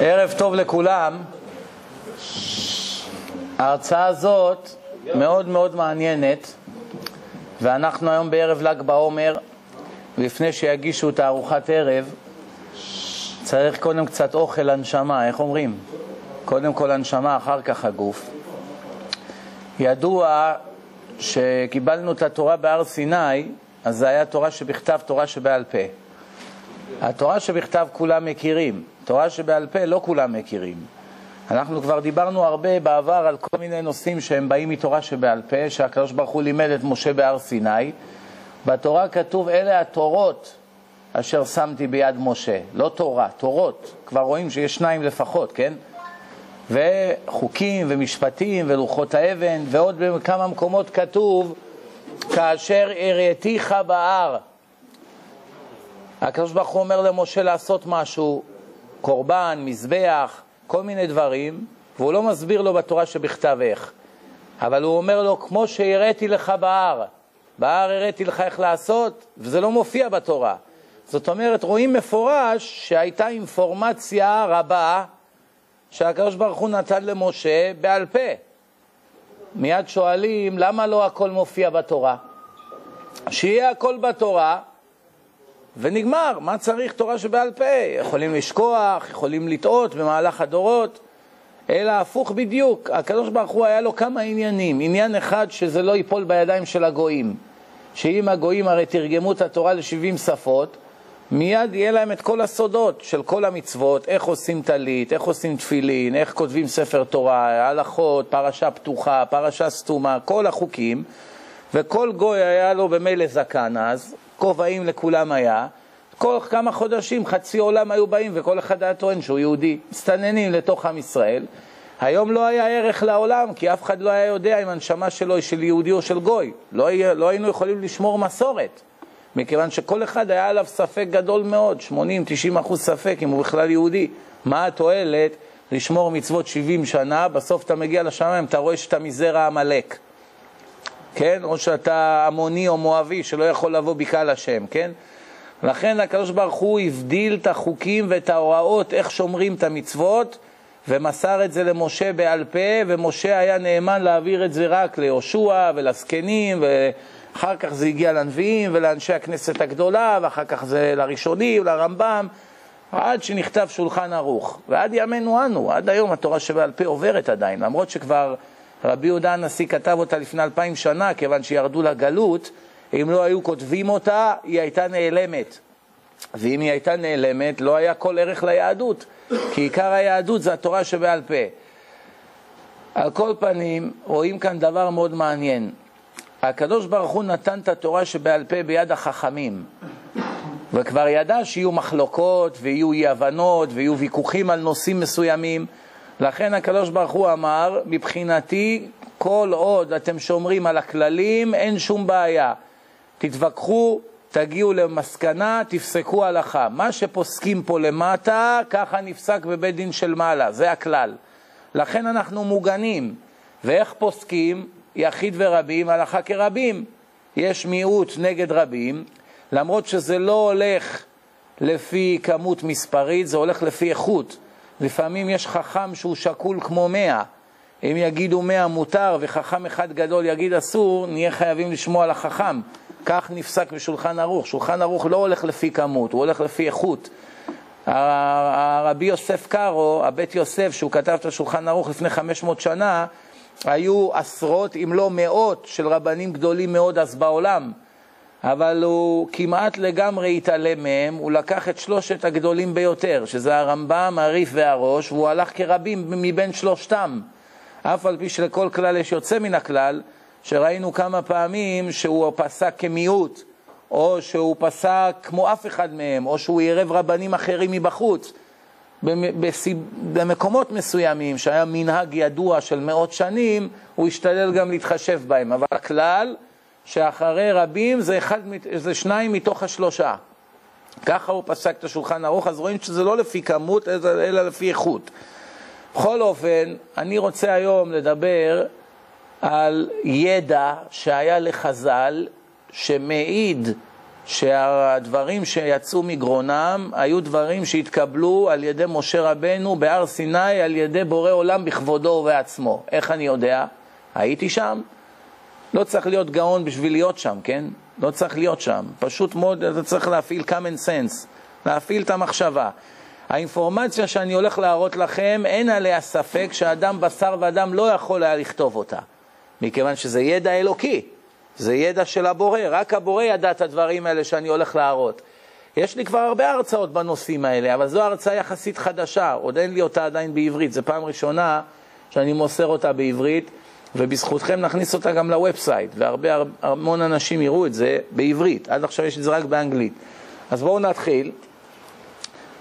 ערב טוב לכולם. ההרצאה הזאת מאוד מאוד מעניינת, ואנחנו היום בערב ל"ג בעומר, ולפני שיגישו את הארוחת ערב, צריך קודם קצת אוכל לנשמה, איך אומרים? קודם כל הנשמה, אחר כך הגוף. ידוע שקיבלנו את התורה בהר סיני, אז זה היה תורה שבכתב, תורה שבעל פה. התורה שבכתב כולם מכירים, תורה שבעל פה לא כולם מכירים. אנחנו כבר דיברנו הרבה בעבר על כל מיני נושאים שהם באים מתורה שבעל פה, שהקדוש ברוך הוא לימד את משה בהר סיני. בתורה כתוב אלה התורות אשר שמתי ביד משה, לא תורה, תורות, כבר רואים שיש שניים לפחות, כן? וחוקים ומשפטים ולוחות האבן, ועוד בכמה מקומות כתוב כאשר הראתיך בהר. הקדוש ברוך הוא אומר למשה לעשות משהו, קורבן, מזבח, כל מיני דברים, והוא לא מסביר לו בתורה שבכתב איך. אבל הוא אומר לו, כמו שהראיתי לך בהר, בהר הראיתי לך איך לעשות, וזה לא מופיע בתורה. זאת אומרת, רואים מפורש שהייתה אינפורמציה רבה שהקדוש ברוך הוא נתן למשה בעל פה. מיד שואלים, למה לא הכל מופיע בתורה? שיהיה הכל בתורה, ונגמר, מה צריך תורה שבעל פה? יכולים לשכוח, יכולים לטעות במהלך הדורות, אלא הפוך בדיוק. הקדוש ברוך הוא היה לו כמה עניינים. עניין אחד שזה לא ייפול בידיים של הגויים. שאם הגויים הרי תרגמו את התורה ל-70 שפות, מיד יהיה להם את כל הסודות של כל המצוות, איך עושים טלית, איך עושים תפילין, איך כותבים ספר תורה, הלכות, פרשה פתוחה, פרשה סתומה, כל החוקים, וכל גוי היה לו במילא זקן אז, כובעים לכולם היה, כל כמה חודשים חצי עולם היו באים וכל אחד היה טוען שהוא יהודי, מסתננים לתוך עם ישראל. היום לא היה ערך לעולם, כי אף אחד לא היה יודע אם הנשמה שלו היא של יהודי או של גוי. לא, היה, לא היינו יכולים לשמור מסורת, מכיוון שכל אחד היה עליו ספק גדול מאוד, 80-90 אחוז ספק אם הוא בכלל יהודי. מה התועלת לשמור מצוות 70 שנה, בסוף אתה מגיע לשמיים, אתה רואה שאתה מזרע עמלק. כן? או שאתה עמוני או מואבי שלא יכול לבוא בקהל השם, כן? לכן הקדוש ברוך הוא הבדיל את החוקים ואת ההוראות איך שומרים את המצוות ומסר את זה למשה בעל פה, ומשה היה נאמן להעביר את זה רק ליהושע ולזקנים, ואחר כך זה הגיע לנביאים ולאנשי הכנסת הגדולה, ואחר כך זה לראשונים, לרמב"ם, עד שנכתב שולחן ערוך. ועד ימינו אנו, עד היום התורה שבעל פה עוברת עדיין, למרות שכבר רבי יהודה הנשיא כתב אותה לפני אלפיים שנה, כיוון שירדו לגלות, אם לא היו כותבים אותה, היא הייתה נעלמת. ואם היא הייתה נעלמת, לא היה כל ערך ליהדות, כי עיקר היהדות זה התורה שבעל פה. על כל פנים, רואים כאן דבר מאוד מעניין. הקדוש ברוך הוא נתן את התורה שבעל פה ביד החכמים, וכבר ידע שיהיו מחלוקות ויהיו אי-הבנות ויהיו ויכוחים על נושאים מסוימים. לכן הקדוש ברוך הוא אמר, מבחינתי, כל עוד אתם שומרים על הכללים, אין שום בעיה. תתווכחו, תגיעו למסקנה, תפסקו הלכה. מה שפוסקים פה למטה, ככה נפסק בבית דין של מעלה, זה הכלל. לכן אנחנו מוגנים. ואיך פוסקים? יחיד ורבים, הלכה כרבים. יש מיעוט נגד רבים, למרות שזה לא הולך לפי כמות מספרית, זה הולך לפי איכות. לפעמים יש חכם שהוא שקול כמו מאה. אם יגידו מאה מותר וחכם אחד גדול יגיד אסור, נהיה חייבים לשמוע על החכם. כך נפסק בשולחן ערוך. שולחן ערוך לא הולך לפי כמות, הוא הולך לפי איכות. הרבי יוסף קארו, הבית יוסף, שהוא כתב את השולחן ערוך לפני 500 שנה, היו עשרות אם לא מאות של רבנים גדולים מאוד אז בעולם. אבל הוא כמעט לגמרי התעלם מהם, הוא לקח את שלושת הגדולים ביותר, שזה הרמב"ם, הריף והראש, והוא הלך כרבים מבין שלושתם. אף על פי שלכל כלל יש יוצא מן הכלל, שראינו כמה פעמים שהוא פסק כמיעוט, או שהוא פסק כמו אף אחד מהם, או שהוא עירב רבנים אחרים מבחוץ. במקומות מסוימים, שהיה מנהג ידוע של מאות שנים, הוא השתדל גם להתחשב בהם. אבל הכלל, שאחרי רבים זה, אחד, זה שניים מתוך השלושה. ככה הוא פסק את השולחן ערוך, אז רואים שזה לא לפי כמות, אלא לפי איכות. בכל אופן, אני רוצה היום לדבר על ידע שהיה לחז"ל, שמעיד שהדברים שיצאו מגרונם היו דברים שהתקבלו על ידי משה רבנו בהר סיני על ידי בורא עולם בכבודו ובעצמו. איך אני יודע? הייתי שם. לא צריך להיות גאון בשביל להיות שם, כן? לא צריך להיות שם. פשוט מאוד אתה צריך להפעיל common sense, להפעיל את המחשבה. האינפורמציה שאני הולך להראות לכם, אין עליה ספק שאדם בשר ודם לא יכול היה לכתוב אותה, מכיוון שזה ידע אלוקי. זה ידע של הבורא, רק הבורא ידע את הדברים האלה שאני הולך להראות. יש לי כבר הרבה הרצאות בנושאים האלה, אבל זו הרצאה יחסית חדשה, עוד אין לי אותה עדיין בעברית, זו פעם ראשונה שאני מוסר אותה בעברית, ובזכותכם נכניס אותה גם ל website, והרבה, המון אנשים יראו את זה בעברית, עד עכשיו יש את זה רק באנגלית. אז בואו נתחיל.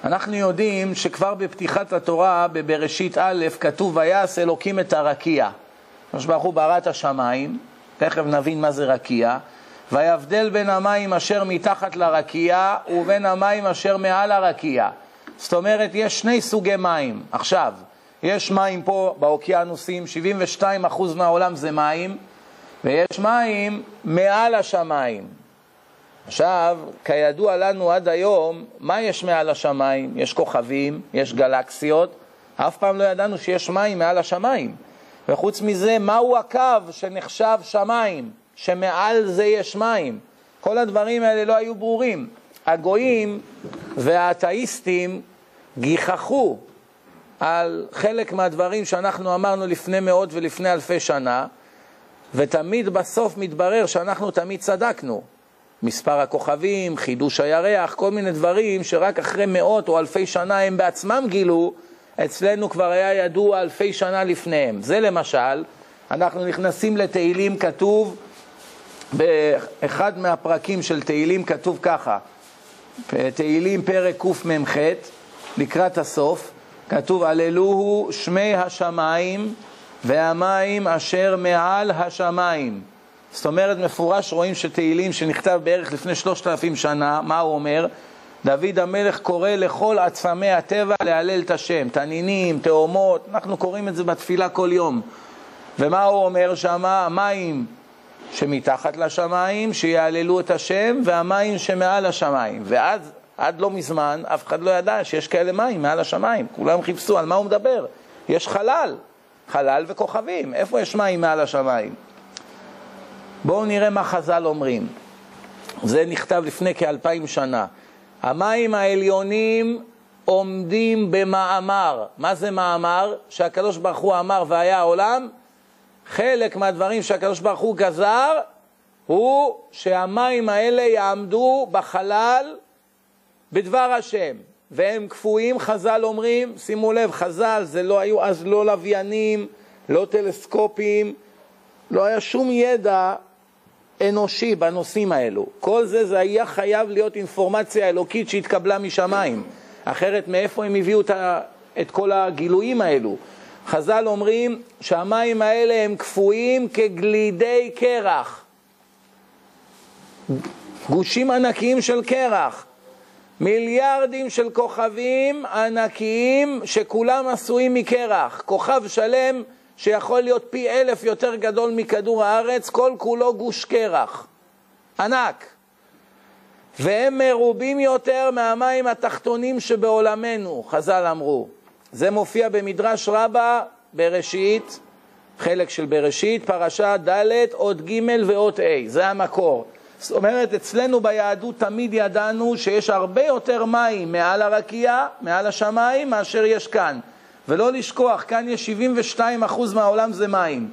אנחנו יודעים שכבר בפתיחת התורה, בבראשית א', כתוב, ויעש אלוקים את הרקיע. הקדוש ברוך הוא ברא את השמיים, תכף נבין מה זה רקיע. ויבדל בין המים אשר מתחת לרקיע ובין המים אשר מעל הרקיע. זאת אומרת, יש שני סוגי מים. עכשיו, יש מים פה באוקיינוסים, 72% מהעולם זה מים, ויש מים מעל השמיים. עכשיו, כידוע לנו עד היום, מה יש מעל השמיים? יש כוכבים, יש גלקסיות, אף פעם לא ידענו שיש מים מעל השמיים. וחוץ מזה, מהו הקו שנחשב שמיים, שמעל זה יש מים? כל הדברים האלה לא היו ברורים. הגויים והאתאיסטים גיחכו על חלק מהדברים שאנחנו אמרנו לפני מאות ולפני אלפי שנה, ותמיד בסוף מתברר שאנחנו תמיד צדקנו. מספר הכוכבים, חידוש הירח, כל מיני דברים שרק אחרי מאות או אלפי שנה הם בעצמם גילו, אצלנו כבר היה ידוע אלפי שנה לפניהם. זה למשל, אנחנו נכנסים לתהילים, כתוב, באחד מהפרקים של תהילים כתוב ככה, תהילים פרק קמ"ח, לקראת הסוף, כתוב, הללוהו שמי השמיים והמים אשר מעל השמיים. זאת אומרת, מפורש רואים שתהילים שנכתב בערך לפני שלושת אלפים שנה, מה הוא אומר? דוד המלך קורא לכל עצמי הטבע להלל את השם, תנינים, תאומות, אנחנו קוראים את זה בתפילה כל יום. ומה הוא אומר שם? המים שמתחת לשמיים, שיעללו את השם, והמים שמעל השמיים. ואז, עד לא מזמן, אף אחד לא ידע שיש כאלה מים מעל השמיים. כולם חיפשו על מה הוא מדבר. יש חלל, חלל וכוכבים. איפה יש מים מעל השמיים? בואו נראה מה חז"ל אומרים. זה נכתב לפני כאלפיים שנה. המים העליונים עומדים במאמר. מה זה מאמר? שהקדוש ברוך הוא אמר והיה העולם. חלק מהדברים שהקדוש ברוך הוא גזר הוא שהמים האלה יעמדו בחלל בדבר השם. והם קפואים, חז"ל אומרים, שימו לב, חז"ל זה לא היו אז לא לוויינים, לא טלסקופים, לא היה שום ידע אנושי בנושאים האלו. כל זה, זה היה חייב להיות אינפורמציה אלוקית שהתקבלה משמיים. אחרת מאיפה הם הביאו את, כל הגילויים האלו? חז"ל אומרים שהמים האלה הם קפואים כגלידי קרח. גושים ענקיים של קרח. מיליארדים של כוכבים ענקיים שכולם עשויים מקרח. כוכב שלם שיכול להיות פי אלף יותר גדול מכדור הארץ, כל כולו גוש קרח, ענק. והם מרובים יותר מהמים התחתונים שבעולמנו, חז"ל אמרו. זה מופיע במדרש רבה בראשית, חלק של בראשית, פרשה ד', אות ג' ואות ה', זה המקור. זאת אומרת, אצלנו ביהדות תמיד ידענו שיש הרבה יותר מים מעל הרקיע, מעל השמיים, מאשר יש כאן. ולא לשכוח, כאן יש 72 אחוז מהעולם זה מים.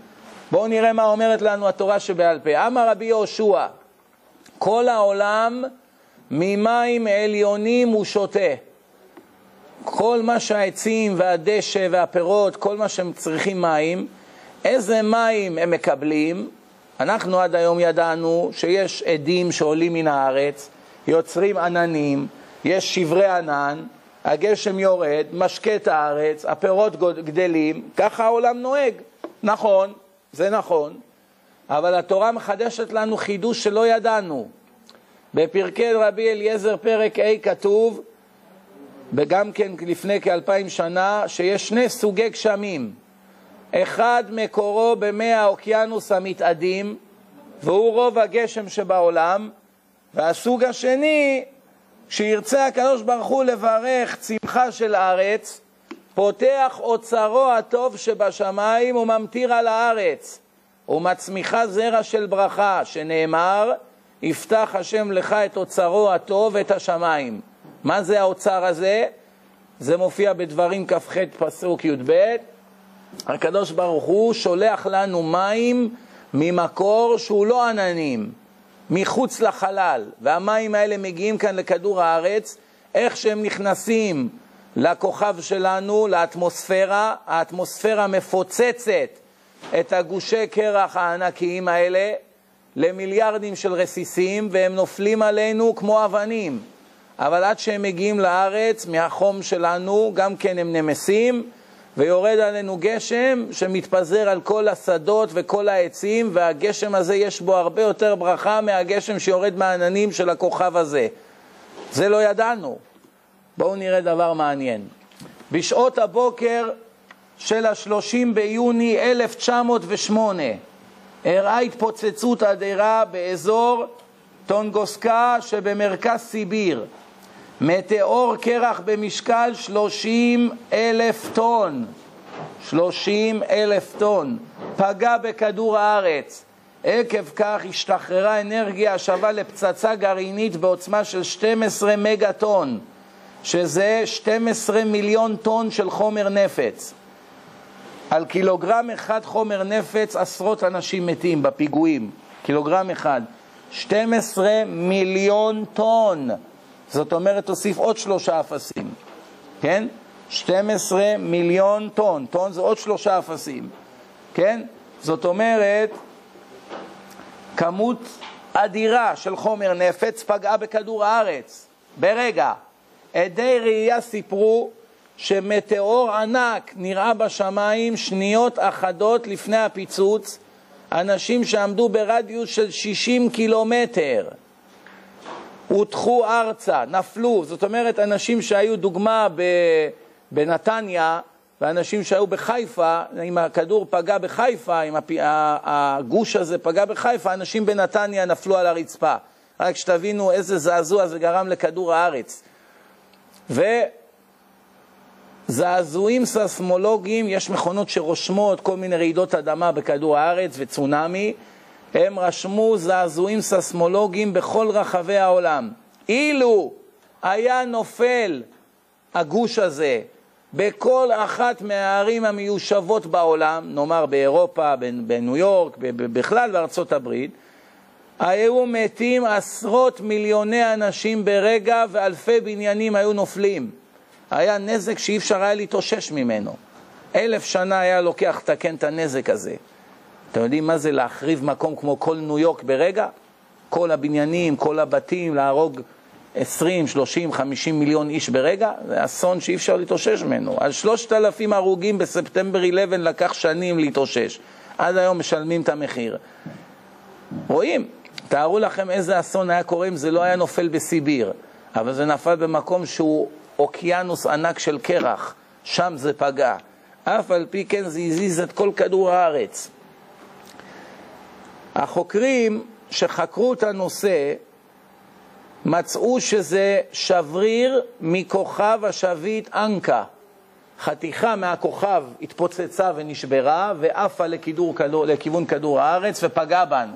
בואו נראה מה אומרת לנו התורה שבעל פה. אמר רבי יהושע, כל העולם ממים עליונים הוא שותה. כל מה שהעצים והדשא והפירות, כל מה שהם צריכים מים, איזה מים הם מקבלים? אנחנו עד היום ידענו שיש עדים שעולים מן הארץ, יוצרים עננים, יש שברי ענן, הגשם יורד, משקה את הארץ, הפירות גדלים, ככה העולם נוהג. נכון, זה נכון, אבל התורה מחדשת לנו חידוש שלא ידענו. בפרקי רבי אליעזר פרק ה' כתוב, וגם כן לפני כאלפיים שנה, שיש שני סוגי גשמים. אחד מקורו במי האוקיינוס המתאדים, והוא רוב הגשם שבעולם, והסוג השני, כשירצה הקדוש ברוך הוא לברך צמחה של ארץ, פותח אוצרו הטוב שבשמיים וממטיר על הארץ, ומצמיחה זרע של ברכה, שנאמר, יפתח השם לך את אוצרו הטוב ואת השמיים. מה זה האוצר הזה? זה מופיע בדברים כ"ח פסוק י"ב. הקדוש ברוך הוא שולח לנו מים ממקור שהוא לא עננים, מחוץ לחלל, והמים האלה מגיעים כאן לכדור הארץ, איך שהם נכנסים לכוכב שלנו, לאטמוספירה, האטמוספירה מפוצצת את הגושי קרח הענקיים האלה למיליארדים של רסיסים, והם נופלים עלינו כמו אבנים. אבל עד שהם מגיעים לארץ, מהחום שלנו, גם כן הם נמסים, ויורד עלינו גשם שמתפזר על כל השדות וכל העצים, והגשם הזה יש בו הרבה יותר ברכה מהגשם שיורד מהעננים של הכוכב הזה. זה לא ידענו. בואו נראה דבר מעניין. בשעות הבוקר של ה-30 ביוני 1908 אירעה התפוצצות אדירה באזור טונגוסקה שבמרכז סיביר. מטאור קרח במשקל 30 אלף טון, 30 אלף טון, פגע בכדור הארץ. עקב כך השתחררה אנרגיה השווה לפצצה גרעינית בעוצמה של 12 מגה-טון, שזה 12 מיליון טון של חומר נפץ. על קילוגרם אחד חומר נפץ עשרות אנשים מתים בפיגועים, קילוגרם אחד. 12 מיליון טון. זאת אומרת, תוסיף עוד שלושה אפסים, כן? 12 מיליון טון, טון זה עוד שלושה אפסים, כן? זאת אומרת, כמות אדירה של חומר נפץ פגעה בכדור הארץ, ברגע. עדי ראייה סיפרו שמטאור ענק נראה בשמיים שניות אחדות לפני הפיצוץ, אנשים שעמדו ברדיוס של 60 קילומטר, הוטחו ארצה, נפלו, זאת אומרת אנשים שהיו דוגמה בנתניה ואנשים שהיו בחיפה, אם הכדור פגע בחיפה, אם הגוש הזה פגע בחיפה, אנשים בנתניה נפלו על הרצפה. רק שתבינו איזה זעזוע זה גרם לכדור הארץ. וזעזועים ססמולוגיים, יש מכונות שרושמות כל מיני רעידות אדמה בכדור הארץ וצונאמי, הם רשמו זעזועים ססמולוגיים בכל רחבי העולם. אילו היה נופל הגוש הזה בכל אחת מהערים המיושבות בעולם, נאמר באירופה, בניו יורק, בכלל בארצות הברית, היו מתים עשרות מיליוני אנשים ברגע ואלפי בניינים היו נופלים. היה נזק שאי אפשר היה להתאושש ממנו. אלף שנה היה לוקח לתקן את הנזק הזה. אתם יודעים מה זה להחריב מקום כמו כל ניו יורק ברגע? כל הבניינים, כל הבתים, להרוג 20, 30, 50 מיליון איש ברגע? זה אסון שאי אפשר להתאושש ממנו. על 3,000 הרוגים בספטמבר 11 לקח שנים להתאושש. עד היום משלמים את המחיר. רואים, תארו לכם איזה אסון היה קורה אם זה לא היה נופל בסיביר, אבל זה נפל במקום שהוא אוקיינוס ענק של קרח, שם זה פגע. אף על פי כן זה הזיז את כל כדור הארץ. החוקרים שחקרו את הנושא מצאו שזה שבריר מכוכב השביט אנקה. חתיכה מהכוכב התפוצצה ונשברה ועפה לכיוון כדור הארץ ופגעה בנו.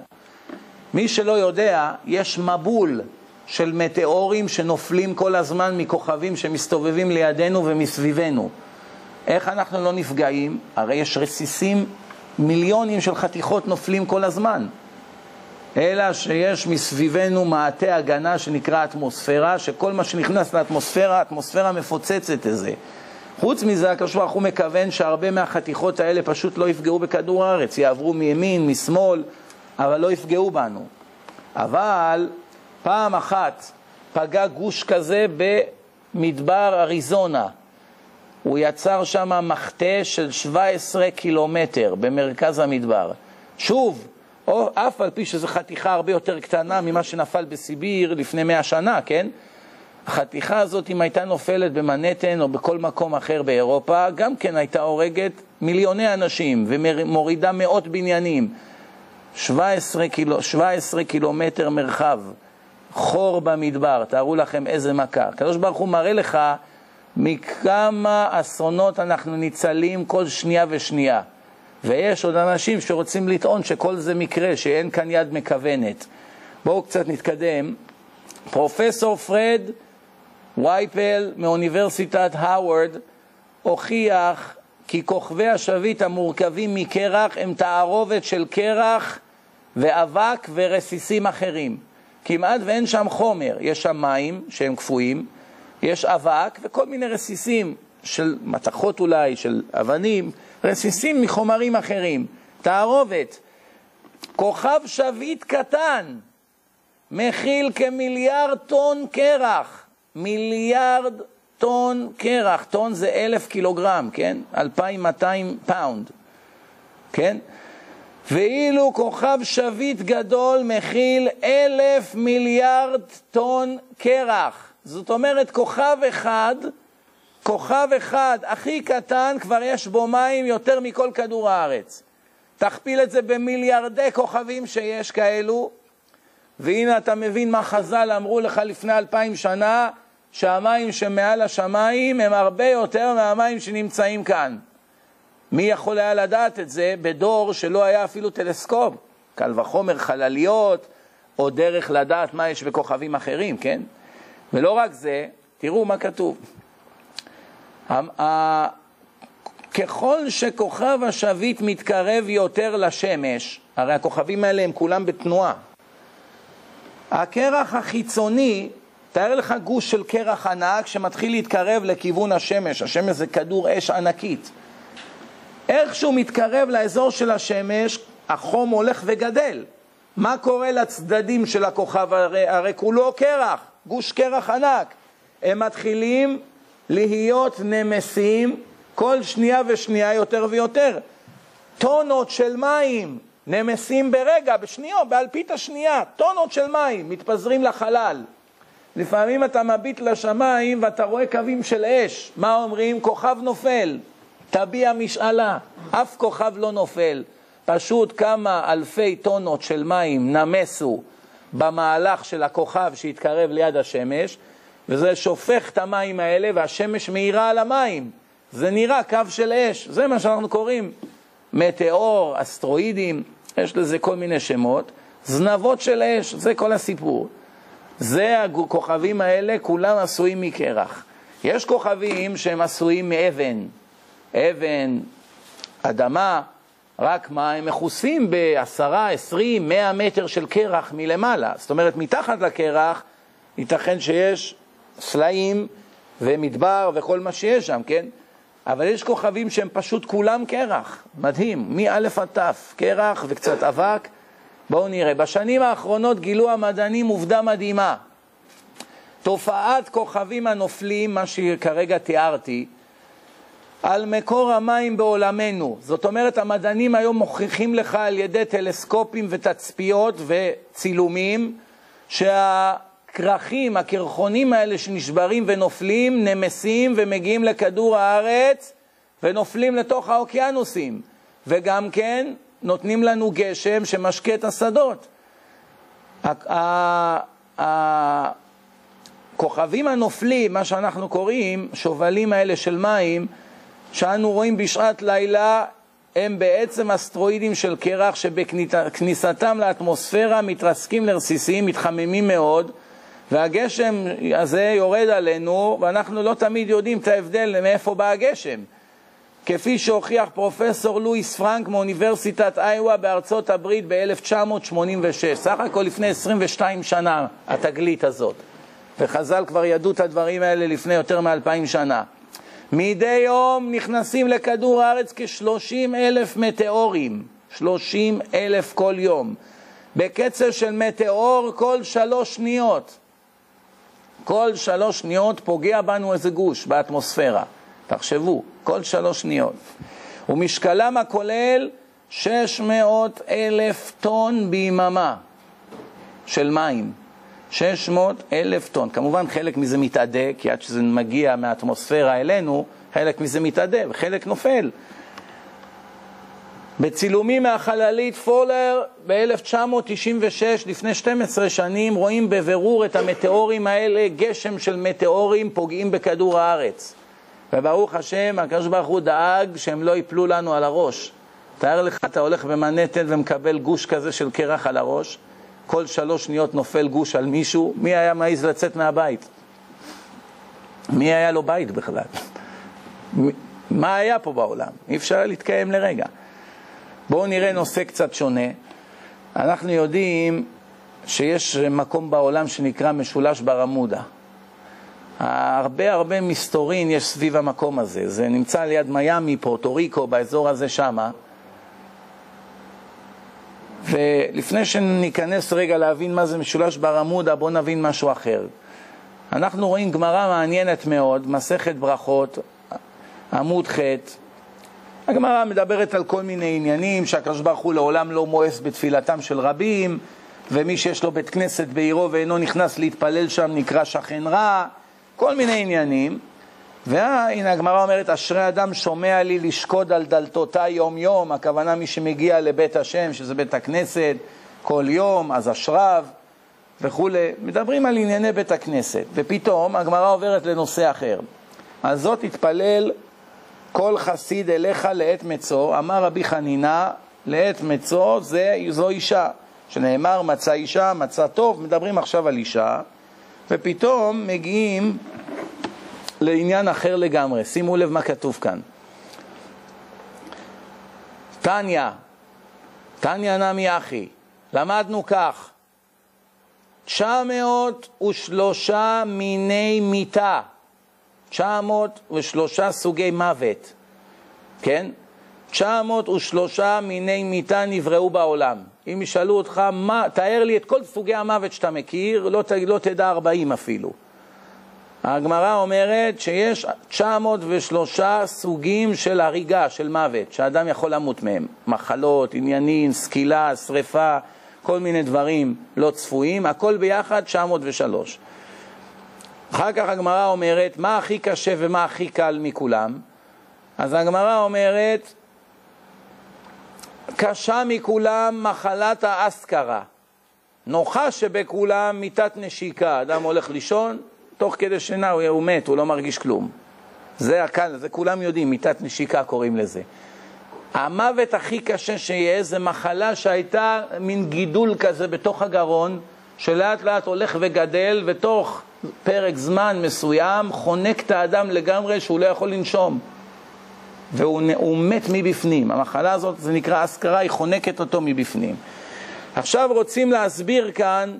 מי שלא יודע, יש מבול של מטאורים שנופלים כל הזמן מכוכבים שמסתובבים לידינו ומסביבנו. איך אנחנו לא נפגעים? הרי יש רסיסים מיליונים של חתיכות נופלים כל הזמן. אלא שיש מסביבנו מעטה הגנה שנקרא אטמוספירה, שכל מה שנכנס לאטמוספירה, האטמוספירה מפוצצת את זה. חוץ מזה, הקדוש ברוך הוא מכוון שהרבה מהחתיכות האלה פשוט לא יפגעו בכדור הארץ, יעברו מימין, משמאל, אבל לא יפגעו בנו. אבל פעם אחת פגע גוש כזה במדבר אריזונה. הוא יצר שם מחטה של 17 קילומטר במרכז המדבר. שוב, או אף על פי שזו חתיכה הרבה יותר קטנה ממה שנפל בסיביר לפני מאה שנה, כן? החתיכה הזאת, אם הייתה נופלת במנהטן או בכל מקום אחר באירופה, גם כן הייתה הורגת מיליוני אנשים ומורידה מאות בניינים. 17, קילו, 17 קילומטר מרחב. חור במדבר, תארו לכם איזה מכה. הקדוש ברוך הוא מראה לך מכמה אסונות אנחנו ניצלים כל שנייה ושנייה. ויש עוד אנשים שרוצים לטעון שכל זה מקרה, שאין כאן יד מכוונת. בואו קצת נתקדם. פרופסור פרד וייפל מאוניברסיטת הווארד הוכיח כי כוכבי השביט המורכבים מקרח הם תערובת של קרח ואבק ורסיסים אחרים. כמעט ואין שם חומר, יש שם מים שהם קפואים, יש אבק וכל מיני רסיסים של מתכות אולי, של אבנים, רסיסים מחומרים אחרים. תערובת. כוכב שביט קטן מכיל כמיליארד טון קרח. מיליארד טון קרח. טון זה אלף קילוגרם, כן? 2,200 פאונד, כן? ואילו כוכב שביט גדול מכיל אלף מיליארד טון קרח. זאת אומרת, כוכב אחד, כוכב אחד הכי קטן, כבר יש בו מים יותר מכל כדור הארץ. תכפיל את זה במיליארדי כוכבים שיש כאלו, והנה אתה מבין מה חז"ל אמרו לך לפני אלפיים שנה, שהמים שמעל השמיים הם הרבה יותר מהמים שנמצאים כאן. מי יכול היה לדעת את זה בדור שלא היה אפילו טלסקופ? קל וחומר חלליות, או דרך לדעת מה יש בכוכבים אחרים, כן? ולא רק זה, תראו מה כתוב. ככל שכוכב השביט מתקרב יותר לשמש, הרי הכוכבים האלה הם כולם בתנועה, הקרח החיצוני, תאר לך גוש של קרח ענק שמתחיל להתקרב לכיוון השמש, השמש זה כדור אש ענקית. איך שהוא מתקרב לאזור של השמש, החום הולך וגדל. מה קורה לצדדים של הכוכב? הרי, הרי כולו קרח, גוש קרח ענק. הם מתחילים להיות נמסים כל שנייה ושנייה יותר ויותר. טונות של מים נמסים ברגע, בשניות, באלפית השנייה, טונות של מים מתפזרים לחלל. לפעמים אתה מביט לשמיים ואתה רואה קווים של אש. מה אומרים? כוכב נופל. תביע משאלה. אף כוכב לא נופל. פשוט כמה אלפי טונות של מים נמסו במהלך של הכוכב שהתקרב ליד השמש, וזה שופך את המים האלה והשמש מאירה על המים. זה נראה קו של אש, זה מה שאנחנו קוראים. מטאור, אסטרואידים, יש לזה כל מיני שמות. זנבות של אש, זה כל הסיפור. זה הכוכבים האלה, כולם עשויים מקרח. יש כוכבים שהם עשויים מאבן, אבן, אדמה, רק מה, הם מכוסים בעשרה, עשרים, מאה מטר של קרח מלמעלה. זאת אומרת, מתחת לקרח ייתכן שיש סלעים ומדבר וכל מה שיש שם, כן? אבל יש כוכבים שהם פשוט כולם קרח, מדהים, מא' עד ת', קרח וקצת אבק. בואו נראה, בשנים האחרונות גילו המדענים עובדה מדהימה. תופעת כוכבים הנופלים, מה שכרגע תיארתי, על מקור המים בעולמנו. זאת אומרת, המדענים היום מוכיחים לך על ידי טלסקופים ותצפיות וצילומים שהכרכים, הקרחונים האלה שנשברים ונופלים, נמסים ומגיעים לכדור הארץ ונופלים לתוך האוקיינוסים. וגם כן נותנים לנו גשם שמשקה את השדות. הכוכבים הנופלים, מה שאנחנו קוראים, שובלים האלה של מים, שאנו רואים בשעת לילה הם בעצם אסטרואידים של קרח שבכניסתם לאטמוספירה מתרסקים לרסיסים, מתחממים מאוד, והגשם הזה יורד עלינו, ואנחנו לא תמיד יודעים את ההבדל מאיפה בא הגשם. כפי שהוכיח פרופסור לואיס פרנק מאוניברסיטת איואה בארצות הברית ב-1986, סך הכל לפני 22 שנה התגלית הזאת, וחז"ל כבר ידעו את הדברים האלה לפני יותר מאלפיים שנה. מדי יום נכנסים לכדור הארץ כ-30 אלף מטאורים, 30 אלף כל יום, בקצב של מטאור כל שלוש שניות. כל שלוש שניות פוגע בנו איזה גוש באטמוספירה, תחשבו, כל שלוש שניות. ומשקלם הכולל 600 אלף טון ביממה של מים. 600 אלף טון. כמובן חלק מזה מתאדה, כי עד שזה מגיע מהאטמוספירה אלינו, חלק מזה מתאדה וחלק נופל. בצילומים מהחללית פולר ב-1996, לפני 12 שנים, רואים בבירור את המטאורים האלה, גשם של מטאורים פוגעים בכדור הארץ. וברוך השם, הקדוש ברוך הוא דאג שהם לא ייפלו לנו על הראש. תאר לך, אתה הולך במנהטן ומקבל גוש כזה של קרח על הראש, כל שלוש שניות נופל גוש על מישהו, מי היה מעז לצאת מהבית? מי היה לו בית בכלל? מה היה פה בעולם? אי אפשר להתקיים לרגע. בואו נראה נושא קצת שונה. אנחנו יודעים שיש מקום בעולם שנקרא משולש ברמודה. הרבה הרבה מסתורין יש סביב המקום הזה. זה נמצא ליד מיאמי, פורטו ריקו, באזור הזה שמה. ולפני שניכנס רגע להבין מה זה משולש ברמודה, בואו נבין משהו אחר. אנחנו רואים גמרא מעניינת מאוד, מסכת ברכות, עמוד ח', הגמרא מדברת על כל מיני עניינים, שהקדוש ברוך הוא לעולם לא מואס בתפילתם של רבים, ומי שיש לו בית כנסת בעירו ואינו נכנס להתפלל שם נקרא שכן רע, כל מיני עניינים. והנה הגמרא אומרת, אשרי אדם שומע לי לשקוד על דלתותיי יום יום, הכוונה מי שמגיע לבית השם, שזה בית הכנסת, כל יום, אז אשריו וכולי. מדברים על ענייני בית הכנסת, ופתאום הגמרא עוברת לנושא אחר. אז זאת תתפלל כל חסיד אליך לעת מצוא, אמר רבי חנינה, לעת מצוא זה, זו אישה, שנאמר מצא אישה, מצא טוב, מדברים עכשיו על אישה, ופתאום מגיעים לעניין אחר לגמרי, שימו לב מה כתוב כאן. תניא, תניא נמי אחי, למדנו כך, 903 מיני מיתה 903 סוגי מוות, כן? 903 מיני מיתה נבראו בעולם. אם ישאלו אותך, מה, תאר לי את כל סוגי המוות שאתה מכיר, לא, לא תדע 40 אפילו. הגמרא אומרת שיש 903 סוגים של הריגה, של מוות, שאדם יכול למות מהם. מחלות, עניינים, סקילה, שריפה, כל מיני דברים לא צפויים, הכל ביחד 903. אחר כך הגמרא אומרת, מה הכי קשה ומה הכי קל מכולם? אז הגמרא אומרת, קשה מכולם מחלת האסכרה. נוחה שבכולם מיתת נשיקה. אדם הולך לישון, תוך כדי שינה הוא, הוא מת, הוא לא מרגיש כלום. זה הקל, זה כולם יודעים, מיתת נשיקה קוראים לזה. המוות הכי קשה שיש זה מחלה שהייתה מין גידול כזה בתוך הגרון, שלאט לאט הולך וגדל, ותוך פרק זמן מסוים חונק את האדם לגמרי שהוא לא יכול לנשום. והוא מת מבפנים. המחלה הזאת, זה נקרא אזכרה, היא חונקת אותו מבפנים. עכשיו רוצים להסביר כאן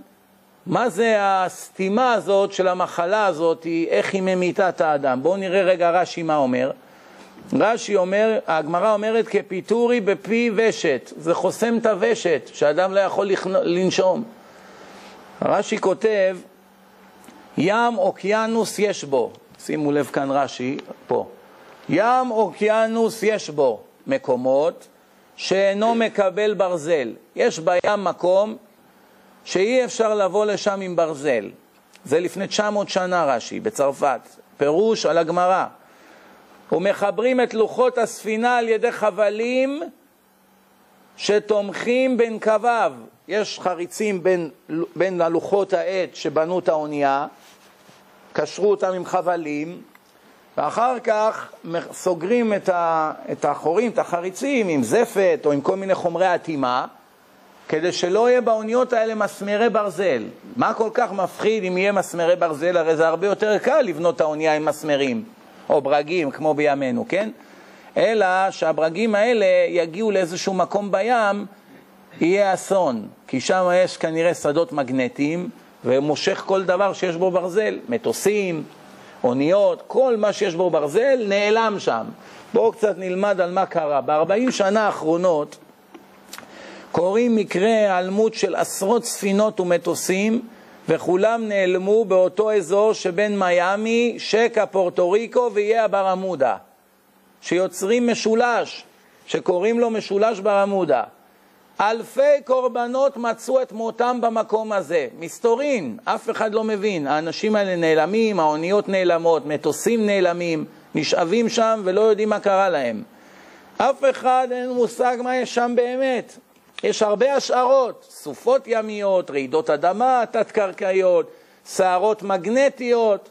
מה זה הסתימה הזאת של המחלה הזאת, איך היא ממיתה את האדם. בואו נראה רגע רש"י מה אומר. רש"י אומר, הגמרא אומרת כפיטורי בפי ושת, זה חוסם את הוושת, שאדם לא יכול לנשום. רש"י כותב, ים אוקיינוס יש בו, שימו לב כאן רש"י, פה, ים אוקיינוס יש בו מקומות שאינו מקבל ברזל. יש בים מקום שאי אפשר לבוא לשם עם ברזל. זה לפני 900 שנה רש"י, בצרפת, פירוש על הגמרא. ומחברים את לוחות הספינה על ידי חבלים שתומכים בין קוויו. יש חריצים בין, בין הלוחות העט שבנו את האונייה, קשרו אותם עם חבלים, ואחר כך סוגרים את, ה, את החורים, את החריצים, עם זפת או עם כל מיני חומרי אטימה, כדי שלא יהיה באוניות האלה מסמרי ברזל. מה כל כך מפחיד אם יהיה מסמרי ברזל? הרי זה הרבה יותר קל לבנות את האונייה עם מסמרים, או ברגים, כמו בימינו, כן? אלא שהברגים האלה יגיעו לאיזשהו מקום בים, יהיה אסון, כי שם יש כנראה שדות מגנטיים, ומושך כל דבר שיש בו ברזל, מטוסים, אוניות, כל מה שיש בו ברזל נעלם שם. בואו קצת נלמד על מה קרה. ב-40 שנה האחרונות קורים מקרי היעלמות של עשרות ספינות ומטוסים, וכולם נעלמו באותו אזור שבין מיאמי, שקע, פורטו ריקו ואיי הברמודה, שיוצרים משולש, שקוראים לו משולש ברמודה. אלפי קורבנות מצאו את מותם במקום הזה. מסתורין, אף אחד לא מבין. האנשים האלה נעלמים, האוניות נעלמות, מטוסים נעלמים, נשאבים שם ולא יודעים מה קרה להם. אף אחד אין מושג מה יש שם באמת. יש הרבה השערות, סופות ימיות, רעידות אדמה תת-קרקעיות, סערות מגנטיות.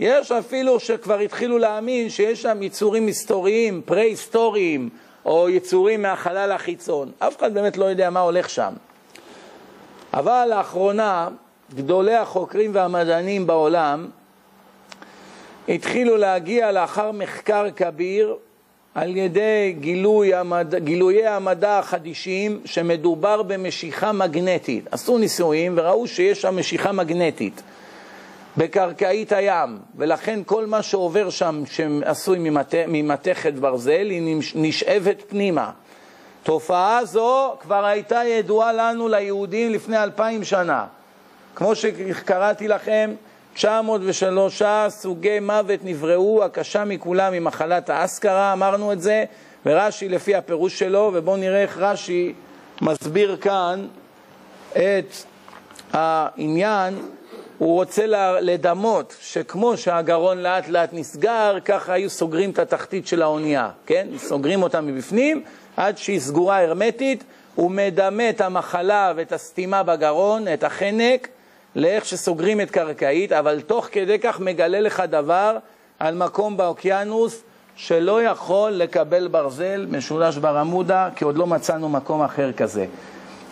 יש אפילו שכבר התחילו להאמין שיש שם יצורים היסטוריים, פרה-היסטוריים, או יצורים מהחלל החיצון. אף אחד באמת לא יודע מה הולך שם. אבל לאחרונה, גדולי החוקרים והמדענים בעולם התחילו להגיע לאחר מחקר כביר על ידי גילוי המד... גילויי המדע החדישים שמדובר במשיכה מגנטית. עשו ניסויים וראו שיש שם משיכה מגנטית בקרקעית הים, ולכן כל מה שעובר שם שעשוי ממתכת ברזל היא נשאבת פנימה. תופעה זו כבר הייתה ידועה לנו ליהודים לפני אלפיים שנה. כמו שקראתי לכם, 903 סוגי מוות נבראו, הקשה מכולם היא מחלת האסקרה, אמרנו את זה, ורש"י לפי הפירוש שלו, ובואו נראה איך רש"י מסביר כאן את העניין. הוא רוצה לדמות שכמו שהגרון לאט לאט נסגר, ככה היו סוגרים את התחתית של האונייה, כן? סוגרים אותה מבפנים עד שהיא סגורה הרמטית, הוא מדמה את המחלה ואת הסתימה בגרון, את החנק, לאיך שסוגרים את קרקעית, אבל תוך כדי כך מגלה לך דבר על מקום באוקיינוס שלא יכול לקבל ברזל משולש ברמודה, כי עוד לא מצאנו מקום אחר כזה.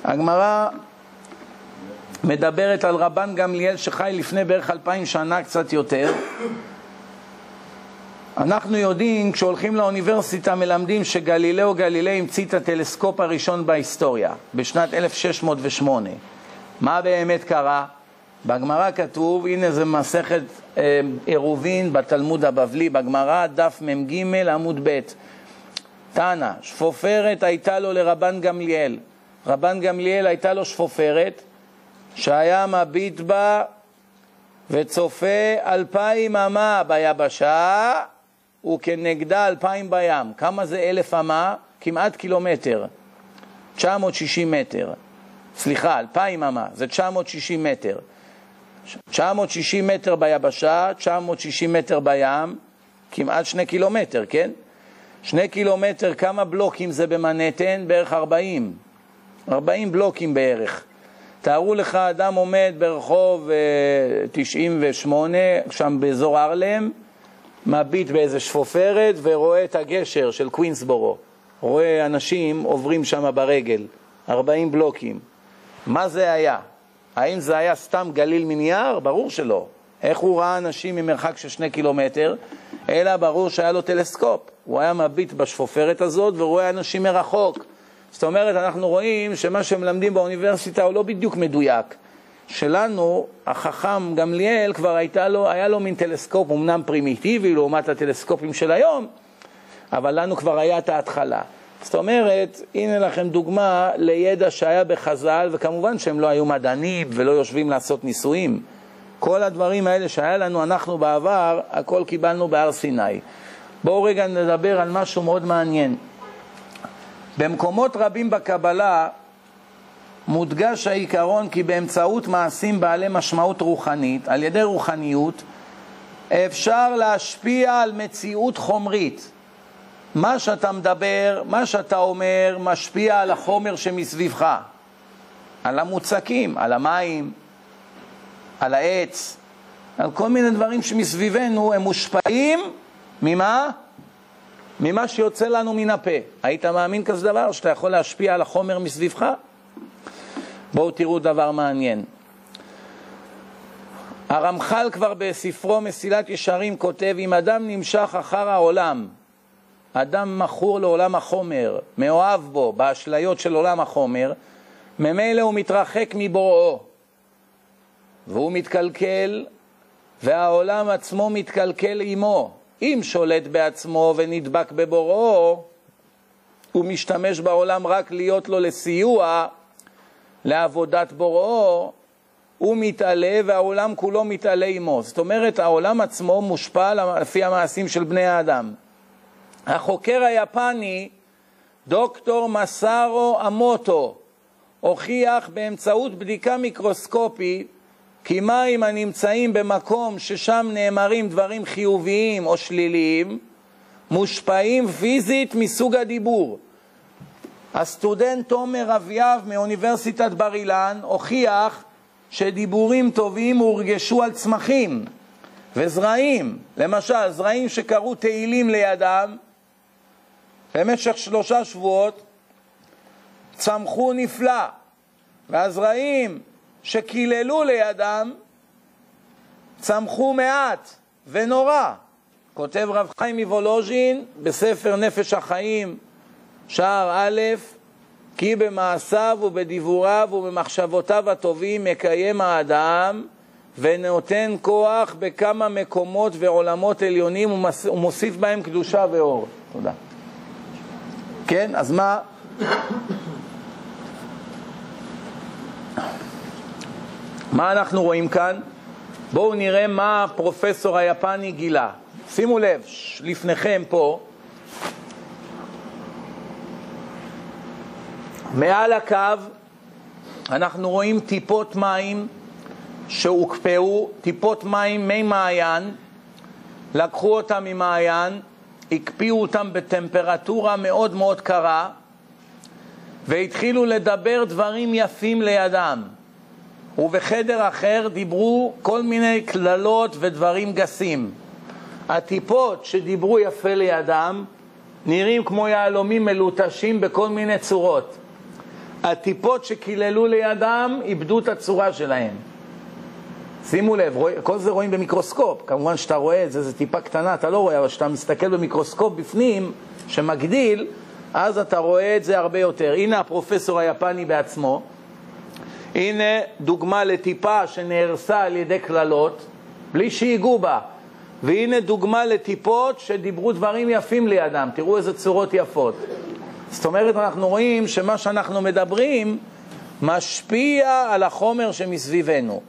הגמרא מדברת על רבן גמליאל שחי לפני בערך אלפיים שנה, קצת יותר. אנחנו יודעים, כשהולכים לאוניברסיטה מלמדים שגלילאו גלילי המציא את הטלסקופ הראשון בהיסטוריה, בשנת 1608. מה באמת קרה? בגמרא כתוב, הנה זה מסכת אה, בתלמוד הבבלי, בגמרא, דף מ"ג עמוד ב', תנא, שפופרת הייתה לו לרבן גמליאל. רבן גמליאל הייתה לו שפופרת שהיה מביט בה וצופה אלפיים אמה ביבשה וכנגדה אלפיים בים. כמה זה אלף אמה? כמעט קילומטר. 960 מטר. סליחה, אלפיים אמה, זה 960 מטר. 960 מטר ביבשה, 960 מטר בים, כמעט שני קילומטר, כן? שני קילומטר, כמה בלוקים זה במנהטן? בערך 40. 40 בלוקים בערך. תארו לך, אדם עומד ברחוב 98, אה, שם באזור ארלם, מביט באיזה שפופרת ורואה את הגשר של קווינסבורו. רואה אנשים עוברים שם ברגל, 40 בלוקים. מה זה היה? האם זה היה סתם גליל מנייר? ברור שלא. איך הוא ראה אנשים ממרחק של שני קילומטר? אלא ברור שהיה לו טלסקופ. הוא היה מביט בשפופרת הזאת ורואה אנשים מרחוק. זאת אומרת, אנחנו רואים שמה שמלמדים באוניברסיטה הוא לא בדיוק מדויק. שלנו, החכם גמליאל, כבר הייתה לו, היה לו מין טלסקופ אמנם פרימיטיבי לעומת הטלסקופים של היום, אבל לנו כבר היה את ההתחלה. זאת אומרת, הנה לכם דוגמה לידע שהיה בחז"ל, וכמובן שהם לא היו מדענים ולא יושבים לעשות ניסויים. כל הדברים האלה שהיה לנו אנחנו בעבר, הכל קיבלנו בהר סיני. בואו רגע נדבר על משהו מאוד מעניין. במקומות רבים בקבלה מודגש העיקרון כי באמצעות מעשים בעלי משמעות רוחנית, על ידי רוחניות, אפשר להשפיע על מציאות חומרית. מה שאתה מדבר, מה שאתה אומר, משפיע על החומר שמסביבך, על המוצקים, על המים, על העץ, על כל מיני דברים שמסביבנו, הם מושפעים ממה? ממה שיוצא לנו מן הפה. היית מאמין כזה דבר, שאתה יכול להשפיע על החומר מסביבך? בואו תראו דבר מעניין. הרמח"ל כבר בספרו מסילת ישרים כותב, אם אדם נמשך אחר העולם, אדם מכור לעולם החומר, מאוהב בו, באשליות של עולם החומר, ממילא הוא מתרחק מבוראו, והוא מתקלקל, והעולם עצמו מתקלקל עמו. אם שולט בעצמו ונדבק בבוראו, הוא משתמש בעולם רק להיות לו לסיוע לעבודת בוראו, הוא מתעלה והעולם כולו מתעלה עמו. זאת אומרת, העולם עצמו מושפע לפי המעשים של בני האדם. החוקר היפני, דוקטור מסארו אמוטו, הוכיח באמצעות בדיקה מיקרוסקופית כי מים הנמצאים במקום ששם נאמרים דברים חיוביים או שליליים, מושפעים פיזית מסוג הדיבור. הסטודנט תומר אביאב מאוניברסיטת בר אילן הוכיח שדיבורים טובים הורגשו על צמחים וזרעים, למשל זרעים שקראו תהילים לידם במשך שלושה שבועות צמחו נפלא, והזרעים שקיללו לידם צמחו מעט ונורא. כותב רב חיים מוולוז'ין בספר נפש החיים, שער א', כי במעשיו ובדיבוריו ובמחשבותיו הטובים מקיים האדם ונותן כוח בכמה מקומות ועולמות עליונים ומוסיף בהם קדושה ואור. תודה. כן, אז מה? מה אנחנו רואים כאן? בואו נראה מה הפרופסור היפני גילה. שימו לב, לפניכם פה, מעל הקו אנחנו רואים טיפות מים שהוקפאו, טיפות מים, מי מעיין, לקחו אותם ממעיין, הקפיאו אותם בטמפרטורה מאוד מאוד קרה והתחילו לדבר דברים יפים לידם. ובחדר אחר דיברו כל מיני קללות ודברים גסים. הטיפות שדיברו יפה לידם נראים כמו יהלומים מלוטשים בכל מיני צורות. הטיפות שקיללו לידם איבדו את הצורה שלהם. שימו לב, רוא, כל זה רואים במיקרוסקופ. כמובן שאתה רואה את זה, זו טיפה קטנה, אתה לא רואה, אבל כשאתה מסתכל במיקרוסקופ בפנים, שמגדיל, אז אתה רואה את זה הרבה יותר. הנה הפרופסור היפני בעצמו. הנה דוגמה לטיפה שנהרסה על ידי קללות, בלי שיגעו בה. והנה דוגמה לטיפות שדיברו דברים יפים לידם. תראו איזה צורות יפות. זאת אומרת, אנחנו רואים שמה שאנחנו מדברים משפיע על החומר שמסביבנו.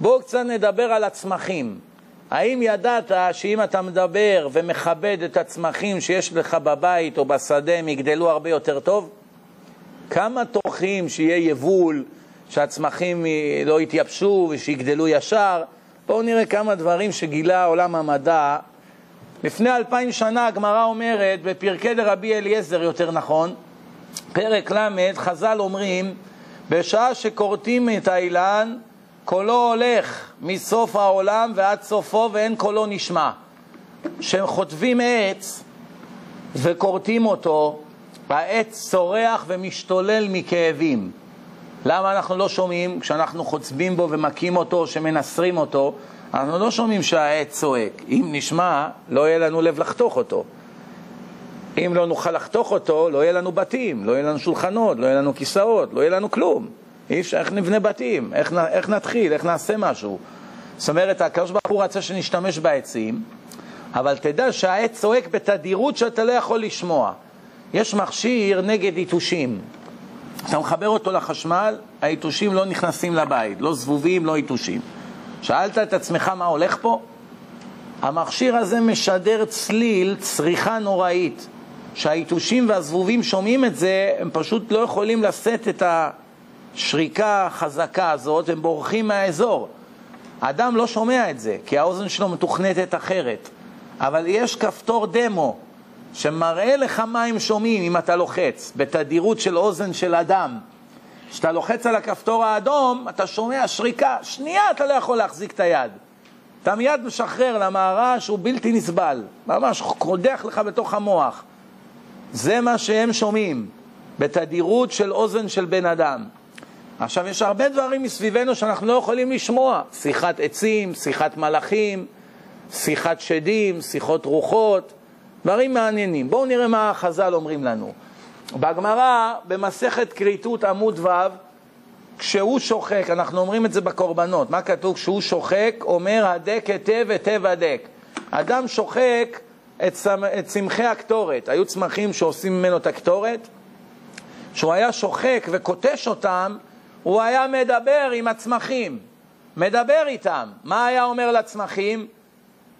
בואו קצת נדבר על הצמחים. האם ידעת שאם אתה מדבר ומכבד את הצמחים שיש לך בבית או בשדה, הם יגדלו הרבה יותר טוב? כמה טורחים שיהיה יבול, שהצמחים לא יתייבשו ושיגדלו ישר? בואו נראה כמה דברים שגילה עולם המדע. לפני אלפיים שנה הגמרא אומרת, בפרקי דרבי אליעזר יותר נכון, פרק ל', חז"ל אומרים, בשעה שכורתים את האילן, קולו הולך מסוף העולם ועד סופו ואין קולו נשמע. כשחוטבים עץ וכורתים אותו, העץ צורח ומשתולל מכאבים. למה אנחנו לא שומעים כשאנחנו חוצבים בו ומכים אותו, שמנסרים אותו, אנחנו לא שומעים שהעץ צועק. אם נשמע, לא יהיה לנו לב לחתוך אותו. אם לא נוכל לחתוך אותו, לא יהיה לנו בתים, לא יהיה לנו שולחנות, לא יהיה לנו כיסאות, לא יהיה לנו כלום. אי אפשר, איך נבנה בתים? איך, איך נתחיל? איך נעשה משהו? זאת אומרת, הקדוש ברוך הוא רצה שנשתמש בעצים, אבל תדע שהעץ צועק בתדירות שאתה לא יכול לשמוע. יש מכשיר נגד יתושים. אתה מחבר אותו לחשמל, היתושים לא נכנסים לבית, לא זבובים, לא יתושים. שאלת את עצמך מה הולך פה? המכשיר הזה משדר צליל, צריכה נוראית. שהיתושים והזבובים שומעים את זה, הם פשוט לא יכולים לשאת את השריקה החזקה הזאת, הם בורחים מהאזור. האדם לא שומע את זה, כי האוזן שלו מתוכנתת אחרת. אבל יש כפתור דמו שמראה לך מה הם שומעים אם אתה לוחץ, בתדירות של אוזן של אדם. כשאתה לוחץ על הכפתור האדום, אתה שומע שריקה, שנייה אתה לא יכול להחזיק את היד. אתה מיד משחרר, למה הרעש הוא בלתי נסבל, ממש קודח לך בתוך המוח. זה מה שהם שומעים, בתדירות של אוזן של בן אדם. עכשיו, יש הרבה דברים מסביבנו שאנחנו לא יכולים לשמוע. שיחת עצים, שיחת מלאכים, שיחת שדים, שיחות רוחות, דברים מעניינים. בואו נראה מה החז"ל אומרים לנו. בגמרא, במסכת כריתות עמוד ו', כשהוא שוחק, אנחנו אומרים את זה בקורבנות, מה כתוב? כשהוא שוחק, אומר הדק היטב היטב הדק. אדם שוחק את, צמ... את צמחי הקטורת, היו צמחים שעושים ממנו את הקטורת, כשהוא היה שוחק וקוטש אותם, הוא היה מדבר עם הצמחים, מדבר איתם. מה היה אומר לצמחים?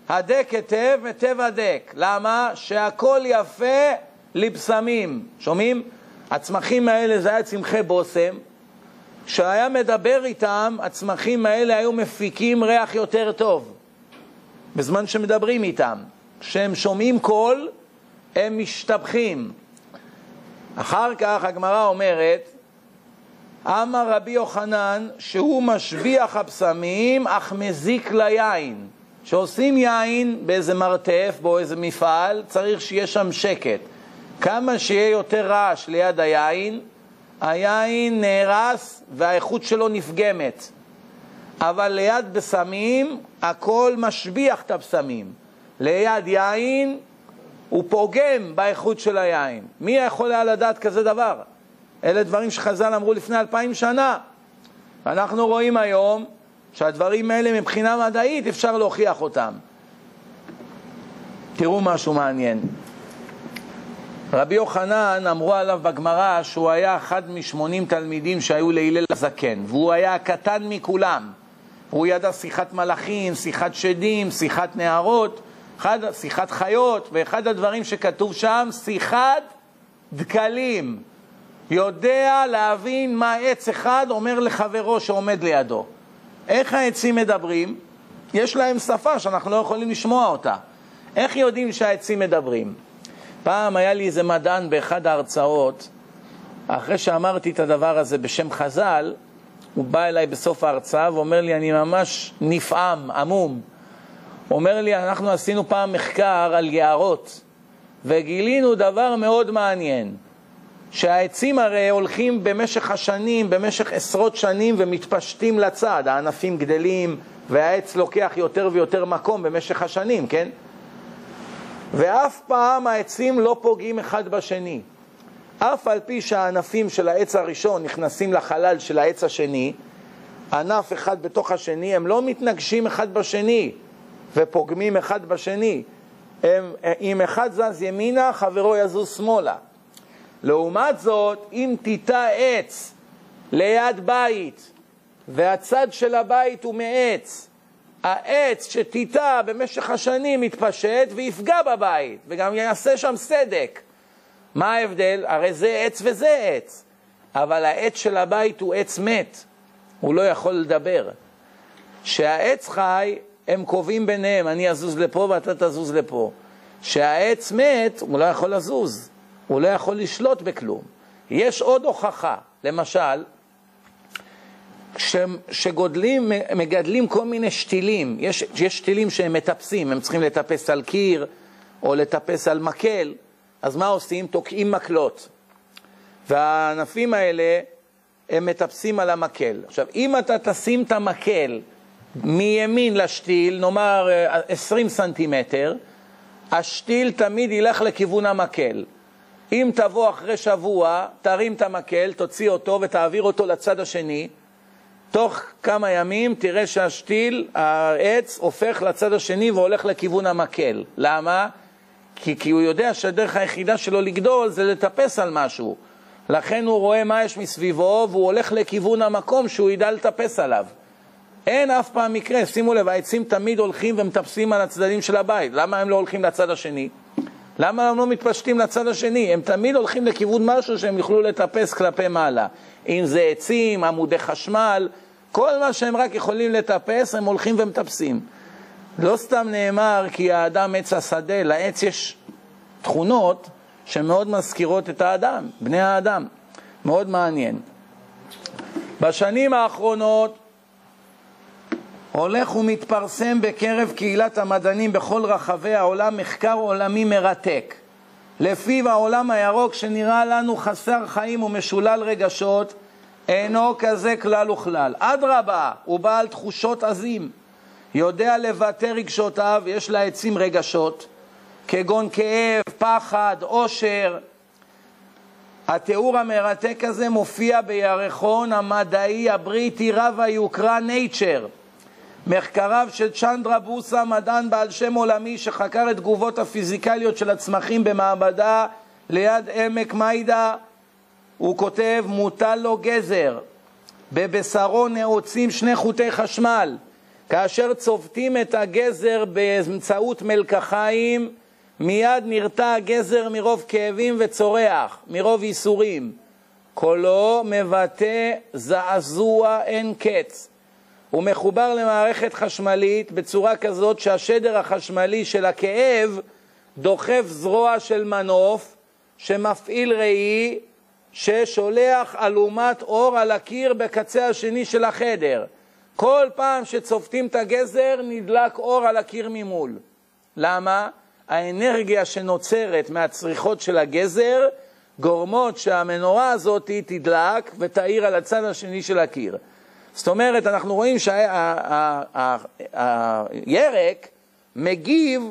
הדק היטב, היטב הדק. למה? שהכל יפה לבשמים. שומעים? הצמחים האלה זה היה צמחי בושם. כשהיה מדבר איתם, הצמחים האלה היו מפיקים ריח יותר טוב, בזמן שמדברים איתם. כשהם שומעים קול, הם משתבחים. אחר כך הגמרא אומרת, אמר רבי יוחנן שהוא משביח הבשמים אך מזיק ליין. כשעושים יין באיזה מרתף, באיזה מפעל, צריך שיהיה שם שקט. כמה שיהיה יותר רעש ליד היין, היין נהרס והאיכות שלו נפגמת. אבל ליד בשמים, הכל משביח את הבשמים. ליד יין, הוא פוגם באיכות של היין. מי יכול היה לדעת כזה דבר? אלה דברים שחז"ל אמרו לפני אלפיים שנה. אנחנו רואים היום שהדברים האלה מבחינה מדעית אפשר להוכיח אותם. תראו משהו מעניין. רבי יוחנן, אמרו עליו בגמרא שהוא היה אחד משמונים תלמידים שהיו להלל הזקן, והוא היה הקטן מכולם. הוא ידע שיחת מלאכים, שיחת שדים, שיחת נערות, אחד, שיחת חיות, ואחד הדברים שכתוב שם, שיחת דקלים. יודע להבין מה עץ אחד אומר לחברו שעומד לידו. איך העצים מדברים? יש להם שפה שאנחנו לא יכולים לשמוע אותה. איך יודעים שהעצים מדברים? פעם היה לי איזה מדען באחד ההרצאות, אחרי שאמרתי את הדבר הזה בשם חז"ל, הוא בא אליי בסוף ההרצאה ואומר לי, אני ממש נפעם, עמום. אומר לי, אנחנו עשינו פעם מחקר על יערות, וגילינו דבר מאוד מעניין, שהעצים הרי הולכים במשך השנים, במשך עשרות שנים, ומתפשטים לצד, הענפים גדלים, והעץ לוקח יותר ויותר מקום במשך השנים, כן? ואף פעם העצים לא פוגעים אחד בשני. אף על פי שהענפים של העץ הראשון נכנסים לחלל של העץ השני, ענף אחד בתוך השני, הם לא מתנגשים אחד בשני ופוגמים אחד בשני. הם, אם אחד זז ימינה, חברו יזוז שמאלה. לעומת זאת, אם תיטע עץ ליד בית והצד של הבית הוא מעץ, העץ שתיטע במשך השנים יתפשט ויפגע בבית וגם יעשה שם סדק. מה ההבדל? הרי זה עץ וזה עץ, אבל העץ של הבית הוא עץ מת, הוא לא יכול לדבר. שהעץ חי, הם קובעים ביניהם, אני אזוז לפה ואתה תזוז לפה. שהעץ מת, הוא לא יכול לזוז, הוא לא יכול לשלוט בכלום. יש עוד הוכחה, למשל, שגודלים, מגדלים כל מיני שתילים, יש, יש שתילים שהם מטפסים, הם צריכים לטפס על קיר או לטפס על מקל, אז מה עושים? תוקעים מקלות. והענפים האלה, הם מטפסים על המקל. עכשיו, אם אתה תשים את המקל מימין לשתיל, נאמר 20 סנטימטר, השתיל תמיד ילך לכיוון המקל. אם תבוא אחרי שבוע, תרים את המקל, תוציא אותו ותעביר אותו לצד השני, תוך כמה ימים תראה שהשתיל, העץ, הופך לצד השני והולך לכיוון המקל. למה? כי, כי הוא יודע שהדרך היחידה שלו לגדול זה לטפס על משהו. לכן הוא רואה מה יש מסביבו והוא הולך לכיוון המקום שהוא ידע לטפס עליו. אין אף פעם מקרה, שימו לב, העצים תמיד הולכים ומטפסים על הצדדים של הבית. למה הם לא הולכים לצד השני? למה הם לא מתפשטים לצד השני? הם תמיד הולכים לכיוון משהו שהם יוכלו לטפס כלפי מעלה. אם זה עצים, עמודי חשמל, כל מה שהם רק יכולים לטפס, הם הולכים ומטפסים. לא סתם נאמר כי האדם עץ השדה, לעץ יש תכונות שמאוד מזכירות את האדם, בני האדם. מאוד מעניין. בשנים האחרונות הולך ומתפרסם בקרב קהילת המדענים בכל רחבי העולם מחקר עולמי מרתק. לפיו העולם הירוק שנראה לנו חסר חיים ומשולל רגשות אינו כזה כלל וכלל. אדרבה, הוא בעל תחושות עזים. יודע לבטא רגשותיו, יש לעצים רגשות, כגון כאב, פחד, עושר. התיאור המרתק הזה מופיע בירחון המדעי הבריטי רב היוקרה Nature. מחקריו של צ'נדרה בוסה, מדען בעל שם עולמי שחקר את תגובות הפיזיקליות של הצמחים במעבדה ליד עמק מיידה, הוא כותב, מוטל לו גזר, בבשרו נעוצים שני חוטי חשמל. כאשר צובטים את הגזר באמצעות מלקחיים, מיד נרתע הגזר מרוב כאבים וצורח, מרוב ייסורים. קולו מבטא זעזוע אין קץ. הוא מחובר למערכת חשמלית בצורה כזאת שהשדר החשמלי של הכאב דוחף זרוע של מנוף שמפעיל ראי ששולח אלומת אור על הקיר בקצה השני של החדר. כל פעם שצובטים את הגזר נדלק אור על הקיר ממול. למה? האנרגיה שנוצרת מהצריכות של הגזר גורמות שהמנורה הזאת תדלק ותאיר על הצד השני של הקיר. זאת אומרת, אנחנו רואים שהירק מגיב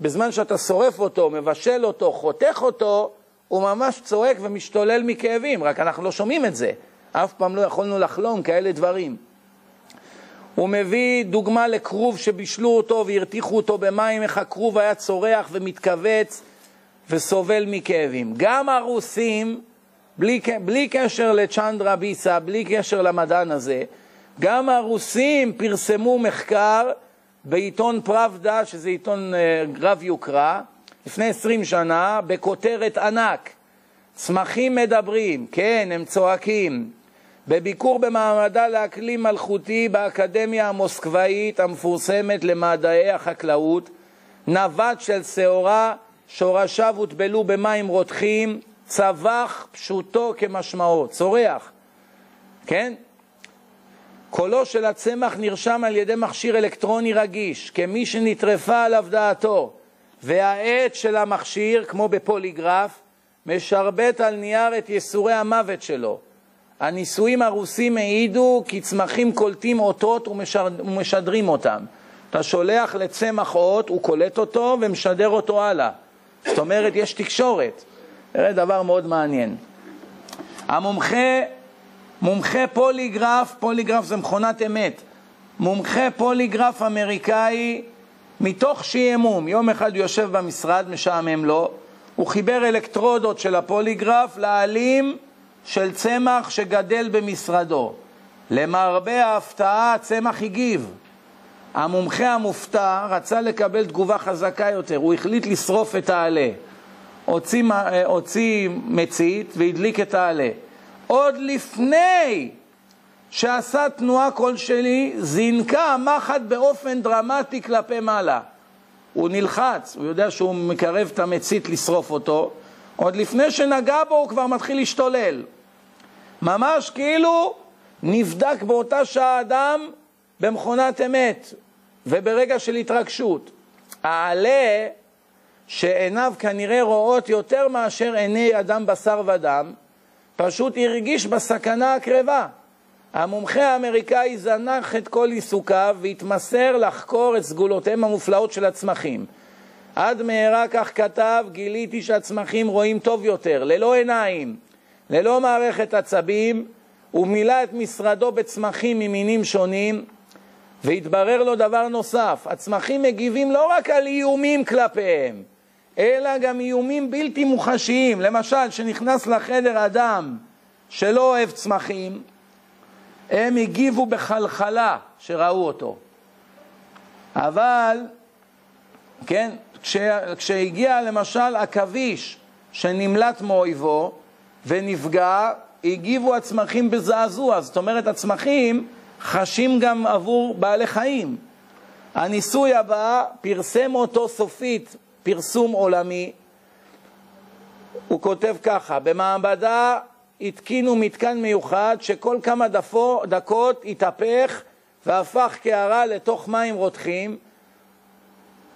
בזמן שאתה שורף אותו, מבשל אותו, חותך אותו, הוא ממש צועק ומשתולל מכאבים, רק אנחנו לא שומעים את זה. אף פעם לא יכולנו לחלום כאלה דברים. הוא מביא דוגמה לכרוב שבישלו אותו והרתיחו אותו במים, איך הכרוב היה צורח ומתכווץ וסובל מכאבים. גם הרוסים, בלי, בלי קשר לצ'נדרה ביסה, בלי קשר למדען הזה, גם הרוסים פרסמו מחקר בעיתון פראבדה, שזה עיתון אה, רב יוקרה, לפני עשרים שנה, בכותרת ענק. צמחים מדברים, כן, הם צועקים. בביקור במעמדה לאקלים מלכותי באקדמיה המוסקבאית המפורסמת למדעי החקלאות, נווט של שעורה, שורשיו הוטבלו במים רותחים, צבח פשוטו כמשמעו, צורח, כן? קולו של הצמח נרשם על ידי מכשיר אלקטרוני רגיש, כמי שנטרפה עליו דעתו, והעט של המכשיר, כמו בפוליגרף, משרבט על נייר את ייסורי המוות שלו. הניסויים הרוסים העידו כי צמחים קולטים אותות ומשדרים אותם. אתה שולח לצמח אות, הוא קולט אותו ומשדר אותו הלאה. זאת אומרת, יש תקשורת. זה דבר מאוד מעניין. המומחה, מומחה פוליגרף, פוליגרף זה מכונת אמת, מומחה פוליגרף אמריקאי, מתוך שעמום, יום אחד הוא יושב במשרד, משעמם לו, הוא חיבר אלקטרודות של הפוליגרף לעלים של צמח שגדל במשרדו. למרבה ההפתעה, הצמח הגיב. המומחה המופתע רצה לקבל תגובה חזקה יותר, הוא החליט לשרוף את העלה. הוציא, אה, הוציא מצית והדליק את העלה. עוד לפני שעשה תנועה כלשהי, זינקה המחט באופן דרמטי כלפי מעלה. הוא נלחץ, הוא יודע שהוא מקרב את המצית לשרוף אותו, עוד לפני שנגע בו הוא כבר מתחיל להשתולל. ממש כאילו נבדק באותה שעה אדם במכונת אמת וברגע של התרגשות. העלה שעיניו כנראה רואות יותר מאשר עיני אדם בשר ודם, פשוט הרגיש בסכנה הקרבה. המומחה האמריקאי זנח את כל עיסוקיו והתמסר לחקור את סגולותיהם המופלאות של הצמחים. עד מהרה, כך כתב, גיליתי שהצמחים רואים טוב יותר, ללא עיניים, ללא מערכת עצבים, ומילא את משרדו בצמחים ממינים שונים, והתברר לו דבר נוסף, הצמחים מגיבים לא רק על איומים כלפיהם, אלא גם איומים בלתי מוחשיים. למשל, שנכנס לחדר אדם שלא אוהב צמחים, הם הגיבו בחלחלה שראו אותו. אבל, כן, כש, כשהגיע למשל עכביש שנמלט מאויבו ונפגע, הגיבו הצמחים בזעזוע. זאת אומרת, הצמחים חשים גם עבור בעלי חיים. הניסוי הבא, פרסם אותו סופית, פרסום עולמי. הוא כותב ככה, במעבדה התקינו מתקן מיוחד שכל כמה דפו, דקות התהפך והפך קערה לתוך מים רותחים.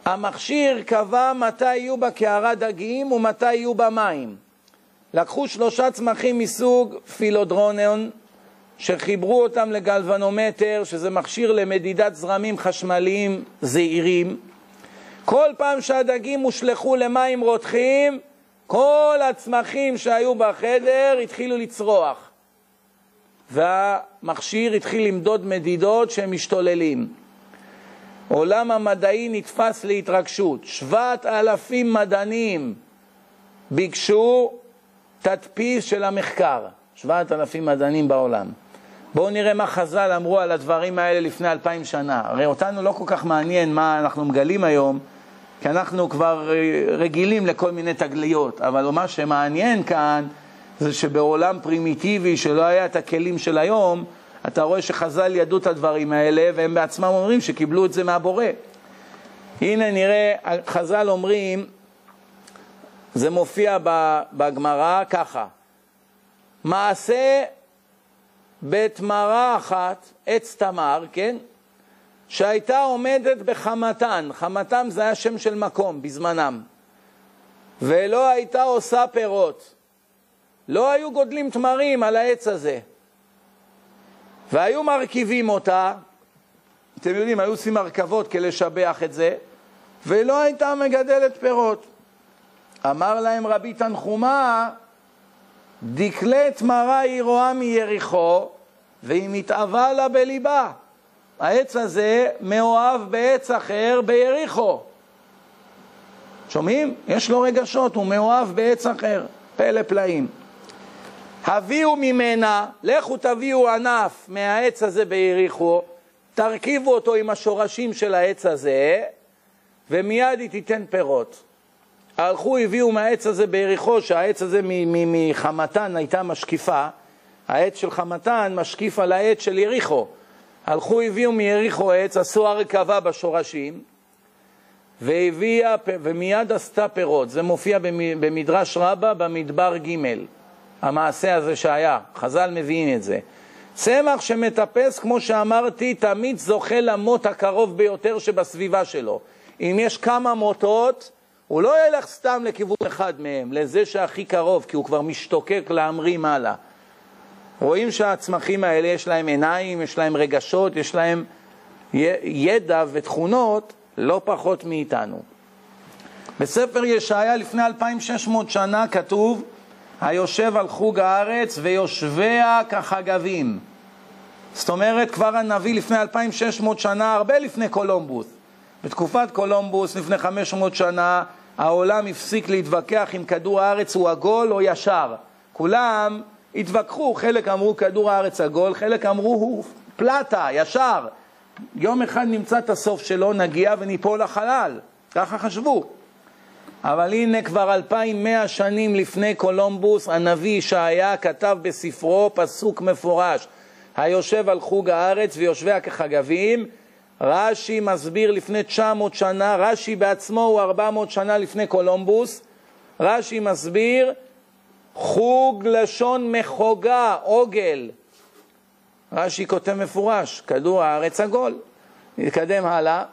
המכשיר קבע מתי יהיו בקערה דגים ומתי יהיו בה מים. לקחו שלושה צמחים מסוג פילודרונון, שחיברו אותם לגלבנומטר, שזה מכשיר למדידת זרמים חשמליים זעירים. כל פעם שהדגים הושלכו למים רותחים, כל הצמחים שהיו בחדר התחילו לצרוח. והמכשיר התחיל למדוד מדידות שהם משתוללים. עולם המדעי נתפס להתרגשות. שבעת אלפים מדענים ביקשו תדפיס של המחקר. שבעת אלפים מדענים בעולם. בואו נראה מה חז"ל אמרו על הדברים האלה לפני אלפיים שנה. הרי אותנו לא כל כך מעניין מה אנחנו מגלים היום, כי אנחנו כבר אה, רגילים לכל מיני תגליות, אבל מה שמעניין כאן זה שבעולם פרימיטיבי שלא היה את הכלים של היום, אתה רואה שחז"ל ידעו את הדברים האלה והם בעצמם אומרים שקיבלו את זה מהבורא. הנה נראה, חז"ל אומרים זה מופיע בגמרא ככה: מעשה בתמרה אחת, עץ תמר, כן? שהייתה עומדת בחמתן, חמתם זה היה שם של מקום בזמנם, ולא הייתה עושה פירות. לא היו גודלים תמרים על העץ הזה. והיו מרכיבים אותה, אתם יודעים, היו עושים הרכבות כדי לשבח את זה, ולא הייתה מגדלת פירות. אמר להם רבי תנחומה, דקלה תמרה היא רואה מיריחו, והיא מתאווה לה בליבה. העץ הזה מאוהב בעץ אחר ביריחו. שומעים? יש לו רגשות, הוא מאוהב בעץ אחר. פלא פלאים. הביאו ממנה, לכו תביאו ענף מהעץ הזה ביריחו, תרכיבו אותו עם השורשים של העץ הזה, ומיד היא תיתן פירות. הלכו, הביאו מהעץ הזה ביריחו, שהעץ הזה מחמתן הייתה משקיפה, העץ של חמתן משקיף על העץ של יריחו. הלכו, הביאו מיריחו עץ, עשו הרכבה בשורשים, והביאה, ומיד עשתה פירות. זה מופיע במדרש רבה במדבר ג', המעשה הזה שהיה. חז"ל מביאים את זה. צמח שמטפס, כמו שאמרתי, תמיד זוכה למוט הקרוב ביותר שבסביבה שלו. אם יש כמה מוטות, הוא לא ילך סתם לכיוון אחד מהם, לזה שהכי קרוב, כי הוא כבר משתוקק להמריא מעלה. רואים שהצמחים האלה יש להם עיניים, יש להם רגשות, יש להם ידע ותכונות לא פחות מאיתנו. בספר ישעיה לפני 2600 שנה כתוב היושב על חוג הארץ ויושביה כחגבים. זאת אומרת, כבר הנביא לפני 2600 שנה, הרבה לפני קולומבוס. בתקופת קולומבוס, לפני 500 שנה, העולם הפסיק להתווכח אם כדור הארץ הוא עגול או ישר. כולם התווכחו, חלק אמרו כדור הארץ עגול, חלק אמרו הוא פלטה, ישר. יום אחד נמצא את הסוף שלו, נגיע וניפול לחלל. ככה חשבו. אבל הנה כבר 2,100 שנים לפני קולומבוס, הנביא ישעיה כתב בספרו פסוק מפורש: היושב על חוג הארץ ויושביה כחגבים. רש"י מסביר לפני 900 שנה, רש"י בעצמו הוא 400 שנה לפני קולומבוס. רש"י מסביר חוג לשון מחוגה, עוגל. רש"י כותב מפורש, כדור הארץ עגול. נתקדם הלאה.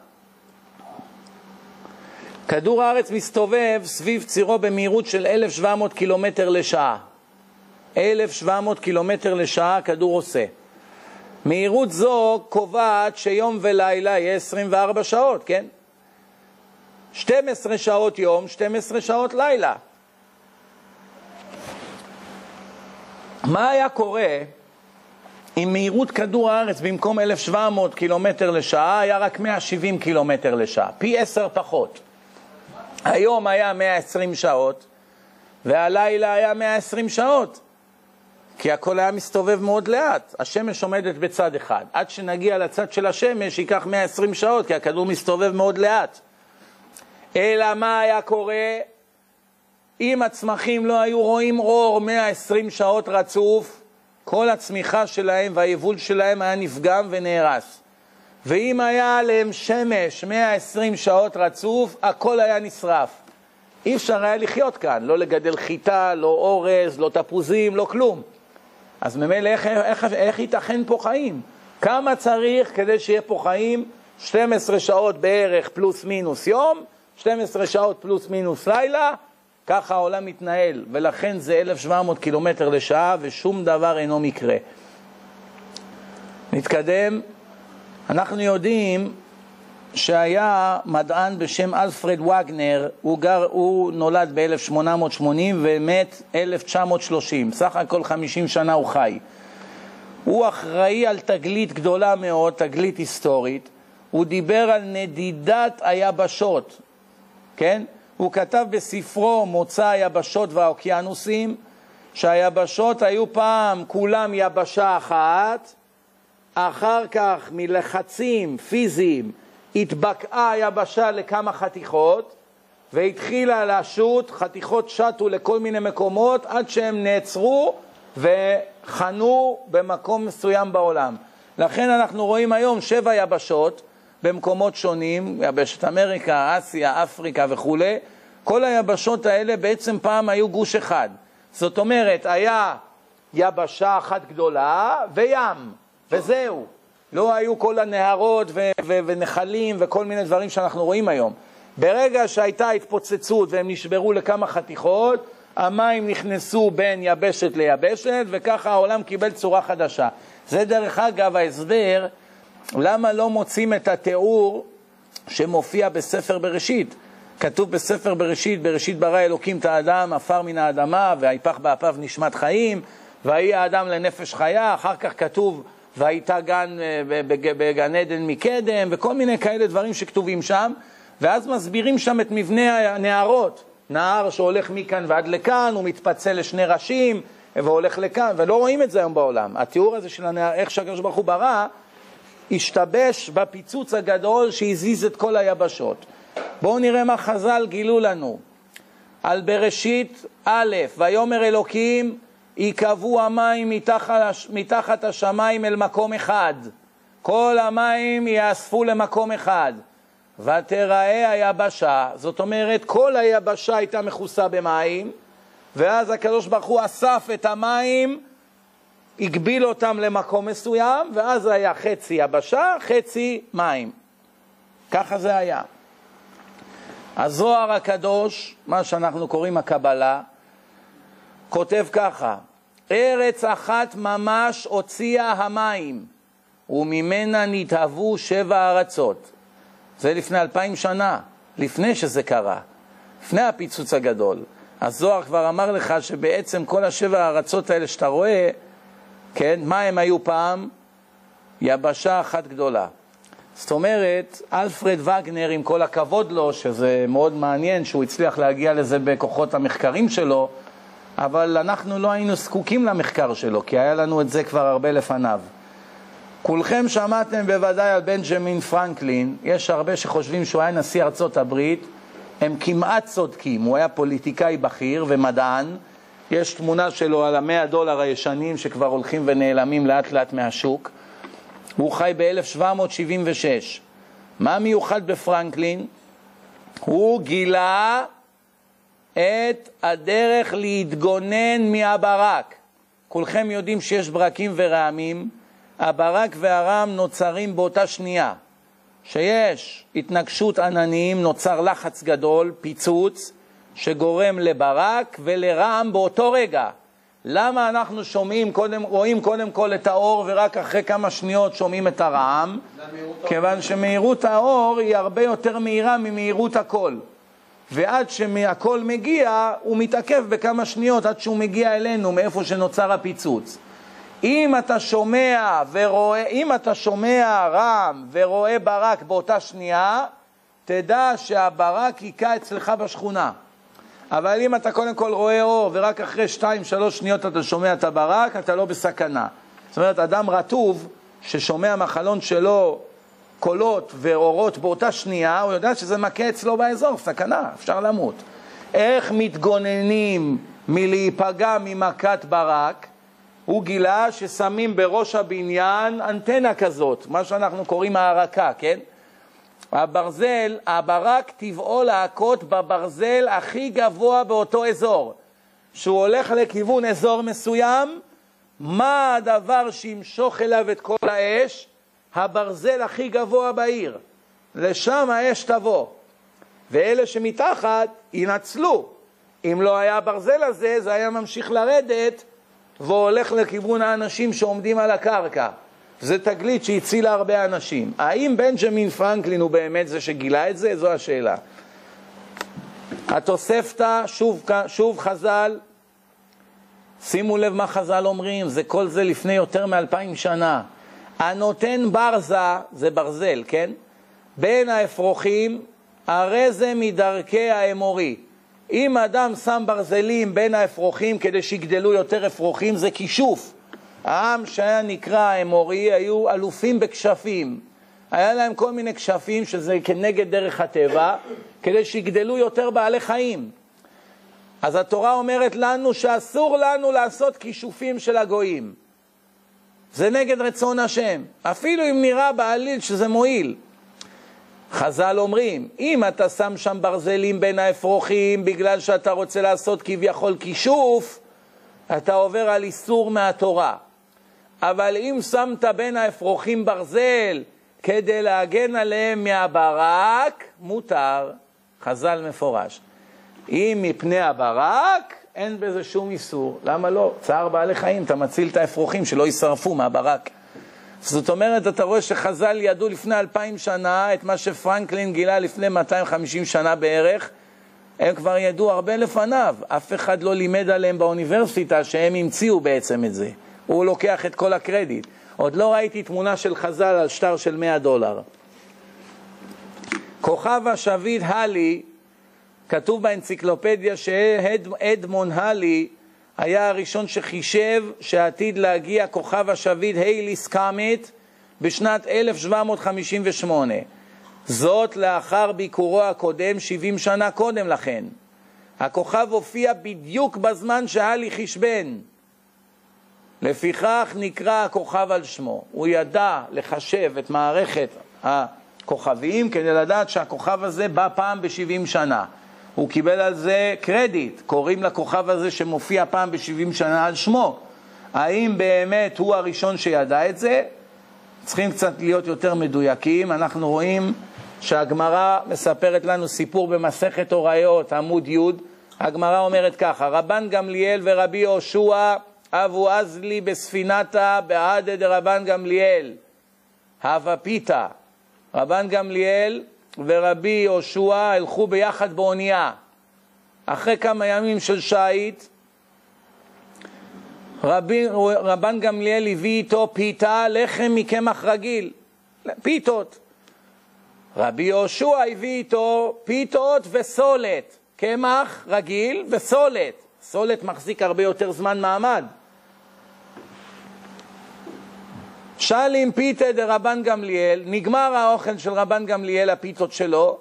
כדור הארץ מסתובב סביב צירו במהירות של 1,700 קילומטר לשעה. 1,700 קילומטר לשעה הכדור עושה. מהירות זו קובעת שיום ולילה יהיה 24 שעות, כן? 12 שעות יום, 12 שעות לילה. מה היה קורה אם מהירות כדור הארץ במקום 1,700 קילומטר לשעה היה רק 170 קילומטר לשעה, פי עשר פחות. היום היה 120 שעות והלילה היה 120 שעות, כי הכל היה מסתובב מאוד לאט. השמש עומדת בצד אחד. עד שנגיע לצד של השמש ייקח 120 שעות, כי הכדור מסתובב מאוד לאט. אלא מה היה קורה אם הצמחים לא היו רואים אור 120 שעות רצוף, כל הצמיחה שלהם והיבול שלהם היה נפגם ונהרס. ואם היה עליהם שמש 120 שעות רצוף, הכל היה נשרף. אי אפשר היה לחיות כאן, לא לגדל חיטה, לא אורז, לא תפוזים, לא כלום. אז ממילא איך, איך, איך, ייתכן פה חיים? כמה צריך כדי שיהיה פה חיים? 12 שעות בערך פלוס מינוס יום, 12 שעות פלוס מינוס לילה, ככה העולם מתנהל, ולכן זה 1,700 קילומטר לשעה ושום דבר אינו מקרה. נתקדם. אנחנו יודעים שהיה מדען בשם אלפרד וגנר, הוא, גר, הוא נולד ב-1880 ומת 1930, סך הכל 50 שנה הוא חי. הוא אחראי על תגלית גדולה מאוד, תגלית היסטורית. הוא דיבר על נדידת היבשות, כן? הוא כתב בספרו מוצא היבשות והאוקיינוסים שהיבשות היו פעם כולם יבשה אחת, אחר כך מלחצים פיזיים התבקעה היבשה לכמה חתיכות והתחילה לשוט, חתיכות שטו לכל מיני מקומות עד שהם נעצרו וחנו במקום מסוים בעולם. לכן אנחנו רואים היום שבע יבשות במקומות שונים, יבשת אמריקה, אסיה, אפריקה וכולי, כל היבשות האלה בעצם פעם היו גוש אחד. זאת אומרת, היה יבשה אחת גדולה וים, וזהו. לא היו כל הנהרות ו- ו- ונחלים וכל מיני דברים שאנחנו רואים היום. ברגע שהייתה התפוצצות והם נשברו לכמה חתיכות, המים נכנסו בין יבשת ליבשת, וככה העולם קיבל צורה חדשה. זה דרך אגב ההסבר למה לא מוצאים את התיאור שמופיע בספר בראשית. כתוב בספר בראשית, בראשית ברא אלוקים את האדם, עפר מן האדמה, והיפח באפיו נשמת חיים, ויהי האדם לנפש חיה, אחר כך כתוב והייתה גן אה, בגן עדן מקדם, וכל מיני כאלה דברים שכתובים שם, ואז מסבירים שם את מבנה הנהרות. נהר שהולך מכאן ועד לכאן, הוא מתפצל לשני ראשים, והולך לכאן, ולא רואים את זה היום בעולם. התיאור הזה של הנהר, איך שהקדוש ברוך הוא ברא, השתבש בפיצוץ הגדול שהזיז את כל היבשות. בואו נראה מה חז"ל גילו לנו. על בראשית א', ויאמר אלוקים, ייקבעו המים מתחת, מתחת השמיים אל מקום אחד. כל המים יאספו למקום אחד. ותראה היבשה, זאת אומרת כל היבשה הייתה מכוסה במים, ואז הקדוש ברוך הוא אסף את המים, הגביל אותם למקום מסוים, ואז היה חצי יבשה, חצי מים. ככה זה היה. הזוהר הקדוש, מה שאנחנו קוראים הקבלה, כותב ככה: ארץ אחת ממש הוציאה המים, וממנה נתהוו שבע ארצות. זה לפני אלפיים שנה, לפני שזה קרה, לפני הפיצוץ הגדול. הזוהר כבר אמר לך שבעצם כל השבע הארצות האלה שאתה רואה, כן, מה הם היו פעם? יבשה אחת גדולה. זאת אומרת, אלפרד וגנר, עם כל הכבוד לו, שזה מאוד מעניין שהוא הצליח להגיע לזה בכוחות המחקרים שלו, אבל אנחנו לא היינו זקוקים למחקר שלו, כי היה לנו את זה כבר הרבה לפניו. כולכם שמעתם בוודאי על בנג'מין פרנקלין, יש הרבה שחושבים שהוא היה נשיא ארצות הברית, הם כמעט צודקים, הוא היה פוליטיקאי בכיר ומדען, יש תמונה שלו על המאה דולר הישנים שכבר הולכים ונעלמים לאט לאט מהשוק, הוא חי ב-1776. מה מיוחד בפרנקלין? הוא גילה את הדרך להתגונן מהברק. כולכם יודעים שיש ברקים ורעמים, הברק והרעם נוצרים באותה שנייה. שיש התנגשות עננים, נוצר לחץ גדול, פיצוץ, שגורם לברק ולרעם באותו רגע. למה אנחנו שומעים, קודם, רואים קודם כל את האור ורק אחרי כמה שניות שומעים את הרעם? כיוון שמהירות האור היא הרבה יותר מהירה ממהירות הקול. ועד שהקול מגיע, הוא מתעכב בכמה שניות עד שהוא מגיע אלינו, מאיפה שנוצר הפיצוץ. אם אתה שומע ורואה, אם אתה שומע רעם ורואה ברק באותה שנייה, תדע שהברק היכה אצלך בשכונה. אבל אם אתה קודם כל רואה אור ורק אחרי שתיים, שלוש שניות אתה שומע את הברק, אתה לא בסכנה. זאת אומרת, אדם רטוב ששומע מהחלון שלו קולות ואורות באותה שנייה, הוא יודע שזה מכה אצלו באזור, סכנה, אפשר למות. איך מתגוננים מלהיפגע ממכת ברק? הוא גילה ששמים בראש הבניין אנטנה כזאת, מה שאנחנו קוראים הערקה, כן? הברזל, הברק טבעו להכות בברזל הכי גבוה באותו אזור. שהוא הולך לכיוון אזור מסוים, מה הדבר שימשוך אליו את כל האש? הברזל הכי גבוה בעיר. לשם האש תבוא. ואלה שמתחת ינצלו. אם לא היה הברזל הזה, זה היה ממשיך לרדת והולך לכיוון האנשים שעומדים על הקרקע. זה תגלית שהצילה הרבה אנשים. האם בנג'מין פרנקלין הוא באמת זה שגילה את זה? זו השאלה. התוספתא, שוב, שוב חז"ל, שימו לב מה חז"ל אומרים, זה כל זה לפני יותר מאלפיים שנה. הנותן ברזה, זה ברזל, כן? בין האפרוחים, הרי זה מדרכי האמורי. אם אדם שם ברזלים בין האפרוחים כדי שיגדלו יותר אפרוחים, זה כישוף. העם שהיה נקרא האמורי היו אלופים בכשפים. היה להם כל מיני כשפים שזה כנגד דרך הטבע, כדי שיגדלו יותר בעלי חיים. אז התורה אומרת לנו שאסור לנו לעשות כישופים של הגויים. זה נגד רצון השם, אפילו אם נראה בעליל שזה מועיל. חז"ל אומרים, אם אתה שם שם ברזלים בין האפרוחים בגלל שאתה רוצה לעשות כביכול כישוף, אתה עובר על איסור מהתורה. אבל אם שמת בין האפרוחים ברזל כדי להגן עליהם מהברק, מותר. חז"ל מפורש. אם מפני הברק, אין בזה שום איסור. למה לא? צער בעלי חיים, אתה מציל את האפרוחים שלא יישרפו מהברק. זאת אומרת, אתה רואה שחז"ל ידעו לפני אלפיים שנה את מה שפרנקלין גילה לפני 250 שנה בערך, הם כבר ידעו הרבה לפניו. אף אחד לא לימד עליהם באוניברסיטה שהם המציאו בעצם את זה. הוא לוקח את כל הקרדיט. עוד לא ראיתי תמונה של חז"ל על שטר של 100 דולר. כוכב השביט הלי, כתוב באנציקלופדיה שאדמון הלי היה הראשון שחישב שעתיד להגיע כוכב השביט הייליס קאמית בשנת 1758. זאת לאחר ביקורו הקודם 70 שנה קודם לכן. הכוכב הופיע בדיוק בזמן שהלי חשבן. לפיכך נקרא הכוכב על שמו. הוא ידע לחשב את מערכת הכוכבים כדי לדעת שהכוכב הזה בא פעם ב-70 שנה. הוא קיבל על זה קרדיט, קוראים לכוכב הזה שמופיע פעם ב-70 שנה על שמו. האם באמת הוא הראשון שידע את זה? צריכים קצת להיות יותר מדויקים. אנחנו רואים שהגמרא מספרת לנו סיפור במסכת הוריות, עמוד י', הגמרא אומרת ככה, רבן גמליאל ורבי יהושע אבו אזלי בספינתה בעדה דרבן גמליאל, הווה פיתה. רבן גמליאל ורבי יהושע הלכו ביחד באונייה. אחרי כמה ימים של שיט, רבי, רבן גמליאל הביא איתו פיתה, לחם מקמח רגיל, פיתות. רבי יהושע הביא איתו פיתות וסולת, קמח רגיל וסולת. סולת מחזיק הרבה יותר זמן מעמד. שאלים פיתה דרבן גמליאל, נגמר האוכל של רבן גמליאל, הפיתות שלו,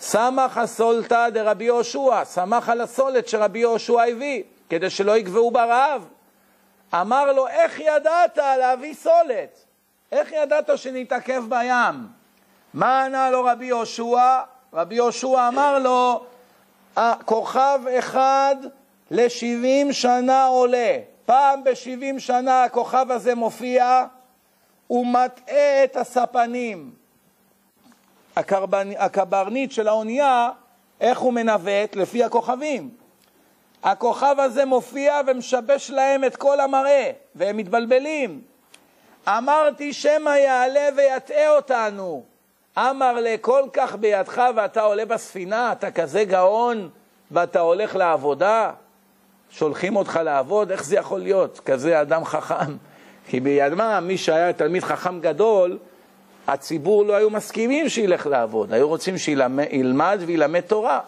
סמך הסולתא דרבי יהושע, סמך על הסולת שרבי יהושע הביא, כדי שלא יגבהו ברעב. אמר לו, איך ידעת להביא סולת? איך ידעת שנתעכב בים? מה ענה לו רבי יהושע? רבי יהושע אמר לו, כוכב אחד לשבעים שנה עולה. פעם בשבעים שנה הכוכב הזה מופיע, הוא מטעה את הספנים. הקברניט של האונייה, איך הוא מנווט? לפי הכוכבים. הכוכב הזה מופיע ומשבש להם את כל המראה, והם מתבלבלים. אמרתי שמא יעלה ויטעה אותנו. אמר לכל כך בידך ואתה עולה בספינה, אתה כזה גאון ואתה הולך לעבודה? שולחים אותך לעבוד, איך זה יכול להיות? כזה אדם חכם. כי בידמה, מי שהיה תלמיד חכם גדול, הציבור לא היו מסכימים שילך לעבוד, היו רוצים שילמד וילמד תורה.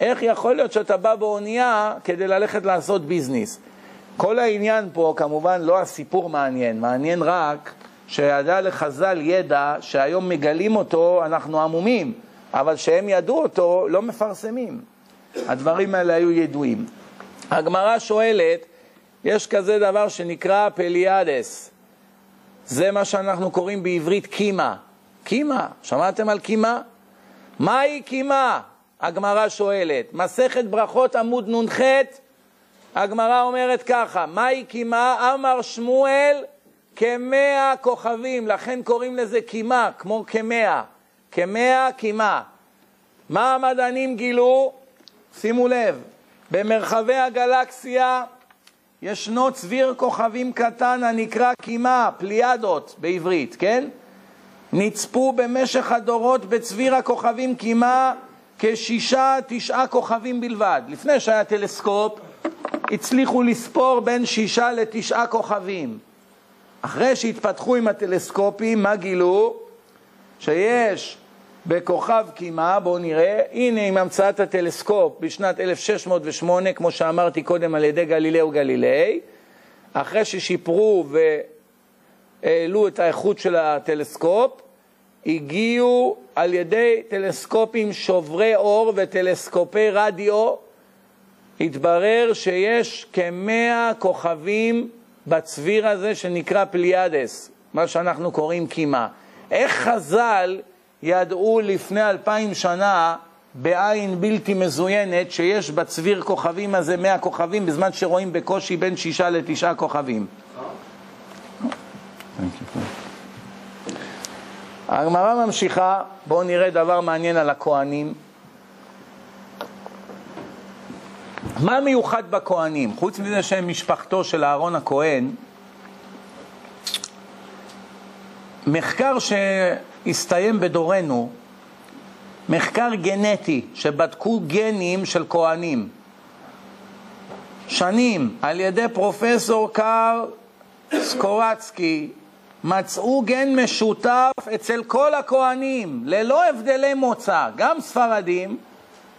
איך יכול להיות שאתה בא באונייה כדי ללכת לעשות ביזנס? כל העניין פה, כמובן, לא הסיפור מעניין, מעניין רק שידע לחז"ל ידע שהיום מגלים אותו, אנחנו עמומים, אבל שהם ידעו אותו, לא מפרסמים. הדברים האלה היו ידועים. הגמרא שואלת, יש כזה דבר שנקרא פליאדס. זה מה שאנחנו קוראים בעברית קימה. קימה, שמעתם על קימה? מהי קימה? הגמרא שואלת. מסכת ברכות עמוד נ"ח, הגמרא אומרת ככה, מהי קימה? אמר שמואל כמאה כוכבים, לכן קוראים לזה קימה, כמו כמאה. כמאה קימה. מה המדענים גילו? שימו לב, במרחבי הגלקסיה ישנו צביר כוכבים קטן הנקרא קימה, פליאדות בעברית, כן? נצפו במשך הדורות בצביר הכוכבים קימה כשישה, תשעה כוכבים בלבד. לפני שהיה טלסקופ, הצליחו לספור בין שישה לתשעה כוכבים. אחרי שהתפתחו עם הטלסקופים, מה גילו? שיש בכוכב קימה, בואו נראה, הנה עם המצאת הטלסקופ בשנת 1608, כמו שאמרתי קודם על ידי גלילאו גלילי, אחרי ששיפרו והעלו את האיכות של הטלסקופ, הגיעו על ידי טלסקופים שוברי אור וטלסקופי רדיו, התברר שיש כמאה כוכבים בצביר הזה שנקרא פליאדס, מה שאנחנו קוראים קימה. איך חז"ל ידעו לפני אלפיים שנה בעין בלתי מזוינת שיש בצביר כוכבים הזה מאה כוכבים בזמן שרואים בקושי בין שישה לתשעה כוכבים. הגמרא ממשיכה, בואו נראה דבר מעניין על הכוהנים. מה מיוחד בכוהנים? חוץ מזה שהם משפחתו של אהרון הכהן, מחקר שהסתיים בדורנו, מחקר גנטי שבדקו גנים של כהנים, שנים, על ידי פרופסור קאר סקורצקי, מצאו גן משותף אצל כל הכהנים, ללא הבדלי מוצא, גם ספרדים,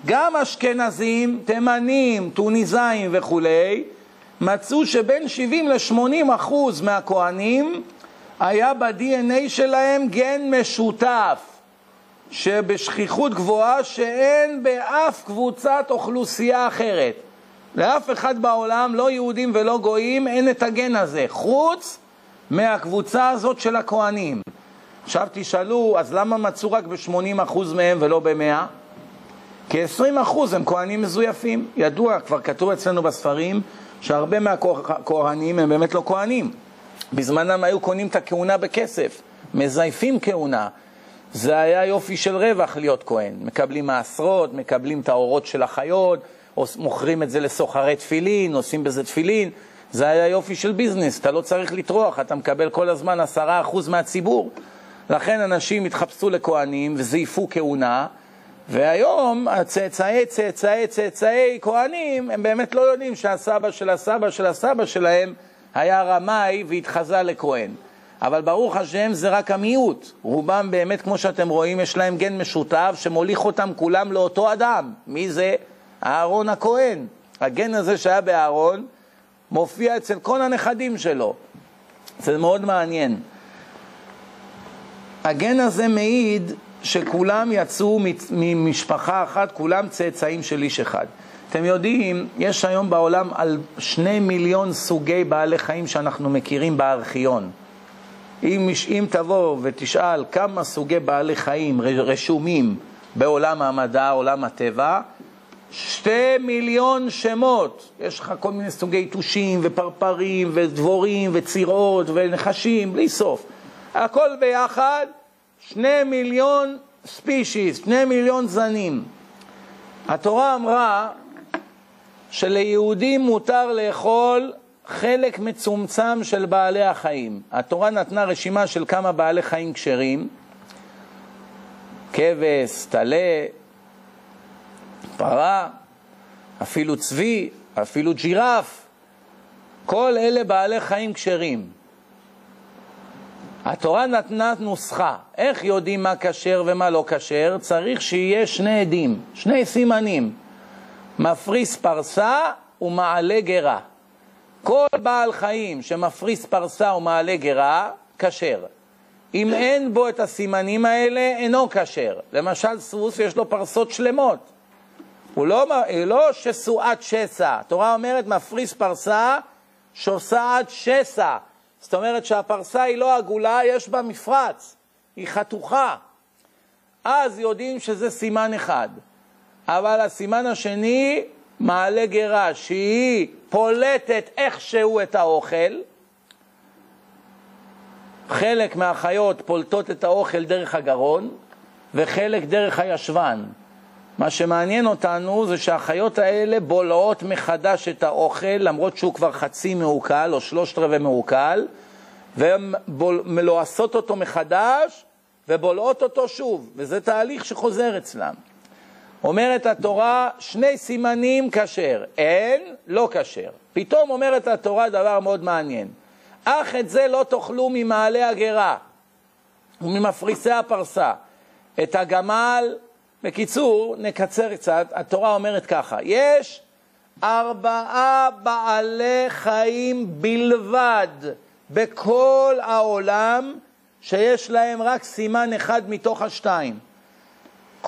גם אשכנזים, תימנים, טוניסאים וכולי, מצאו שבין 70 ל-80 אחוז מהכהנים היה ב-DNA שלהם גן משותף, שבשכיחות גבוהה שאין באף קבוצת אוכלוסייה אחרת. לאף אחד בעולם, לא יהודים ולא גויים, אין את הגן הזה, חוץ מהקבוצה הזאת של הכהנים. עכשיו תשאלו, אז למה מצאו רק ב-80% מהם ולא ב-100? כי 20% הם כהנים מזויפים. ידוע, כבר כתוב אצלנו בספרים, שהרבה מהכהנים הם באמת לא כהנים. בזמנם היו קונים את הכהונה בכסף, מזייפים כהונה. זה היה יופי של רווח להיות כהן. מקבלים מעשרות, מקבלים את האורות של החיות, מוכרים את זה לסוחרי תפילין, עושים בזה תפילין. זה היה יופי של ביזנס, אתה לא צריך לטרוח, אתה מקבל כל הזמן עשרה אחוז מהציבור. לכן אנשים התחפשו לכהנים וזייפו כהונה, והיום הצאצאי צאצאי צאצאי כהנים, הם באמת לא יודעים שהסבא של הסבא של הסבא שלהם היה רמאי והתחזה לכהן. אבל ברוך השם זה רק המיעוט. רובם באמת, כמו שאתם רואים, יש להם גן משותף שמוליך אותם כולם לאותו אדם. מי זה? אהרון הכהן. הגן הזה שהיה באהרון מופיע אצל כל הנכדים שלו. זה מאוד מעניין. הגן הזה מעיד שכולם יצאו ממשפחה אחת, כולם צאצאים של איש אחד. אתם יודעים, יש היום בעולם על שני מיליון סוגי בעלי חיים שאנחנו מכירים בארכיון. אם, אם תבוא ותשאל כמה סוגי בעלי חיים רשומים בעולם המדע, עולם הטבע, שתי מיליון שמות. יש לך כל מיני סוגי יתושים ופרפרים ודבורים וצירות ונחשים, בלי סוף. הכל ביחד, שני מיליון ספישיס, שני מיליון זנים. התורה אמרה שליהודים מותר לאכול חלק מצומצם של בעלי החיים. התורה נתנה רשימה של כמה בעלי חיים כשרים, כבש, טלה, פרה, אפילו צבי, אפילו ג'ירף, כל אלה בעלי חיים כשרים. התורה נתנה נוסחה, איך יודעים מה כשר ומה לא כשר? צריך שיהיה שני עדים, שני סימנים, מפריס פרסה ומעלה גרה. כל בעל חיים שמפריס פרסה ומעלה גרה, כשר. אם אין בו את הסימנים האלה, אינו כשר. למשל, סוס יש לו פרסות שלמות. הוא לא, לא שסועת שסע. התורה אומרת מפריס פרסה, שוסעת שסע. זאת אומרת שהפרסה היא לא עגולה, יש בה מפרץ, היא חתוכה. אז יודעים שזה סימן אחד. אבל הסימן השני, מעלה גרה, שהיא פולטת איכשהו את האוכל. חלק מהחיות פולטות את האוכל דרך הגרון, וחלק דרך הישבן. מה שמעניין אותנו זה שהחיות האלה בולעות מחדש את האוכל, למרות שהוא כבר חצי מעוקל או שלושת רבעי מעוקל, והן מלועסות אותו מחדש ובולעות אותו שוב, וזה תהליך שחוזר אצלם. אומרת התורה, שני סימנים כשר, אין, לא כשר. פתאום אומרת התורה דבר מאוד מעניין, אך את זה לא תאכלו ממעלה הגרה וממפריסי הפרסה. את הגמל, בקיצור, נקצר קצת, התורה אומרת ככה, יש ארבעה בעלי חיים בלבד בכל העולם שיש להם רק סימן אחד מתוך השתיים.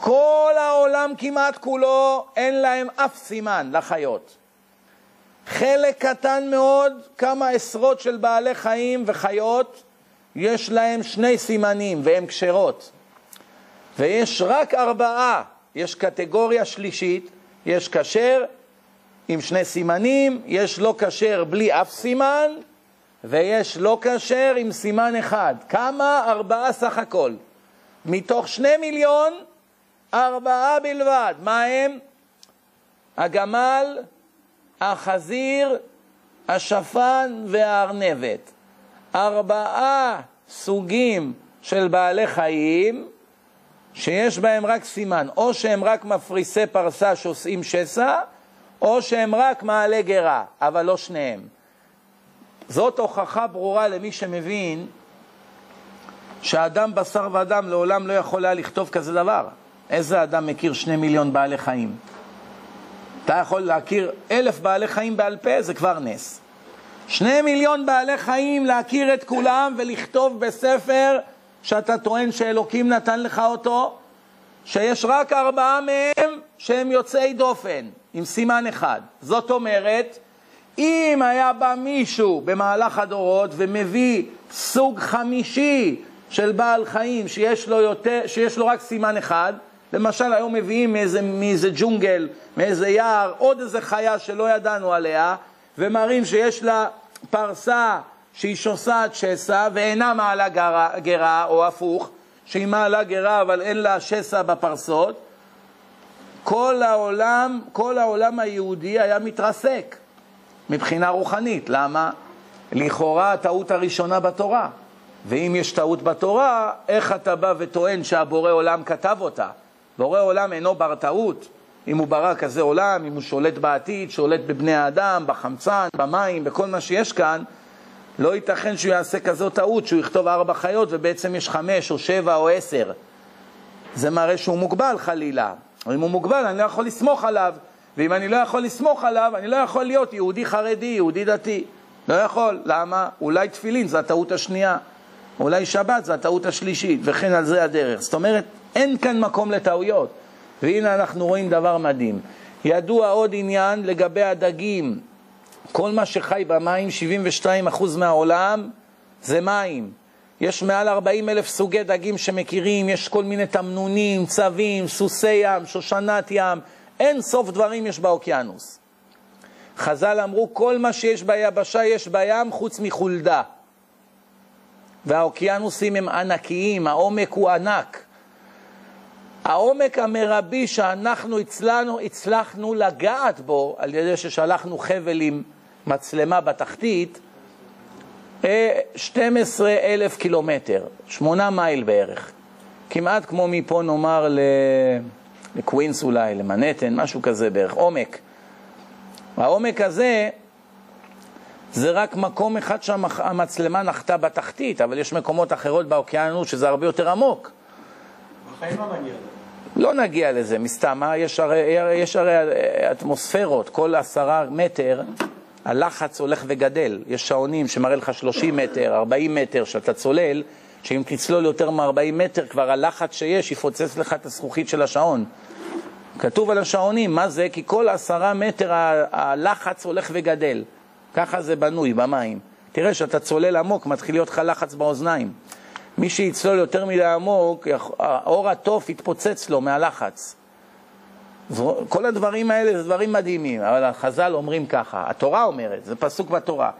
כל העולם כמעט כולו אין להם אף סימן לחיות. חלק קטן מאוד, כמה עשרות של בעלי חיים וחיות, יש להם שני סימנים והם כשרות. ויש רק ארבעה, יש קטגוריה שלישית, יש כשר עם שני סימנים, יש לא כשר בלי אף סימן, ויש לא כשר עם סימן אחד. כמה? ארבעה סך הכל. מתוך שני מיליון, ארבעה בלבד. מה הם? הגמל, החזיר, השפן והארנבת. ארבעה סוגים של בעלי חיים שיש בהם רק סימן, או שהם רק מפריסי פרסה שעושים שסע, או שהם רק מעלה גרה, אבל לא שניהם. זאת הוכחה ברורה למי שמבין שאדם בשר ודם לעולם לא יכול היה לכתוב כזה דבר. איזה אדם מכיר שני מיליון בעלי חיים? אתה יכול להכיר אלף בעלי חיים בעל פה, זה כבר נס. שני מיליון בעלי חיים, להכיר את כולם ולכתוב בספר שאתה טוען שאלוקים נתן לך אותו, שיש רק ארבעה מהם שהם יוצאי דופן, עם סימן אחד. זאת אומרת, אם היה בא מישהו במהלך הדורות ומביא סוג חמישי של בעל חיים שיש לו, יותר, שיש לו רק סימן אחד, למשל היום מביאים מאיזה, מאיזה ג'ונגל, מאיזה יער, עוד איזה חיה שלא ידענו עליה, ומראים שיש לה פרסה שהיא שוסעת שסע ואינה מעלה גרה, גרה, או הפוך, שהיא מעלה גרה אבל אין לה שסע בפרסות, כל העולם, כל העולם היהודי היה מתרסק מבחינה רוחנית. למה? לכאורה הטעות הראשונה בתורה. ואם יש טעות בתורה, איך אתה בא וטוען שהבורא עולם כתב אותה? בורא עולם אינו בר טעות. אם הוא ברא כזה עולם, אם הוא שולט בעתיד, שולט בבני האדם, בחמצן, במים, בכל מה שיש כאן, לא ייתכן שהוא יעשה כזאת טעות, שהוא יכתוב ארבע חיות ובעצם יש חמש או שבע או עשר. זה מראה שהוא מוגבל חלילה. אם הוא מוגבל, אני לא יכול לסמוך עליו. ואם אני לא יכול לסמוך עליו, אני לא יכול להיות יהודי חרדי, יהודי דתי. לא יכול. למה? אולי תפילין זה הטעות השנייה. אולי שבת זה הטעות השלישית, וכן על זה הדרך. זאת אומרת, אין כאן מקום לטעויות. והנה אנחנו רואים דבר מדהים. ידוע עוד עניין לגבי הדגים. כל מה שחי במים, 72% מהעולם, זה מים. יש מעל 40 אלף סוגי דגים שמכירים, יש כל מיני תמנונים, צבים, סוסי ים, שושנת ים, אין סוף דברים יש באוקיינוס. חז"ל אמרו, כל מה שיש ביבשה יש בים חוץ מחולדה. והאוקיינוסים הם ענקיים, העומק הוא ענק. העומק המרבי שאנחנו הצלנו, הצלחנו לגעת בו על ידי ששלחנו חבל עם מצלמה בתחתית, 12 אה, אלף קילומטר, 8 מייל בערך. כמעט כמו מפה נאמר לקווינס אולי, למנהטן, משהו כזה בערך, עומק. העומק הזה זה רק מקום אחד שהמצלמה נחתה בתחתית, אבל יש מקומות אחרות באוקיינוס שזה הרבה יותר עמוק. בחיים לא נגיע לזה. לא נגיע לזה, מסתמה, יש הרי, יש הרי אטמוספירות, כל עשרה מטר הלחץ הולך וגדל. יש שעונים שמראה לך 30 מטר, 40 מטר, שאתה צולל, שאם תצלול יותר מ-40 מטר, כבר הלחץ שיש יפוצץ לך את הזכוכית של השעון. כתוב על השעונים, מה זה? כי כל עשרה מטר הלחץ הולך וגדל. ככה זה בנוי במים. תראה, כשאתה צולל עמוק, מתחיל להיות לך לחץ באוזניים. מי שיצלול יותר מדי עמוק, האור התוף יתפוצץ לו מהלחץ. כל הדברים האלה זה דברים מדהימים, אבל החז"ל אומרים ככה, התורה אומרת, זה פסוק בתורה.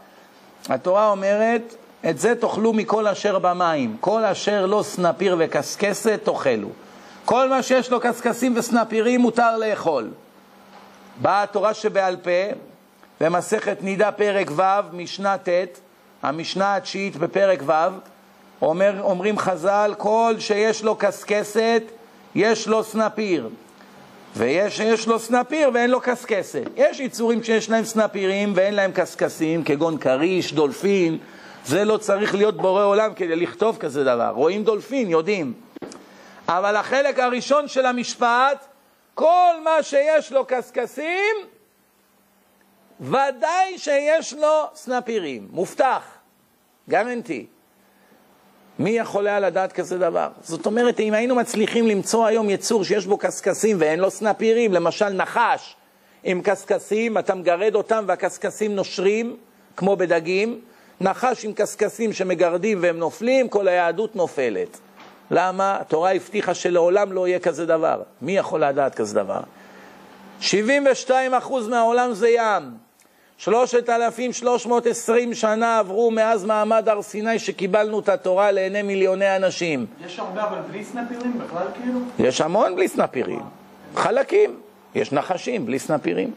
התורה אומרת, את זה תאכלו מכל אשר במים, כל אשר לא סנפיר וקשקשת תאכלו. כל מה שיש לו קשקשים וסנפירים מותר לאכול. באה התורה שבעל פה, במסכת נידה פרק ו', משנה ט', המשנה התשיעית בפרק ו', אומר, אומרים חז"ל, כל שיש לו קשקשת, יש לו סנפיר. ויש שיש לו סנפיר ואין לו קשקשת. יש יצורים שיש להם סנפירים ואין להם קשקשים, כגון כריש, דולפין. זה לא צריך להיות בורא עולם כדי לכתוב כזה דבר. רואים דולפין, יודעים. אבל החלק הראשון של המשפט, כל מה שיש לו קשקשים, ודאי שיש לו סנפירים. מובטח. גרנטי. מי יכול היה לדעת כזה דבר? זאת אומרת, אם היינו מצליחים למצוא היום יצור שיש בו קשקשים ואין לו סנפירים, למשל נחש עם קשקשים, אתה מגרד אותם והקשקשים נושרים, כמו בדגים, נחש עם קשקשים שמגרדים והם נופלים, כל היהדות נופלת. למה? התורה הבטיחה שלעולם לא יהיה כזה דבר. מי יכול לדעת כזה דבר? 72% מהעולם זה ים. 3,320 שנה עברו מאז מעמד הר סיני שקיבלנו את התורה לעיני מיליוני אנשים. יש הרבה אבל בלי סנפירים בכלל כאילו? יש המון בלי סנפירים. חלקים. יש נחשים בלי סנפירים.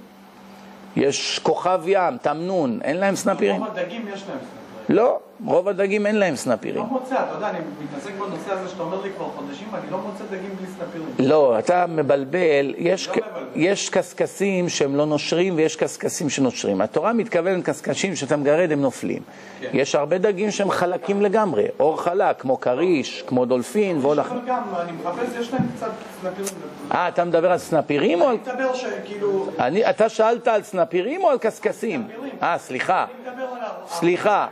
יש כוכב ים, תמנון, אין להם סנפירים. רוב הדגים יש להם סנפירים. לא, רוב הדגים אין להם סנפירים. לא מוצא, אתה יודע, אני מתעסק בנושא הזה שאתה אומר לי כבר חודשים, ואני לא מוצא דגים בלי סנפירים. לא, אתה מבלבל, יש, לא מבלבל. יש קשקשים שהם לא נושרים ויש קשקשים שנושרים. התורה מתכוונת קשקשים שאתה מגרד הם נופלים. כן. יש הרבה דגים שהם חלקים לגמרי, אור חלק, כמו כריש, כמו דולפין ועוד אחר. גם, אני מחפש, יש להם קצת סנפירים. אה, אתה מדבר על סנפירים או על... אני מדבר שכאילו... אני, אתה שאלת על סנפירים או על קשקשים? סנפירים. אה, סליחה. אני מדבר על... הרבה סליחה.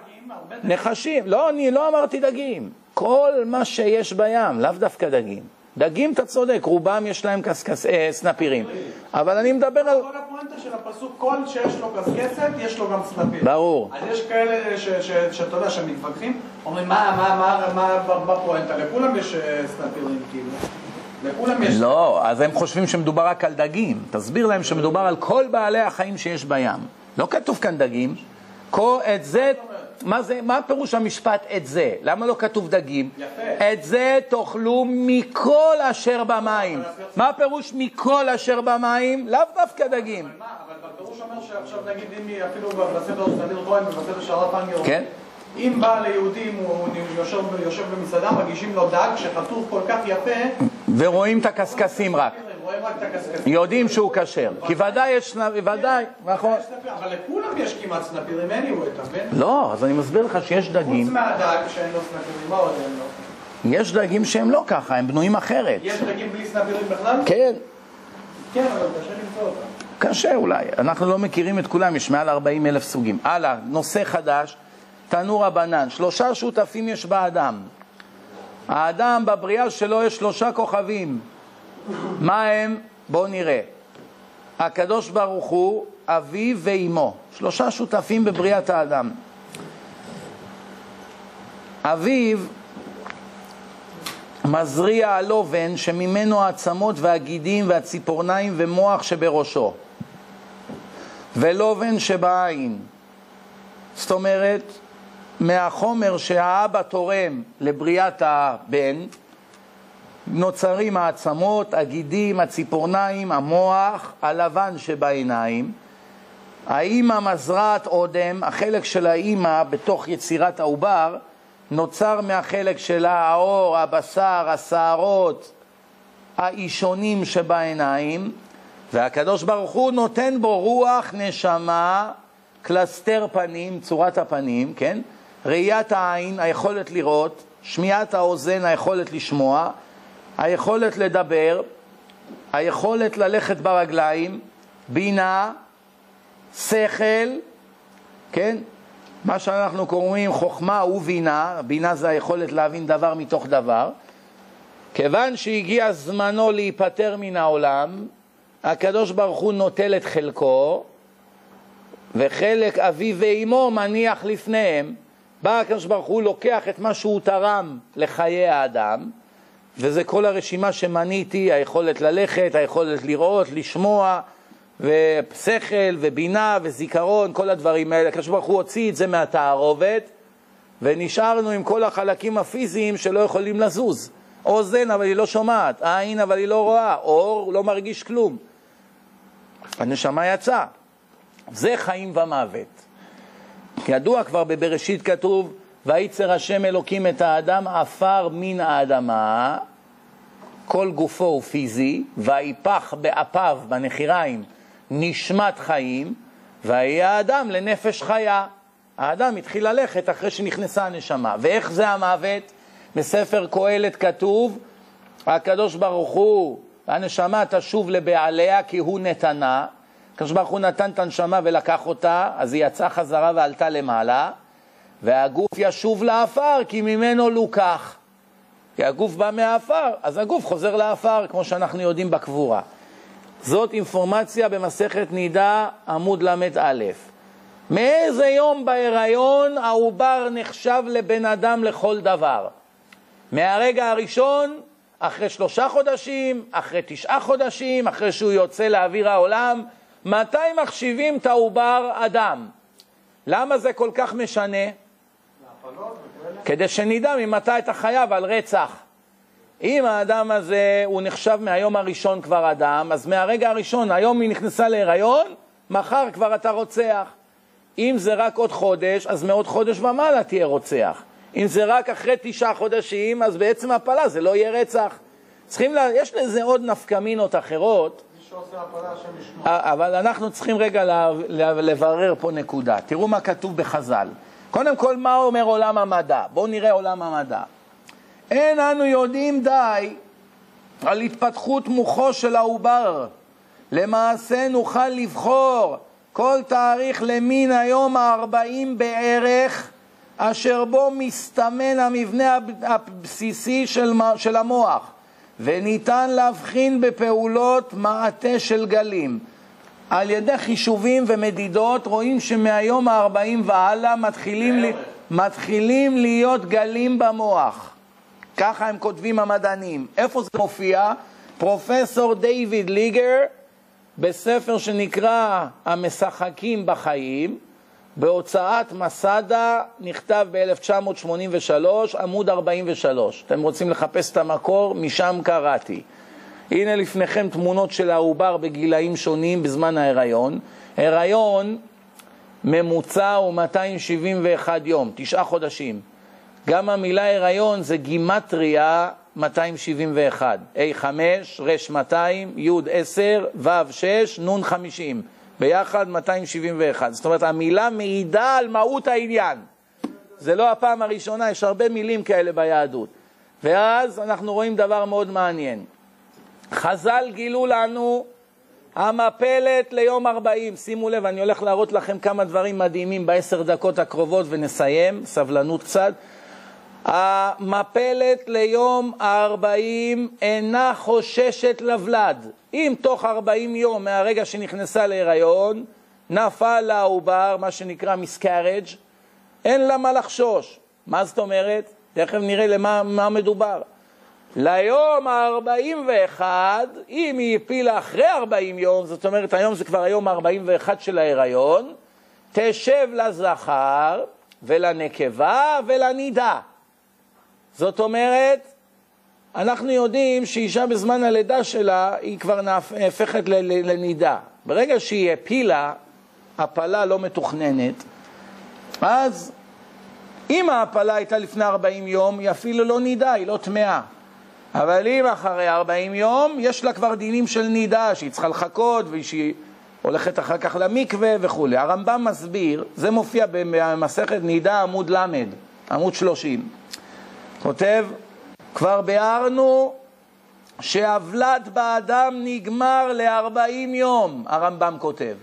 נחשים. לא, אני לא אמרתי דגים. כל מה שיש בים, לאו דווקא דגים. דגים, אתה צודק, רובם יש להם קשקש... אה, סנפירים. אבל אני מדבר על... כל הפואנטה של הפסוק, כל שיש לו קשקשת, יש לו גם סנפיר. ברור. אז יש כאלה שאתה יודע שהם מתווכחים, אומרים מה, מה, מה, מה, מה פואנטה? לכולם יש אה, סנפירים כאילו. לכולם יש... לא, אז הם חושבים שמדובר רק על דגים. תסביר להם שמדובר על כל בעלי החיים שיש בים. לא כתוב כאן דגים. את זה, מה זה, מה פירוש המשפט את זה? למה לא כתוב דגים? יפה. את זה תאכלו מכל אשר במים. מה פירוש מכל אשר במים? לאו דווקא דגים. מה, אבל בפירוש אומר שעכשיו נגיד אם היא אפילו בספר של תמיר כהן ובספר של הרב פנגר, כן. אם בא ליהודים, הוא יושב, יושב במסעדה, מגישים לו דג שחתוך כל כך יפה, ורואים את הקשקשים רק. רואים רק את הקשקשים. יודעים שהוא כשר. כי ודאי יש, ודאי, נכון. סנפיר, אבל לכולם יש כמעט סנפירים anyway, אתה מבין? לא, אז אני מסביר לך שיש חוץ דגים, מהדג שאין לו סנפירים, מה עוד אין לו? יש דגים שהם לא ככה, הם בנויים אחרת. יש דגים בלי סנפירים בכלל? כן. כן, אבל קשה למצוא אותם. קשה אולי, אנחנו לא מכירים את כולם, יש מעל 40 אלף סוגים. הלאה, נושא חדש, תנור הבנן. שלושה שותפים יש באדם. האדם בבריאה שלו יש שלושה כוכבים. מה הם? בואו נראה. הקדוש ברוך הוא, אביו ואימו. שלושה שותפים בבריאת האדם. אביו מזריע הלובן שממנו העצמות והגידים והציפורניים ומוח שבראשו ולובן שבעין זאת אומרת מהחומר שהאבא תורם לבריאת הבן נוצרים העצמות, הגידים, הציפורניים, המוח, הלבן שבעיניים האימא מזרעת אודם, החלק של האימא בתוך יצירת העובר נוצר מהחלק שלה האור, הבשר, השערות, האישונים שבעיניים, והקדוש ברוך הוא נותן בו רוח, נשמה, קלסתר פנים, צורת הפנים, כן? ראיית העין, היכולת לראות, שמיעת האוזן, היכולת לשמוע, היכולת לדבר, היכולת ללכת ברגליים, בינה, שכל, כן? מה שאנחנו קוראים חוכמה ובינה, בינה זה היכולת להבין דבר מתוך דבר. כיוון שהגיע זמנו להיפטר מן העולם, הקדוש ברוך הוא נוטל את חלקו, וחלק אביו ואימו מניח לפניהם. בא הקדוש ברוך הוא, לוקח את מה שהוא תרם לחיי האדם, וזה כל הרשימה שמניתי, היכולת ללכת, היכולת לראות, לשמוע, ושכל ובינה וזיכרון, כל הדברים האלה. הקדוש ברוך הוא הוציא את זה מהתערובת, ונשארנו עם כל החלקים הפיזיים שלא יכולים לזוז. אוזן אבל היא לא שומעת, עין אבל היא לא רואה, אור לא מרגיש כלום. הנשמה יצאה. זה חיים ומוות. ידוע כבר בבראשית כתוב, ויצר השם אלוקים את האדם עפר מן האדמה, כל גופו הוא פיזי, ויפח באפיו, בנחיריים, נשמת חיים, ויהיה האדם לנפש חיה. האדם התחיל ללכת אחרי שנכנסה הנשמה. ואיך זה המוות? בספר קהלת כתוב, הקדוש ברוך הוא, הנשמה תשוב לבעליה כי הוא נתנה. הקדוש ברוך הוא נתן את הנשמה ולקח אותה, אז היא יצאה חזרה ועלתה למעלה, והגוף ישוב לעפר כי ממנו לוקח. כי הגוף בא מהעפר, אז הגוף חוזר לעפר, כמו שאנחנו יודעים בקבורה. זאת אינפורמציה במסכת נידה, עמוד ל"א. מאיזה יום בהיריון העובר נחשב לבן אדם לכל דבר? מהרגע הראשון, אחרי שלושה חודשים, אחרי תשעה חודשים, אחרי שהוא יוצא לאוויר העולם, מתי מחשיבים את העובר אדם? למה זה כל כך משנה? כדי שנדע ממתי אתה חייב על רצח. אם האדם הזה, הוא נחשב מהיום הראשון כבר אדם, אז מהרגע הראשון, היום היא נכנסה להיריון, מחר כבר אתה רוצח. אם זה רק עוד חודש, אז מעוד חודש ומעלה תהיה רוצח. אם זה רק אחרי תשעה חודשים, אז בעצם הפלה זה לא יהיה רצח. צריכים, לה... יש לזה עוד נפקמינות אחרות. אבל אנחנו צריכים רגע לברר פה נקודה. תראו מה כתוב בחז"ל. קודם כל, מה אומר עולם המדע? בואו נראה עולם המדע. אין אנו יודעים די על התפתחות מוחו של העובר. למעשה נוכל לבחור כל תאריך למין היום הארבעים בערך, אשר בו מסתמן המבנה הבסיסי של, של המוח, וניתן להבחין בפעולות מעטה של גלים. על ידי חישובים ומדידות רואים שמהיום הארבעים והלאה מתחילים, לי, מתחילים להיות גלים במוח. ככה הם כותבים המדענים. איפה זה מופיע? פרופסור דיוויד ליגר, בספר שנקרא המשחקים בחיים, בהוצאת מסדה, נכתב ב-1983, עמוד 43. אתם רוצים לחפש את המקור? משם קראתי. הנה לפניכם תמונות של העובר בגילאים שונים בזמן ההיריון. הריון ממוצע הוא 271 יום, תשעה חודשים. גם המילה הריון זה גימטריה 271, A5, ר 200, י 10, ו 6, נ 50, ביחד 271. זאת אומרת, המילה מעידה על מהות העניין. זה לא הפעם הראשונה, יש הרבה מילים כאלה ביהדות. ואז אנחנו רואים דבר מאוד מעניין. חז"ל גילו לנו המפלת ליום 40. שימו לב, אני הולך להראות לכם כמה דברים מדהימים בעשר דקות הקרובות ונסיים, סבלנות קצת. המפלת ליום הארבעים אינה חוששת לבלד. אם תוך ארבעים יום מהרגע שנכנסה להיריון נפל לעובר, מה שנקרא מיסקארג', אין לה מה לחשוש. מה זאת אומרת? תכף נראה למה מה מדובר. ליום הארבעים ואחד, אם היא הפילה אחרי ארבעים יום, זאת אומרת היום זה כבר היום הארבעים ואחד של ההיריון, תשב לזכר ולנקבה ולנידה. זאת אומרת, אנחנו יודעים שאישה בזמן הלידה שלה היא כבר נהפכת לנידה. ברגע שהיא הפילה, הפלה לא מתוכננת, אז אם ההפלה הייתה לפני 40 יום, היא אפילו לא נידה, היא לא טמאה. אבל אם אחרי 40 יום, יש לה כבר דינים של נידה, שהיא צריכה לחכות ושהיא הולכת אחר כך למקווה וכולי. הרמב"ם מסביר, זה מופיע במסכת נידה עמוד ל', עמוד 30. כותב, כבר ביארנו שהוולד באדם נגמר לארבעים יום, הרמב"ם כותב.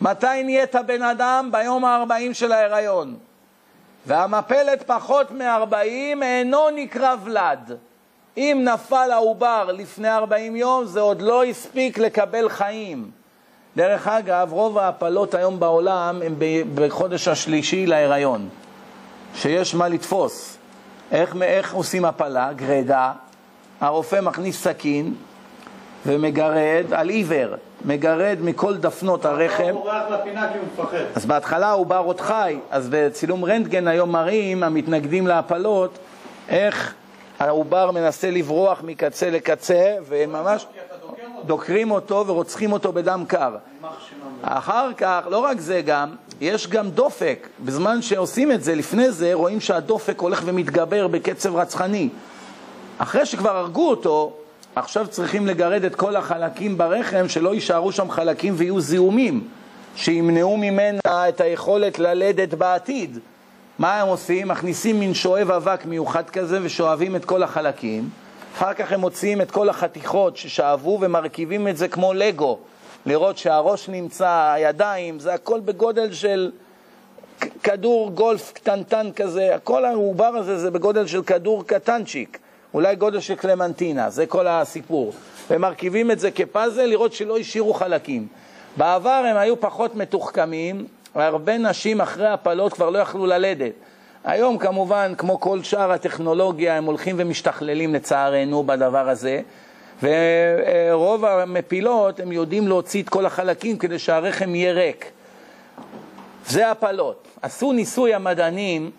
מתי נהיית בן אדם? ביום הארבעים של ההיריון. והמפלת פחות מארבעים אינו נקרא ולד. אם נפל העובר לפני ארבעים יום, זה עוד לא הספיק לקבל חיים. דרך אגב, רוב ההפלות היום בעולם הם בחודש השלישי להיריון, שיש מה לתפוס. איך, איך עושים הפלה? גרידה, הרופא מכניס סכין ומגרד על עיוור, מגרד מכל דפנות הרחם. הוא בורח לפינה כי הוא מפחד. אז בהתחלה הוא בר עוד חי, אז בצילום רנטגן היום מראים המתנגדים להפלות איך העובר מנסה לברוח מקצה לקצה, והם ממש דוקרים אותו ורוצחים אותו בדם קר. אחר כך, לא רק זה גם, יש גם דופק. בזמן שעושים את זה, לפני זה, רואים שהדופק הולך ומתגבר בקצב רצחני. אחרי שכבר הרגו אותו, עכשיו צריכים לגרד את כל החלקים ברחם, שלא יישארו שם חלקים ויהיו זיהומים, שימנעו ממנה את היכולת ללדת בעתיד. מה הם עושים? מכניסים מין שואב אבק מיוחד כזה ושואבים את כל החלקים. אחר כך הם מוציאים את כל החתיכות ששאבו ומרכיבים את זה כמו לגו. לראות שהראש נמצא, הידיים, זה הכל בגודל של כדור גולף קטנטן כזה, הכל העובר הזה זה בגודל של כדור קטנצ'יק, אולי גודל של קלמנטינה, זה כל הסיפור. ומרכיבים את זה כפאזל, לראות שלא השאירו חלקים. בעבר הם היו פחות מתוחכמים, והרבה נשים אחרי הפלות כבר לא יכלו ללדת. היום כמובן, כמו כל שאר הטכנולוגיה, הם הולכים ומשתכללים לצערנו בדבר הזה, ורוב המפילות, הם יודעים להוציא את כל החלקים כדי שהרחם יהיה ריק. זה הפלות. עשו ניסוי המדענים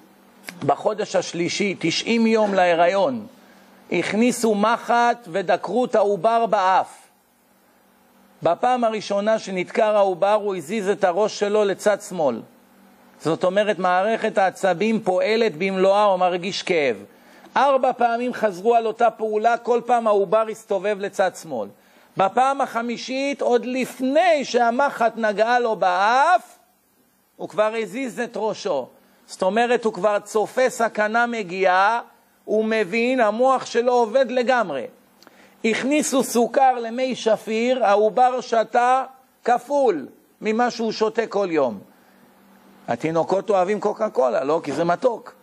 בחודש השלישי, 90 יום להיריון. הכניסו מחט ודקרו את העובר באף. בפעם הראשונה שנדקר העובר הוא הזיז את הראש שלו לצד שמאל. זאת אומרת, מערכת העצבים פועלת במלואה, הוא מרגיש כאב. ארבע פעמים חזרו על אותה פעולה, כל פעם העובר הסתובב לצד שמאל. בפעם החמישית, עוד לפני שהמחט נגעה לו באף, הוא כבר הזיז את ראשו. זאת אומרת, הוא כבר צופה סכנה מגיעה, הוא מבין, המוח שלו עובד לגמרי. הכניסו סוכר למי שפיר, העובר שתה כפול ממה שהוא שותה כל יום. התינוקות אוהבים קוקה קולה, לא? כי זה מתוק.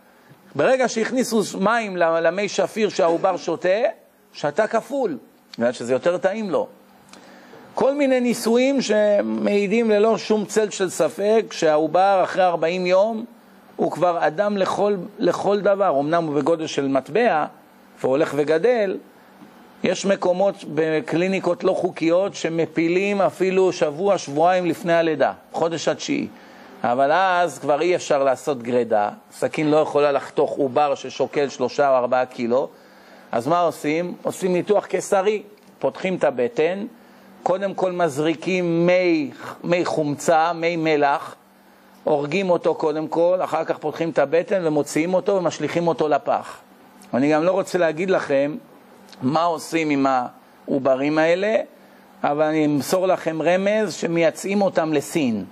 ברגע שהכניסו מים למי שפיר שהעובר שותה, שתה כפול, בגלל שזה יותר טעים לו. כל מיני ניסויים שמעידים ללא שום צל של ספק שהעובר אחרי 40 יום הוא כבר אדם לכל, לכל דבר. אמנם הוא בגודל של מטבע והוא הולך וגדל, יש מקומות בקליניקות לא חוקיות שמפילים אפילו שבוע, שבועיים לפני הלידה, חודש התשיעי. אבל אז כבר אי אפשר לעשות גרידה, סכין לא יכולה לחתוך עובר ששוקל שלושה או ארבעה קילו, אז מה עושים? עושים ניתוח קיסרי, פותחים את הבטן, קודם כל מזריקים מי, מי חומצה, מי מלח, הורגים אותו קודם כל, אחר כך פותחים את הבטן ומוציאים אותו ומשליכים אותו לפח. אני גם לא רוצה להגיד לכם מה עושים עם העוברים האלה, אבל אני אמסור לכם רמז שמייצאים אותם לסין.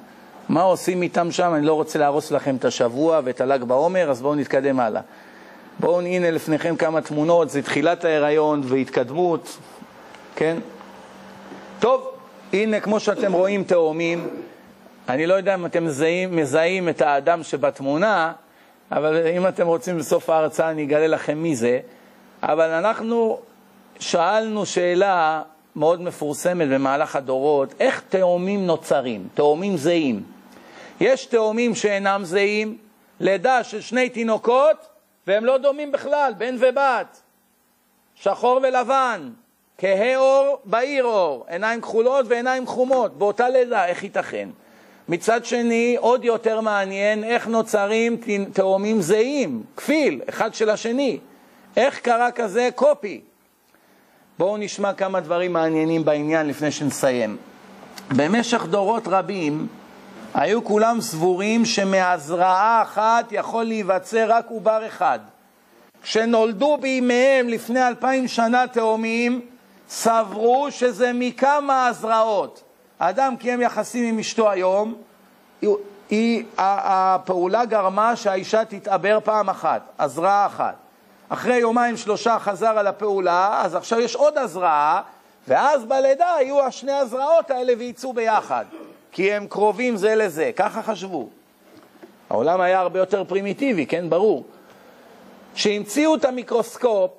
מה עושים איתם שם? אני לא רוצה להרוס לכם את השבוע ואת הל"ג בעומר, אז בואו נתקדם הלאה. בואו, הנה לפניכם כמה תמונות, זה תחילת ההיריון והתקדמות, כן? טוב, הנה כמו שאתם רואים תאומים, אני לא יודע אם אתם מזהים, מזהים את האדם שבתמונה, אבל אם אתם רוצים בסוף ההרצאה אני אגלה לכם מי זה, אבל אנחנו שאלנו שאלה מאוד מפורסמת במהלך הדורות, איך תאומים נוצרים, תאומים זהים. יש תאומים שאינם זהים, לידה של שני תינוקות, והם לא דומים בכלל, בן ובת, שחור ולבן, כהה אור בעיר אור, עיניים כחולות ועיניים חומות, באותה לידה, איך ייתכן? מצד שני, עוד יותר מעניין איך נוצרים תאומים זהים, כפיל, אחד של השני. איך קרה כזה קופי? בואו נשמע כמה דברים מעניינים בעניין לפני שנסיים. במשך דורות רבים היו כולם סבורים שמהזרעה אחת יכול להיווצר רק עובר אחד. כשנולדו בימיהם לפני אלפיים שנה תאומים, סברו שזה מכמה הזרעות. האדם קיים יחסים עם אשתו היום, היא, הפעולה גרמה שהאישה תתעבר פעם אחת, הזרעה אחת. אחרי יומיים שלושה חזר על הפעולה, אז עכשיו יש עוד הזרעה, ואז בלידה יהיו השני הזרעות האלה וייצאו ביחד, כי הם קרובים זה לזה, ככה חשבו. העולם היה הרבה יותר פרימיטיבי, כן, ברור. כשהמציאו את המיקרוסקופ,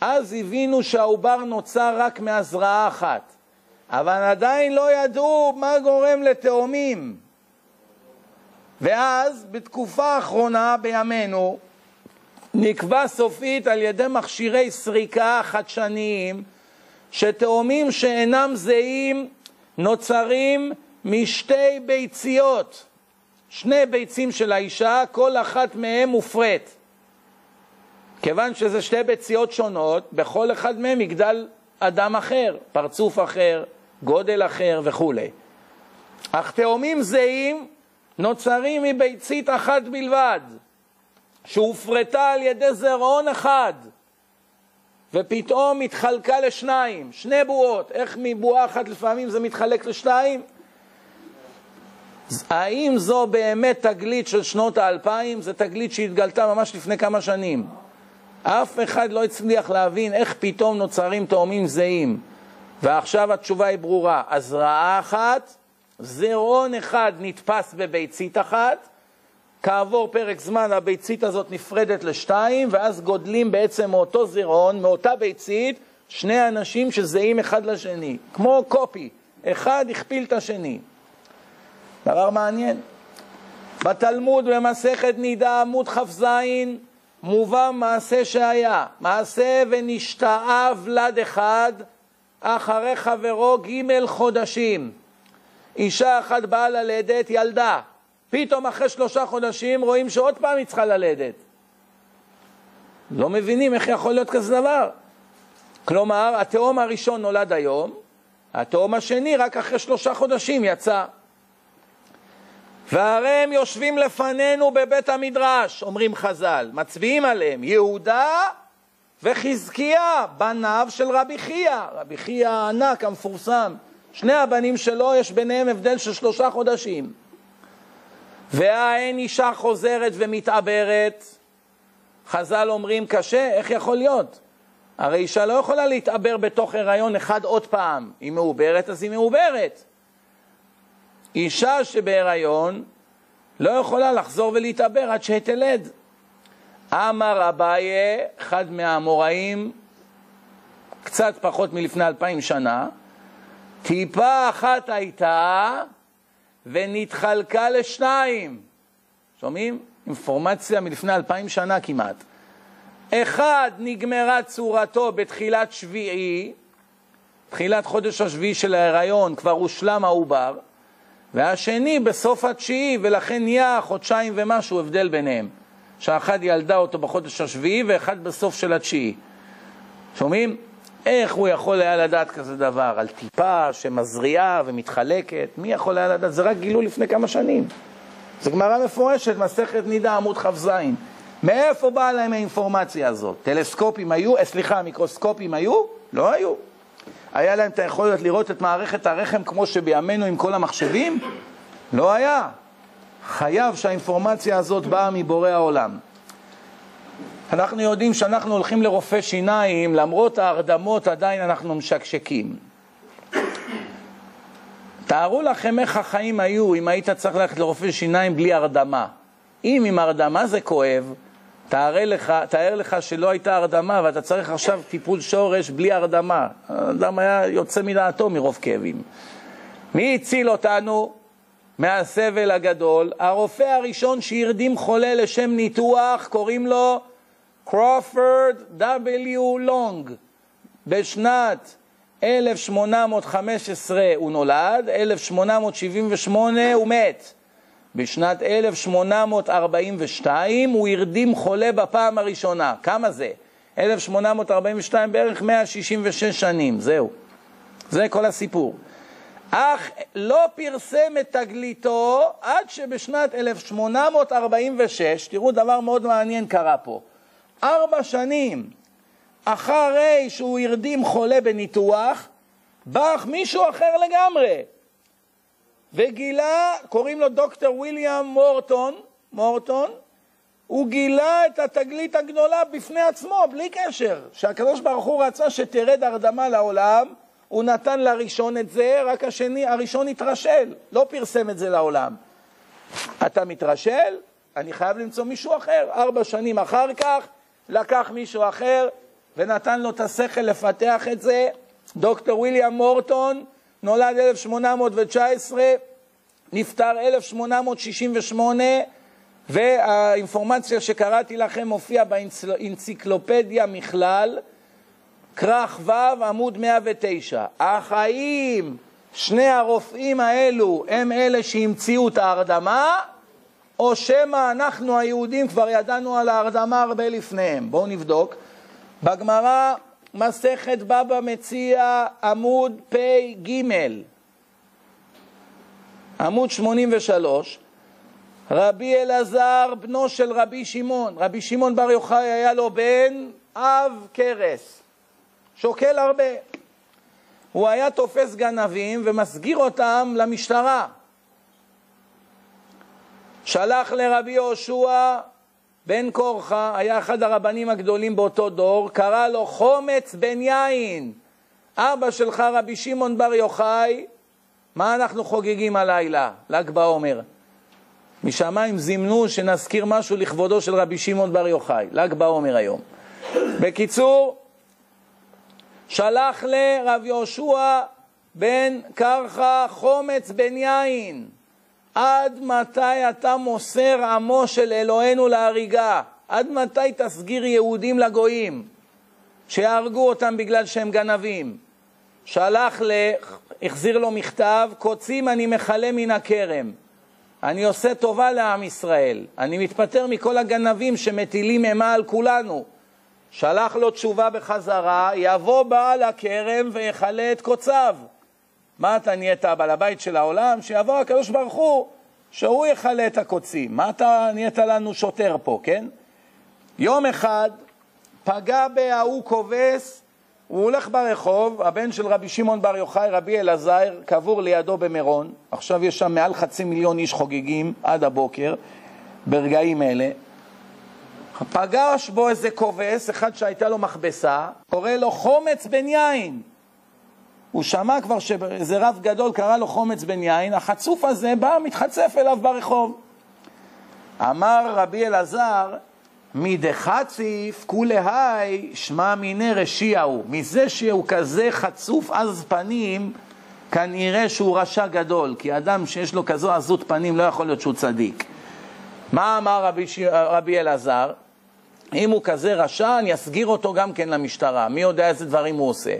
אז הבינו שהעובר נוצר רק מהזרעה אחת, אבל עדיין לא ידעו מה גורם לתאומים. ואז, בתקופה האחרונה בימינו, נקבע סופית על ידי מכשירי סריקה חדשניים שתאומים שאינם זהים נוצרים משתי ביציות, שני ביצים של האישה, כל אחת מהן מופרית. כיוון שזה שתי ביציות שונות, בכל אחד מהם יגדל אדם אחר, פרצוף אחר, גודל אחר וכו'. אך תאומים זהים נוצרים מביצית אחת בלבד. שהופרטה על ידי זרעון אחד, ופתאום התחלקה לשניים, שני בועות. איך מבועה אחת לפעמים זה מתחלק לשתיים? האם זו באמת תגלית של שנות האלפיים? זו תגלית שהתגלתה ממש לפני כמה שנים. אף אחד לא הצליח להבין איך פתאום נוצרים תאומים זהים. ועכשיו התשובה היא ברורה. הזרעה אחת, זרעון אחד נתפס בביצית אחת, כעבור פרק זמן הביצית הזאת נפרדת לשתיים, ואז גודלים בעצם מאותו זירעון, מאותה ביצית, שני אנשים שזהים אחד לשני, כמו קופי, אחד הכפיל את השני. דבר מעניין. בתלמוד במסכת נידה עמוד כ"ז מובא מעשה שהיה, מעשה ונשתאה ולד אחד אחרי חברו ג' חודשים. אישה אחת באה ללדת, ילדה. פתאום אחרי שלושה חודשים רואים שעוד פעם היא צריכה ללדת. לא מבינים איך יכול להיות כזה דבר. כלומר, התאום הראשון נולד היום, התאום השני רק אחרי שלושה חודשים יצא. והרי הם יושבים לפנינו בבית המדרש, אומרים חז"ל, מצביעים עליהם, יהודה וחזקיה, בניו של רבי חייא, רבי חייא הענק המפורסם. שני הבנים שלו, יש ביניהם הבדל של שלושה חודשים. והאין אישה חוזרת ומתעברת, חז"ל אומרים קשה, איך יכול להיות? הרי אישה לא יכולה להתעבר בתוך הריון אחד עוד פעם. היא מעוברת, אז היא מעוברת. אישה שבהיריון לא יכולה לחזור ולהתעבר עד שתלד. אמר אביי, אחד מהאמוראים, קצת פחות מלפני אלפיים שנה, טיפה אחת הייתה ונתחלקה לשניים. שומעים? אינפורמציה מלפני אלפיים שנה כמעט. אחד, נגמרה צורתו בתחילת שביעי, תחילת חודש השביעי של ההיריון, כבר הושלם העובר, והשני בסוף התשיעי, ולכן נהיה חודשיים ומשהו הבדל ביניהם. שאחד ילדה אותו בחודש השביעי ואחד בסוף של התשיעי. שומעים? איך הוא יכול היה לדעת כזה דבר? על טיפה שמזריעה ומתחלקת? מי יכול היה לדעת? זה רק גילו לפני כמה שנים. זו גמרא מפורשת, מסכת נידה, עמוד כ"ז. מאיפה באה להם האינפורמציה הזאת? טלסקופים היו? אה, סליחה, מיקרוסקופים היו? לא היו. היה להם את היכולת לראות את מערכת הרחם כמו שבימינו עם כל המחשבים? לא היה. חייב שהאינפורמציה הזאת באה מבורא העולם. אנחנו יודעים שאנחנו הולכים לרופא שיניים, למרות ההרדמות עדיין אנחנו משקשקים. תארו לכם איך החיים היו אם היית צריך ללכת לרופא שיניים בלי הרדמה. אם עם הרדמה זה כואב, תאר לך, תאר לך שלא הייתה הרדמה ואתה צריך עכשיו טיפול שורש בלי הרדמה. האדם היה יוצא מדעתו מרוב כאבים. מי הציל אותנו מהסבל הגדול? הרופא הראשון שהרדים חולה לשם ניתוח, קוראים לו קרופרד W. לונג. בשנת 1815 הוא נולד, 1878 הוא מת. בשנת 1842 הוא הרדים חולה בפעם הראשונה. כמה זה? 1842 בערך 166 שנים, זהו. זה כל הסיפור. אך לא פרסם את תגליתו עד שבשנת 1846, תראו דבר מאוד מעניין קרה פה, ארבע שנים אחרי שהוא הרדים חולה בניתוח, בא מישהו אחר לגמרי, וגילה, קוראים לו דוקטור ויליאם מורטון, מורטון, הוא גילה את התגלית הגדולה בפני עצמו, בלי קשר, שהקדוש ברוך הוא רצה שתרד הרדמה לעולם, הוא נתן לראשון את זה, רק השני, הראשון התרשל, לא פרסם את זה לעולם. אתה מתרשל? אני חייב למצוא מישהו אחר. ארבע שנים אחר כך לקח מישהו אחר ונתן לו את השכל לפתח את זה. דוקטור ויליאם מורטון, נולד 1819, נפטר 1868, והאינפורמציה שקראתי לכם מופיעה באנציקלופדיה מכלל, כרך ו' עמוד 109. אך האם שני הרופאים האלו הם אלה שהמציאו את ההרדמה, או שמא אנחנו היהודים כבר ידענו על ההרדמה הרבה לפניהם? בואו נבדוק. בגמרא מסכת בבא מציע עמוד פ"ג, עמוד 83, רבי אלעזר, בנו של רבי שמעון, רבי שמעון בר יוחאי היה לו בן אב כרס, שוקל הרבה. הוא היה תופס גנבים ומסגיר אותם למשטרה. שלח לרבי יהושע בן קורחה היה אחד הרבנים הגדולים באותו דור, קרא לו חומץ בן יין. אבא שלך, רבי שמעון בר יוחאי, מה אנחנו חוגגים הלילה, ל"ג בעומר? משמיים זימנו שנזכיר משהו לכבודו של רבי שמעון בר יוחאי, ל"ג בעומר היום. בקיצור, שלח לרב יהושע בן קרחה חומץ בן יין. עד מתי אתה מוסר עמו של אלוהינו להריגה? עד מתי תסגיר יהודים לגויים? שיהרגו אותם בגלל שהם גנבים. שלח ל... החזיר לו מכתב, קוצים אני מכלה מן הכרם. אני עושה טובה לעם ישראל. אני מתפטר מכל הגנבים שמטילים אימה על כולנו. שלח לו תשובה בחזרה, יבוא בעל הכרם ויכלה את קוציו. מה אתה נהיית בעל הבית של העולם? שיבוא הקדוש ברוך הוא, שהוא יכלה את הקוצים. מה אתה נהיית לנו שוטר פה, כן? יום אחד פגע בהוא כובס, הוא הולך ברחוב, הבן של רבי שמעון בר יוחאי, רבי אלעזר, קבור לידו במירון. עכשיו יש שם מעל חצי מיליון איש חוגגים עד הבוקר, ברגעים אלה. פגש בו איזה כובס, אחד שהייתה לו מכבסה, קורא לו חומץ בן יין. הוא שמע כבר שאיזה רב גדול קרא לו חומץ בן יין, החצוף הזה בא, מתחצף אליו ברחוב. אמר רבי אלעזר, מדחציף כולי שמע מיני רשיעהו. מזה שהוא כזה חצוף עז פנים, כנראה שהוא רשע גדול, כי אדם שיש לו כזו עזות פנים לא יכול להיות שהוא צדיק. מה אמר רבי, ש... רבי אלעזר? אם הוא כזה רשע, אני אסגיר אותו גם כן למשטרה. מי יודע איזה דברים הוא עושה.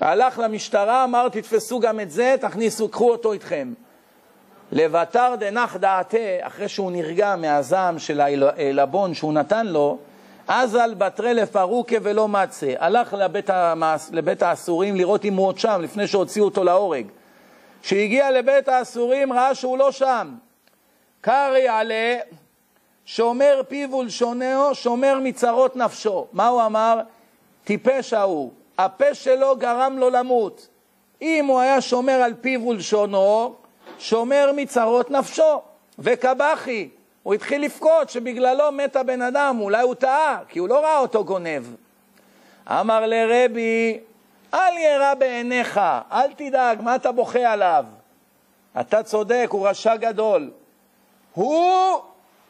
הלך למשטרה, אמר, תתפסו גם את זה, תכניסו, קחו אותו איתכם. לבתר דנח דעתה, אחרי שהוא נרגע מהזעם של העלבון שהוא נתן לו, אז על בתרי לפרוקה ולא מצה. הלך לבית, המס, לבית האסורים לראות אם הוא עוד שם, לפני שהוציאו אותו להורג. כשהגיע לבית האסורים ראה שהוא לא שם. קרי עלה, שומר פיו ולשונו, שומר מצרות נפשו. מה הוא אמר? טיפש ההוא. הפה שלו גרם לו למות. אם הוא היה שומר על פיו ולשונו, שומר מצרות נפשו. וקבחי, הוא התחיל לבכות שבגללו מת הבן אדם, אולי הוא טעה, כי הוא לא ראה אותו גונב. אמר לרבי, אל ירא בעיניך, אל תדאג, מה אתה בוכה עליו? אתה צודק, הוא רשע גדול. הוא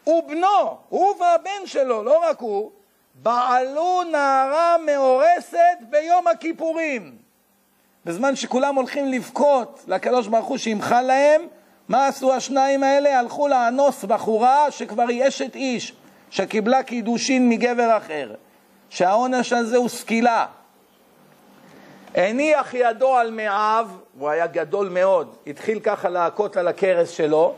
ובנו, הוא והבן שלו, לא רק הוא, בעלו נערה מאורסת ביום הכיפורים. בזמן שכולם הולכים לבכות לקדוש ברוך הוא שימחל להם, מה עשו השניים האלה? הלכו לאנוס בחורה שכבר היא אשת איש, שקיבלה קידושין מגבר אחר, שהעונש הזה הוא סקילה. הניח ידו על מאב, הוא היה גדול מאוד, התחיל ככה להכות על הכרס שלו,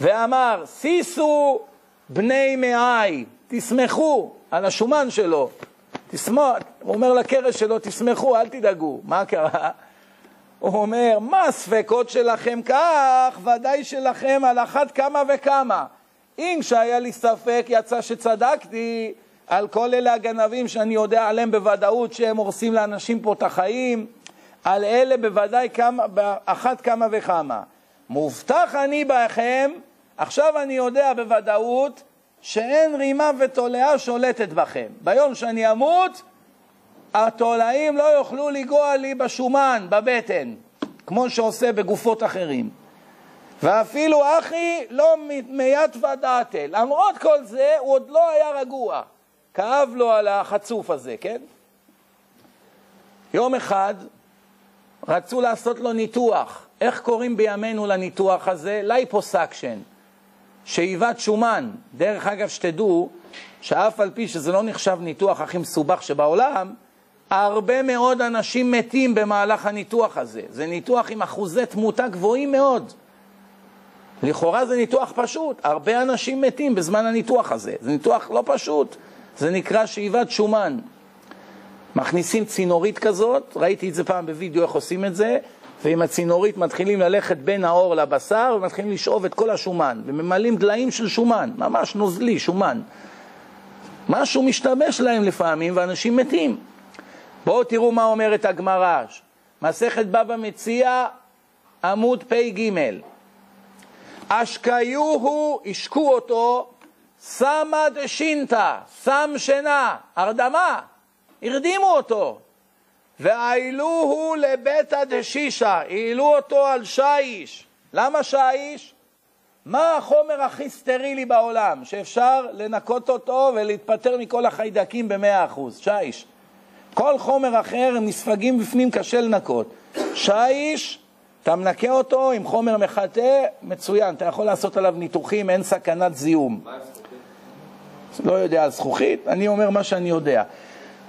ואמר, סיסו בני מעי, תשמחו על השומן שלו, תשמח, הוא אומר לכרס שלו, תשמחו, אל תדאגו. מה קרה? הוא אומר, מה הספקות שלכם כך, ודאי שלכם על אחת כמה וכמה. אם כשהיה לי ספק יצא שצדקתי על כל אלה הגנבים שאני יודע עליהם בוודאות שהם הורסים לאנשים פה את החיים, על אלה בוודאי כמה, אחת כמה וכמה. מובטח אני בכם, עכשיו אני יודע בוודאות שאין רימה ותולעה שולטת בכם. ביום שאני אמות, התולעים לא יוכלו לגוע לי בשומן, בבטן, כמו שעושה בגופות אחרים. ואפילו הכי לא מייתבא דעתיה. למרות כל זה, הוא עוד לא היה רגוע. כאב לו על החצוף הזה, כן? יום אחד רצו לעשות לו ניתוח. איך קוראים בימינו לניתוח הזה? liposuction. שאיבת שומן. דרך אגב, שתדעו שאף על פי שזה לא נחשב ניתוח הכי מסובך שבעולם, הרבה מאוד אנשים מתים במהלך הניתוח הזה. זה ניתוח עם אחוזי תמותה גבוהים מאוד. לכאורה זה ניתוח פשוט, הרבה אנשים מתים בזמן הניתוח הזה. זה ניתוח לא פשוט, זה נקרא שאיבת שומן. מכניסים צינורית כזאת, ראיתי את זה פעם בווידאו איך עושים את זה, ועם הצינורית מתחילים ללכת בין האור לבשר ומתחילים לשאוב את כל השומן, וממלאים דליים של שומן, ממש נוזלי, שומן. משהו משתבש להם לפעמים ואנשים מתים. בואו תראו מה אומרת הגמרא, מסכת בבא מציע, עמוד פ"ג. אשקיוהו, השקו אותו, סמא דשינתא, סם שינה, הרדמה, הרדימו אותו. והעילוהו לביתא דשישא, העלו אותו על שיש. למה שיש? מה החומר הכי סטרילי בעולם, שאפשר לנקות אותו ולהתפטר מכל החיידקים במאה אחוז? שיש. כל חומר אחר, הם נספגים בפנים, קשה לנקות. שיש, אתה מנקה אותו עם חומר מחטא, מצוין, אתה יכול לעשות עליו ניתוחים, אין סכנת זיהום. מה עם זכוכית? לא יודע על זכוכית, אני אומר מה שאני יודע.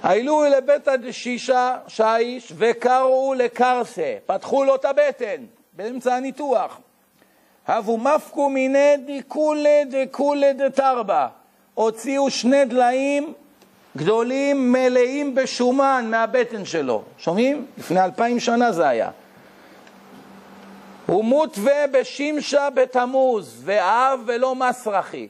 העלו לבית דשישה שיש וקראו לקרסה, פתחו לו את הבטן באמצע הניתוח. הבו מפקו מיני דיקולי דקולי דתרבה, הוציאו שני דליים גדולים מלאים בשומן מהבטן שלו. שומעים? לפני אלפיים שנה זה היה. ומותווה בשמשה בתמוז, ואב ולא מסרחי.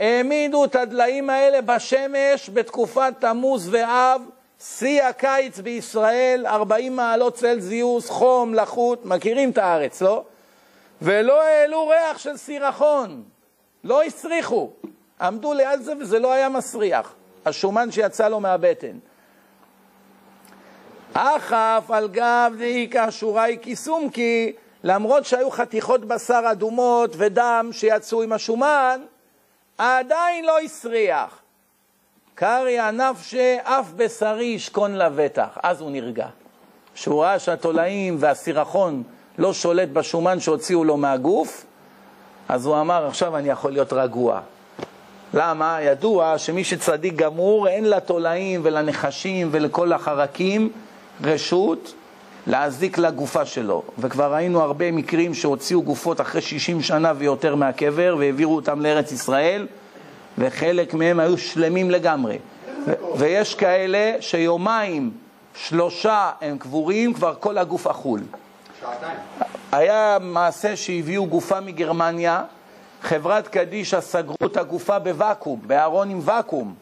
העמידו את הדליים האלה בשמש בתקופת תמוז ואב, שיא הקיץ בישראל, 40 מעלות צלזיוס, חום, לחות, מכירים את הארץ, לא? ולא העלו ריח של סירחון, לא הסריחו. עמדו ליד זה וזה לא היה מסריח, השומן שיצא לו מהבטן. אך אף על גב דאיכא שורי כיסום כי למרות שהיו חתיכות בשר אדומות ודם שיצאו עם השומן, עדיין לא הסריח. קרעי הנפשי אף בשרי ישכון לבטח. אז הוא נרגע. כשהוא ראה שהתולעים והסירחון לא שולט בשומן שהוציאו לו מהגוף, אז הוא אמר, עכשיו אני יכול להיות רגוע. למה? ידוע שמי שצדיק גמור, אין לתולעים ולנחשים ולכל החרקים רשות להזיק לגופה שלו. וכבר ראינו הרבה מקרים שהוציאו גופות אחרי 60 שנה ויותר מהקבר והעבירו אותם לארץ ישראל, וחלק מהם היו שלמים לגמרי. ויש כאלה שיומיים, שלושה הם קבורים, כבר כל הגוף אכול. שעתיים. היה מעשה שהביאו גופה מגרמניה, חברת קדישא סגרו את הגופה בוואקום, בארון עם ואקום,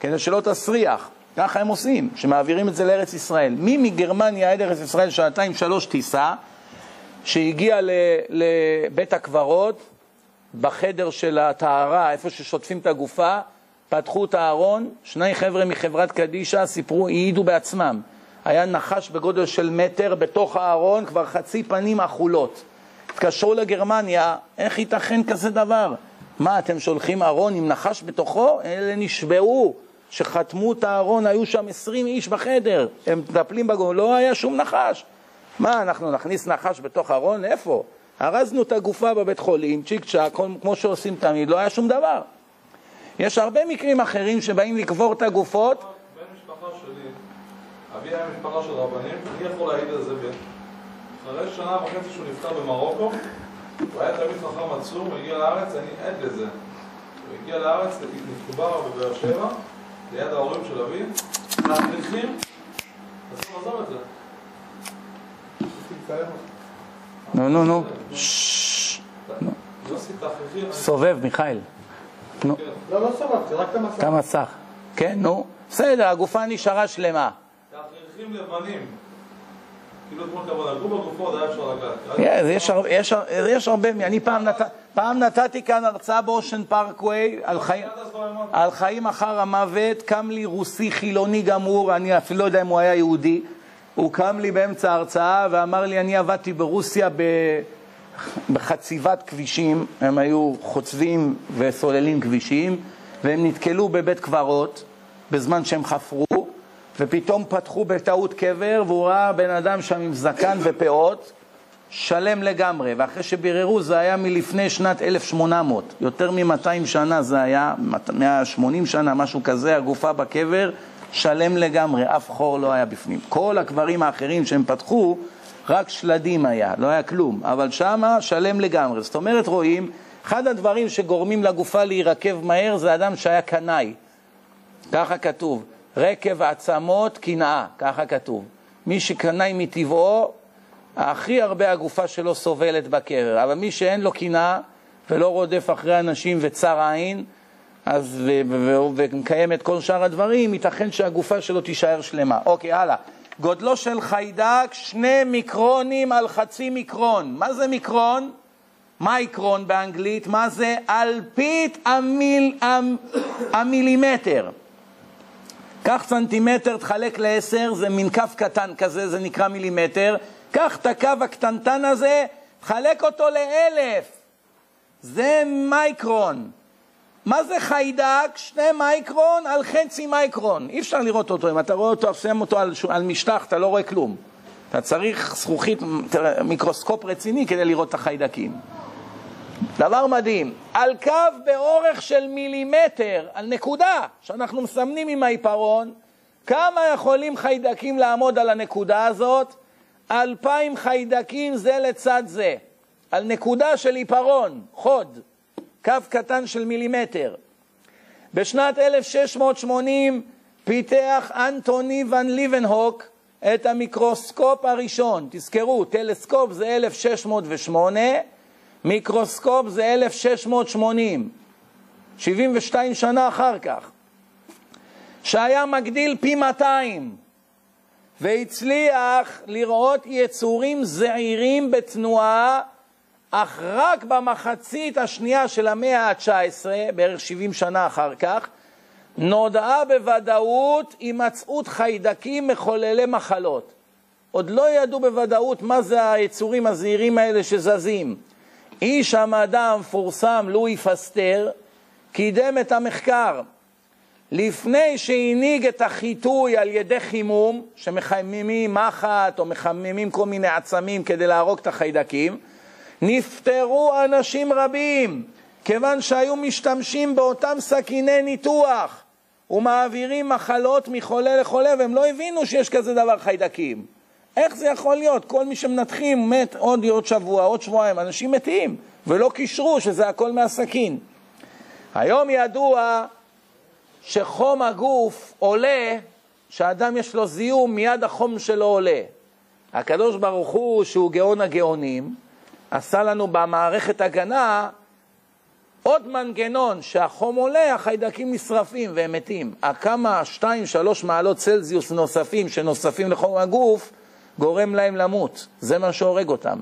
כדי שלא תסריח. ככה הם עושים, שמעבירים את זה לארץ ישראל. מי מגרמניה עד ארץ ישראל שעתיים שלוש טיסה, שהגיע לבית הקברות, בחדר של הטהרה, איפה ששוטפים את הגופה, פתחו את הארון, שני חבר'ה מחברת קדישא סיפרו, העידו בעצמם. היה נחש בגודל של מטר בתוך הארון, כבר חצי פנים אכולות. התקשרו לגרמניה, איך ייתכן כזה דבר? מה, אתם שולחים ארון עם נחש בתוכו? אלה נשבעו, שחתמו את הארון, היו שם עשרים איש בחדר, הם מטפלים בגוף, לא היה שום נחש. מה, אנחנו נכניס נחש בתוך ארון? איפה? ארזנו את הגופה בבית חולים, צ'יק צ'אק, כמו שעושים תמיד, לא היה שום דבר. יש הרבה מקרים אחרים שבאים לקבור את הגופות, בן משפחה שלי, אבי היה משפחה של רבנים, אני יכול להעיד על זה, אחרי שנה וחצי שהוא נפטר במרוקו, הוא היה תלמיד חכם עצום, הוא הגיע לארץ, אני עד לזה. הוא הגיע לארץ, נקובר בבאר שבע, ליד ההורים של אבי, מהפריחים, אסור לעזוב את זה. נו, נו, נו, סובב, מיכאל. נו, לא, לא סובבתי, רק את המסך. כמה סך? כן, נו, בסדר, הגופה נשארה שלמה. תכריחים לבנים. כאילו היה אפשר לקחת. כן, יש הר- יש הר- יש הרבה, אני פעם נת- פעם נתתי כאן הרצאה באושן פארקווי. על חיים אחר המוות, קם לי רוסי חילוני גמור, אני אפילו לא יודע אם הוא היה יהודי, הוא קם לי באמצע ההרצאה ואמר לי, אני עבדתי ברוסיה ב... בחציבת כבישים, הם היו חוצבים וסוללים כבישים, והם נתקלו בבית קברות בזמן שהם חפרו, ופתאום פתחו בטעות קבר, והוא ראה בן אדם שם עם זקן ופאות, שלם לגמרי, ואחרי שביררו זה היה מלפני שנת 1800, יותר מ-200 שנה זה היה, 180 שנה, משהו כזה, הגופה בקבר, שלם לגמרי, אף חור לא היה בפנים. כל הקברים האחרים שהם פתחו, רק שלדים היה, לא היה כלום, אבל שמה שלם לגמרי. זאת אומרת, רואים, אחד הדברים שגורמים לגופה להירקב מהר זה אדם שהיה קנאי. ככה כתוב, רקב עצמות קנאה, ככה כתוב. מי שקנאי מטבעו, הכי הרבה הגופה שלו סובלת בקבר, אבל מי שאין לו קנאה ולא רודף אחרי אנשים וצר עין, אז ו- ו- ו- ומקיים את כל שאר הדברים, ייתכן שהגופה שלו תישאר שלמה. אוקיי, הלאה. גודלו של חיידק, שני מיקרונים על חצי מיקרון. מה זה מיקרון? מייקרון באנגלית, מה זה? אלפית המיל, המ, המילימטר. קח סנטימטר, תחלק לעשר, זה מין כף קטן כזה, זה נקרא מילימטר. קח את הקו הקטנטן הזה, תחלק אותו לאלף. זה micron. מה זה חיידק? שני micron על חצי micron. אי אפשר לראות אותו. אם אתה רואה אותו, שם אותו על, על משטח, אתה לא רואה כלום. אתה צריך זכוכית, מיקרוסקופ רציני כדי לראות את החיידקים. דבר מדהים, על קו באורך של מילימטר, על נקודה שאנחנו מסמנים עם העיפרון, כמה יכולים חיידקים לעמוד על הנקודה הזאת? אלפיים חיידקים זה לצד זה, על נקודה של עיפרון, חוד, קו קטן של מילימטר. בשנת 1680 פיתח אנטוני ון ליבנהוק את המיקרוסקופ הראשון. תזכרו, טלסקופ זה 1608, מיקרוסקופ זה 1680, 72 שנה אחר כך, שהיה מגדיל פי 200 והצליח לראות יצורים זעירים בתנועה, אך רק במחצית השנייה של המאה ה-19, בערך 70 שנה אחר כך, נודעה בוודאות הימצאות חיידקים מחוללי מחלות. עוד לא ידעו בוודאות מה זה היצורים הזעירים האלה שזזים. איש המדע המפורסם, לואי פסטר, קידם את המחקר. לפני שהנהיג את החיטוי על ידי חימום, שמחממים מחט או מחממים כל מיני עצמים כדי להרוג את החיידקים, נפטרו אנשים רבים, כיוון שהיו משתמשים באותם סכיני ניתוח ומעבירים מחלות מחולה לחולה, והם לא הבינו שיש כזה דבר חיידקים. איך זה יכול להיות? כל מי שמנתחים מת עוד, עוד שבוע, עוד שבועיים, אנשים מתים, ולא קישרו שזה הכל מהסכין. היום ידוע שחום הגוף עולה, שאדם יש לו זיהום, מיד החום שלו עולה. הקדוש ברוך הוא, שהוא גאון הגאונים, עשה לנו במערכת הגנה עוד מנגנון שהחום עולה, החיידקים נשרפים והם מתים. כמה שתיים, שלוש מעלות צלזיוס נוספים שנוספים לחום הגוף, גורם להם למות. זה מה שהורג אותם.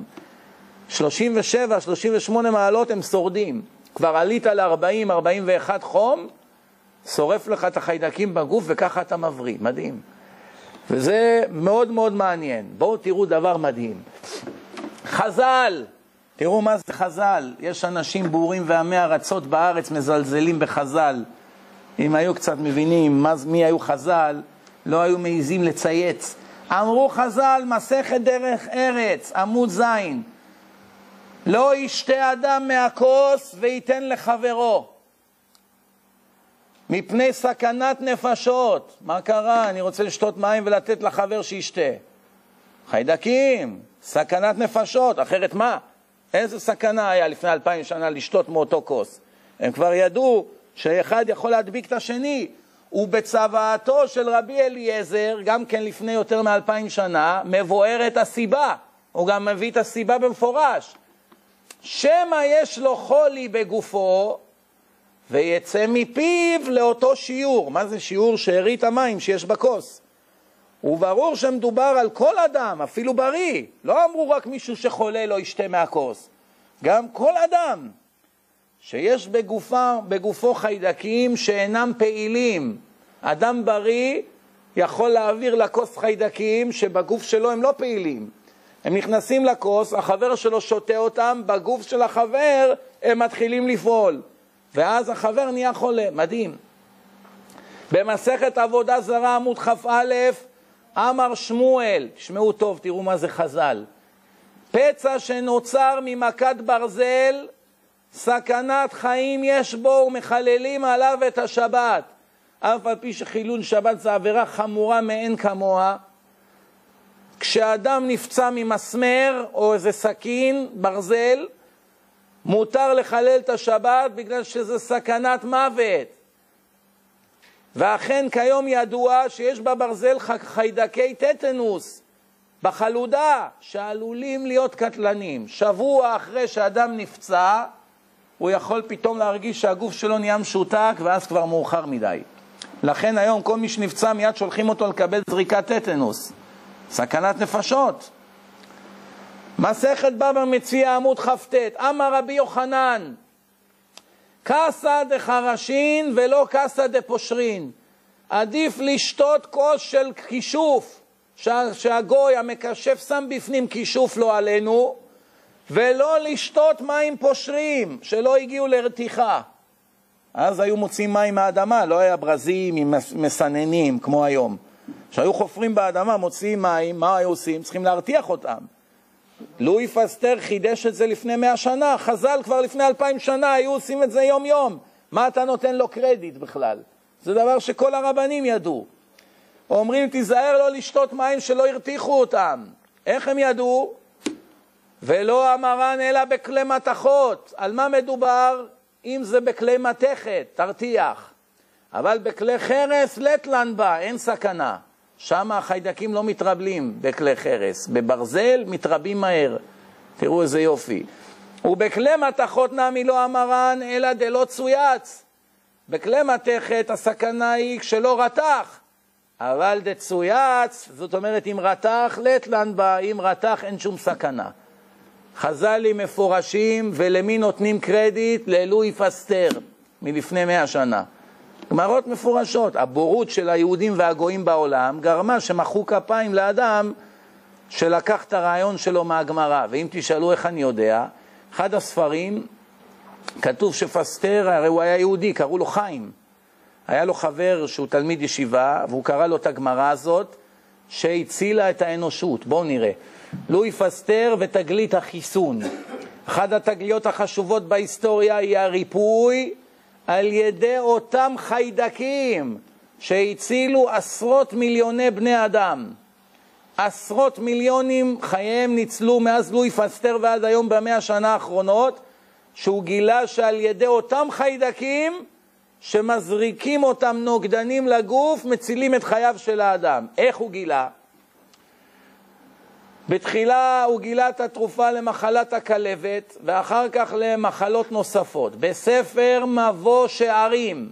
37, 38 מעלות הם שורדים. כבר עלית ל-40, 41 חום, שורף לך את החיידקים בגוף וככה אתה מבריא. מדהים. וזה מאוד מאוד מעניין. בואו תראו דבר מדהים. חז"ל, תראו מה זה חז"ל. יש אנשים בורים ועמי ארצות בארץ מזלזלים בחז"ל. אם היו קצת מבינים מי היו חז"ל, לא היו מעיזים לצייץ. אמרו חז"ל, מסכת דרך ארץ, עמוד ז', לא ישתה אדם מהכוס וייתן לחברו, מפני סכנת נפשות. מה קרה? אני רוצה לשתות מים ולתת לחבר שישתה. חיידקים, סכנת נפשות, אחרת מה? איזה סכנה היה לפני אלפיים שנה לשתות מאותו כוס? הם כבר ידעו שאחד יכול להדביק את השני. ובצוואתו של רבי אליעזר, גם כן לפני יותר מאלפיים שנה, מבוארת הסיבה. הוא גם מביא את הסיבה במפורש. שמא יש לו חולי בגופו, ויצא מפיו לאותו שיעור. מה זה שיעור? שארית המים שיש בכוס. וברור שמדובר על כל אדם, אפילו בריא. לא אמרו רק מישהו שחולה לא ישתה מהכוס. גם כל אדם שיש בגופה, בגופו חיידקים שאינם פעילים. אדם בריא יכול להעביר לכוס חיידקים שבגוף שלו הם לא פעילים. הם נכנסים לכוס, החבר שלו שותה אותם, בגוף של החבר הם מתחילים לפעול. ואז החבר נהיה חולה, מדהים. במסכת עבודה זרה עמוד כ"א אמר שמואל, תשמעו טוב, תראו מה זה חז"ל. פצע שנוצר ממכת ברזל, סכנת חיים יש בו ומחללים עליו את השבת. אף על פי שחילול שבת זה עבירה חמורה מאין כמוה, כשאדם נפצע ממסמר או איזה סכין, ברזל, מותר לחלל את השבת בגלל שזה סכנת מוות. ואכן כיום ידוע שיש בברזל חיידקי טטנוס בחלודה שעלולים להיות קטלניים. שבוע אחרי שאדם נפצע, הוא יכול פתאום להרגיש שהגוף שלו נהיה משותק ואז כבר מאוחר מדי. לכן היום כל מי שנפצע מיד שולחים אותו לקבל זריקת טטנוס. סכנת נפשות. מסכת בבא מציע עמוד כ"ט, אמר רבי יוחנן, קסא דחרשין ולא קסא דפושרין. עדיף לשתות כוס של כישוף, שהגוי המכשף שם בפנים כישוף לא עלינו, ולא לשתות מים פושרים, שלא הגיעו לרתיחה. אז היו מוצאים מים מהאדמה, לא היה ברזים עם מסננים כמו היום. שהיו חופרים באדמה, מוציאים מים, מה היו עושים? צריכים להרתיח אותם. לואי פסטר חידש את זה לפני מאה שנה, חז"ל כבר לפני אלפיים שנה היו עושים את זה יום-יום. מה אתה נותן לו קרדיט בכלל? זה דבר שכל הרבנים ידעו. אומרים, תיזהר לא לשתות מים שלא הרתיחו אותם. איך הם ידעו? ולא המרן אלא בכלי מתכות. על מה מדובר? אם זה בכלי מתכת, תרתיח. אבל בכלי חרס, לטלן בה, אין סכנה. שם החיידקים לא מתרבלים בכלי חרס. בברזל מתרבים מהר. תראו איזה יופי. ובכלי מתכות נמי לא המרן, אלא דלא צויץ. בכלי מתכת הסכנה היא כשלא רתח. אבל דצויץ, זאת אומרת אם רתח, לטלן בה, אם רתח אין שום סכנה. חז"לים מפורשים, ולמי נותנים קרדיט? לאלוהי פסטר, מלפני מאה שנה. גמרות מפורשות. הבורות של היהודים והגויים בעולם גרמה שמחאו כפיים לאדם שלקח את הרעיון שלו מהגמרא. ואם תשאלו איך אני יודע, אחד הספרים, כתוב שפסטר, הרי הוא היה יהודי, קראו לו חיים. היה לו חבר שהוא תלמיד ישיבה, והוא קרא לו את הגמרא הזאת, שהצילה את האנושות. בואו נראה. לואי פסטר ותגלית החיסון. אחת התגליות החשובות בהיסטוריה היא הריפוי על ידי אותם חיידקים שהצילו עשרות מיליוני בני אדם. עשרות מיליונים חייהם ניצלו מאז לואי פסטר ועד היום במאה השנה האחרונות, שהוא גילה שעל ידי אותם חיידקים שמזריקים אותם נוגדנים לגוף, מצילים את חייו של האדם. איך הוא גילה? בתחילה הוא גילה את התרופה למחלת הכלבת, ואחר כך למחלות נוספות. בספר מבוא שערים,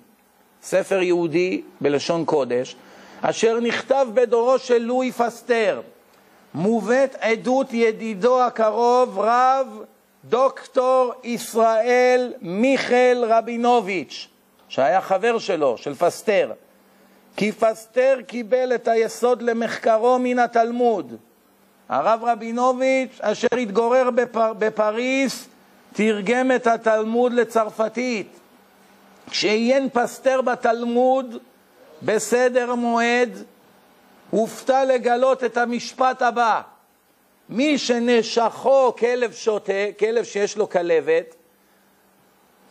ספר יהודי בלשון קודש, אשר נכתב בדורו של לואי פסטר, מובאת עדות ידידו הקרוב, רב דוקטור ישראל מיכאל רבינוביץ', שהיה חבר שלו, של פסטר, כי פסטר קיבל את היסוד למחקרו מן התלמוד. הרב רבינוביץ', אשר התגורר בפר, בפריס, תרגם את התלמוד לצרפתית. כשעיין פסטר בתלמוד בסדר מועד, הופתע לגלות את המשפט הבא: מי שנשכו כלב שוטה, כלב שיש לו כלבת,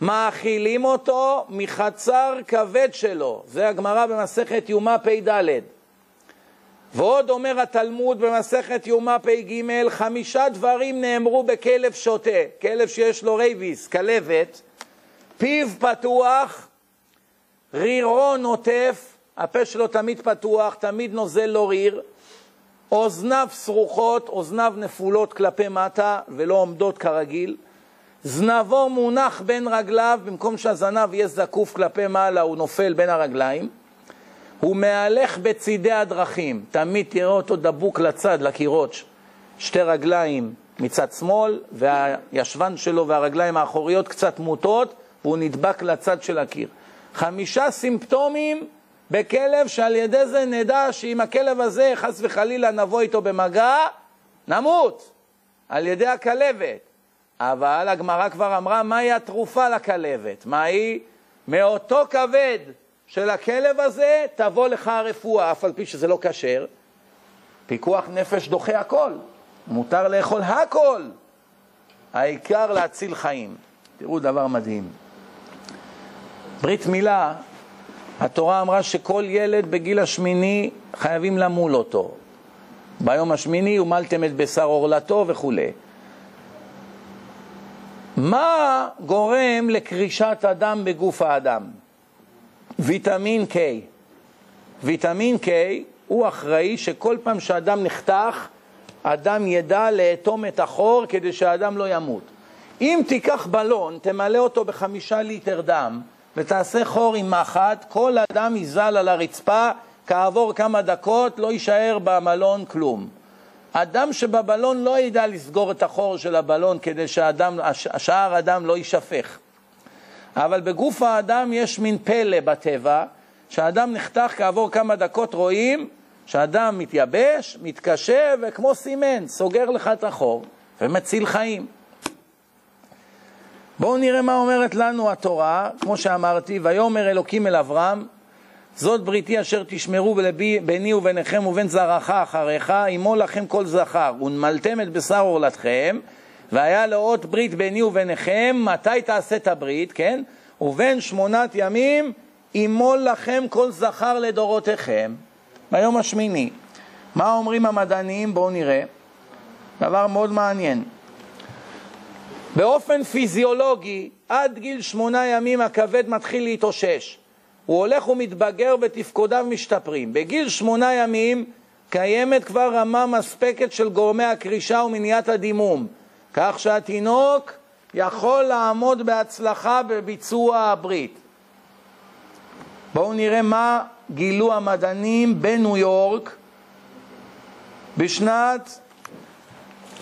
מאכילים אותו מחצר כבד שלו. זה הגמרא במסכת יומא פ"ד. ועוד אומר התלמוד במסכת יומא פ"ג, חמישה דברים נאמרו בכלב שוטה, כלב שיש לו rabies, כלבת, פיו פתוח, רירו נוטף, הפה שלו תמיד פתוח, תמיד נוזל לו ריר, אוזניו סרוחות, אוזניו נפולות כלפי מטה ולא עומדות כרגיל, זנבו מונח בין רגליו, במקום שהזנב יהיה זקוף כלפי מעלה, הוא נופל בין הרגליים. הוא מהלך בצידי הדרכים, תמיד תראה אותו דבוק לצד, לקירות, שתי רגליים מצד שמאל, והישבן שלו והרגליים האחוריות קצת מוטות, והוא נדבק לצד של הקיר. חמישה סימפטומים בכלב שעל ידי זה נדע שאם הכלב הזה, חס וחלילה, נבוא איתו במגע, נמות על ידי הכלבת. אבל הגמרא כבר אמרה מהי התרופה לכלבת. מהי? מאותו כבד של הכלב הזה תבוא לך הרפואה, אף על פי שזה לא כשר. פיקוח נפש דוחה הכל. מותר לאכול הכל. העיקר להציל חיים. תראו דבר מדהים. ברית מילה, התורה אמרה שכל ילד בגיל השמיני חייבים למול אותו. ביום השמיני ומלתם את בשר עורלתו וכולי. מה גורם לקרישת הדם בגוף האדם? ויטמין K. ויטמין K הוא אחראי שכל פעם שאדם נחתך, אדם ידע לאטום את החור כדי שהאדם לא ימות. אם תיקח בלון, תמלא אותו בחמישה ליטר דם ותעשה חור עם מחט, כל אדם יזל על הרצפה, כעבור כמה דקות לא יישאר במלון כלום. אדם שבבלון לא ידע לסגור את החור של הבלון כדי שהשאר הדם לא יישפך. אבל בגוף האדם יש מין פלא בטבע, שהאדם נחתך כעבור כמה דקות רואים שהאדם מתייבש, מתקשה וכמו סימן, סוגר לך את החור ומציל חיים. בואו נראה מה אומרת לנו התורה, כמו שאמרתי, ויאמר אלוקים אל אברהם, זאת בריתי אשר תשמרו ביני וביניכם ובין זרעך אחריך, עמו לכם כל זכר, ונמלתם את בשר עורלתכם, והיה לאות ברית ביני וביניכם, מתי תעשה את הברית, כן? ובין שמונת ימים ימול לכם כל זכר לדורותיכם, ביום השמיני. מה אומרים המדענים? בואו נראה. דבר מאוד מעניין. באופן פיזיולוגי, עד גיל שמונה ימים הכבד מתחיל להתאושש. הוא הולך ומתבגר ותפקודיו משתפרים. בגיל שמונה ימים קיימת כבר רמה מספקת של גורמי הקרישה ומניעת הדימום, כך שהתינוק יכול לעמוד בהצלחה בביצוע הברית. בואו נראה מה גילו המדענים בניו יורק בשנת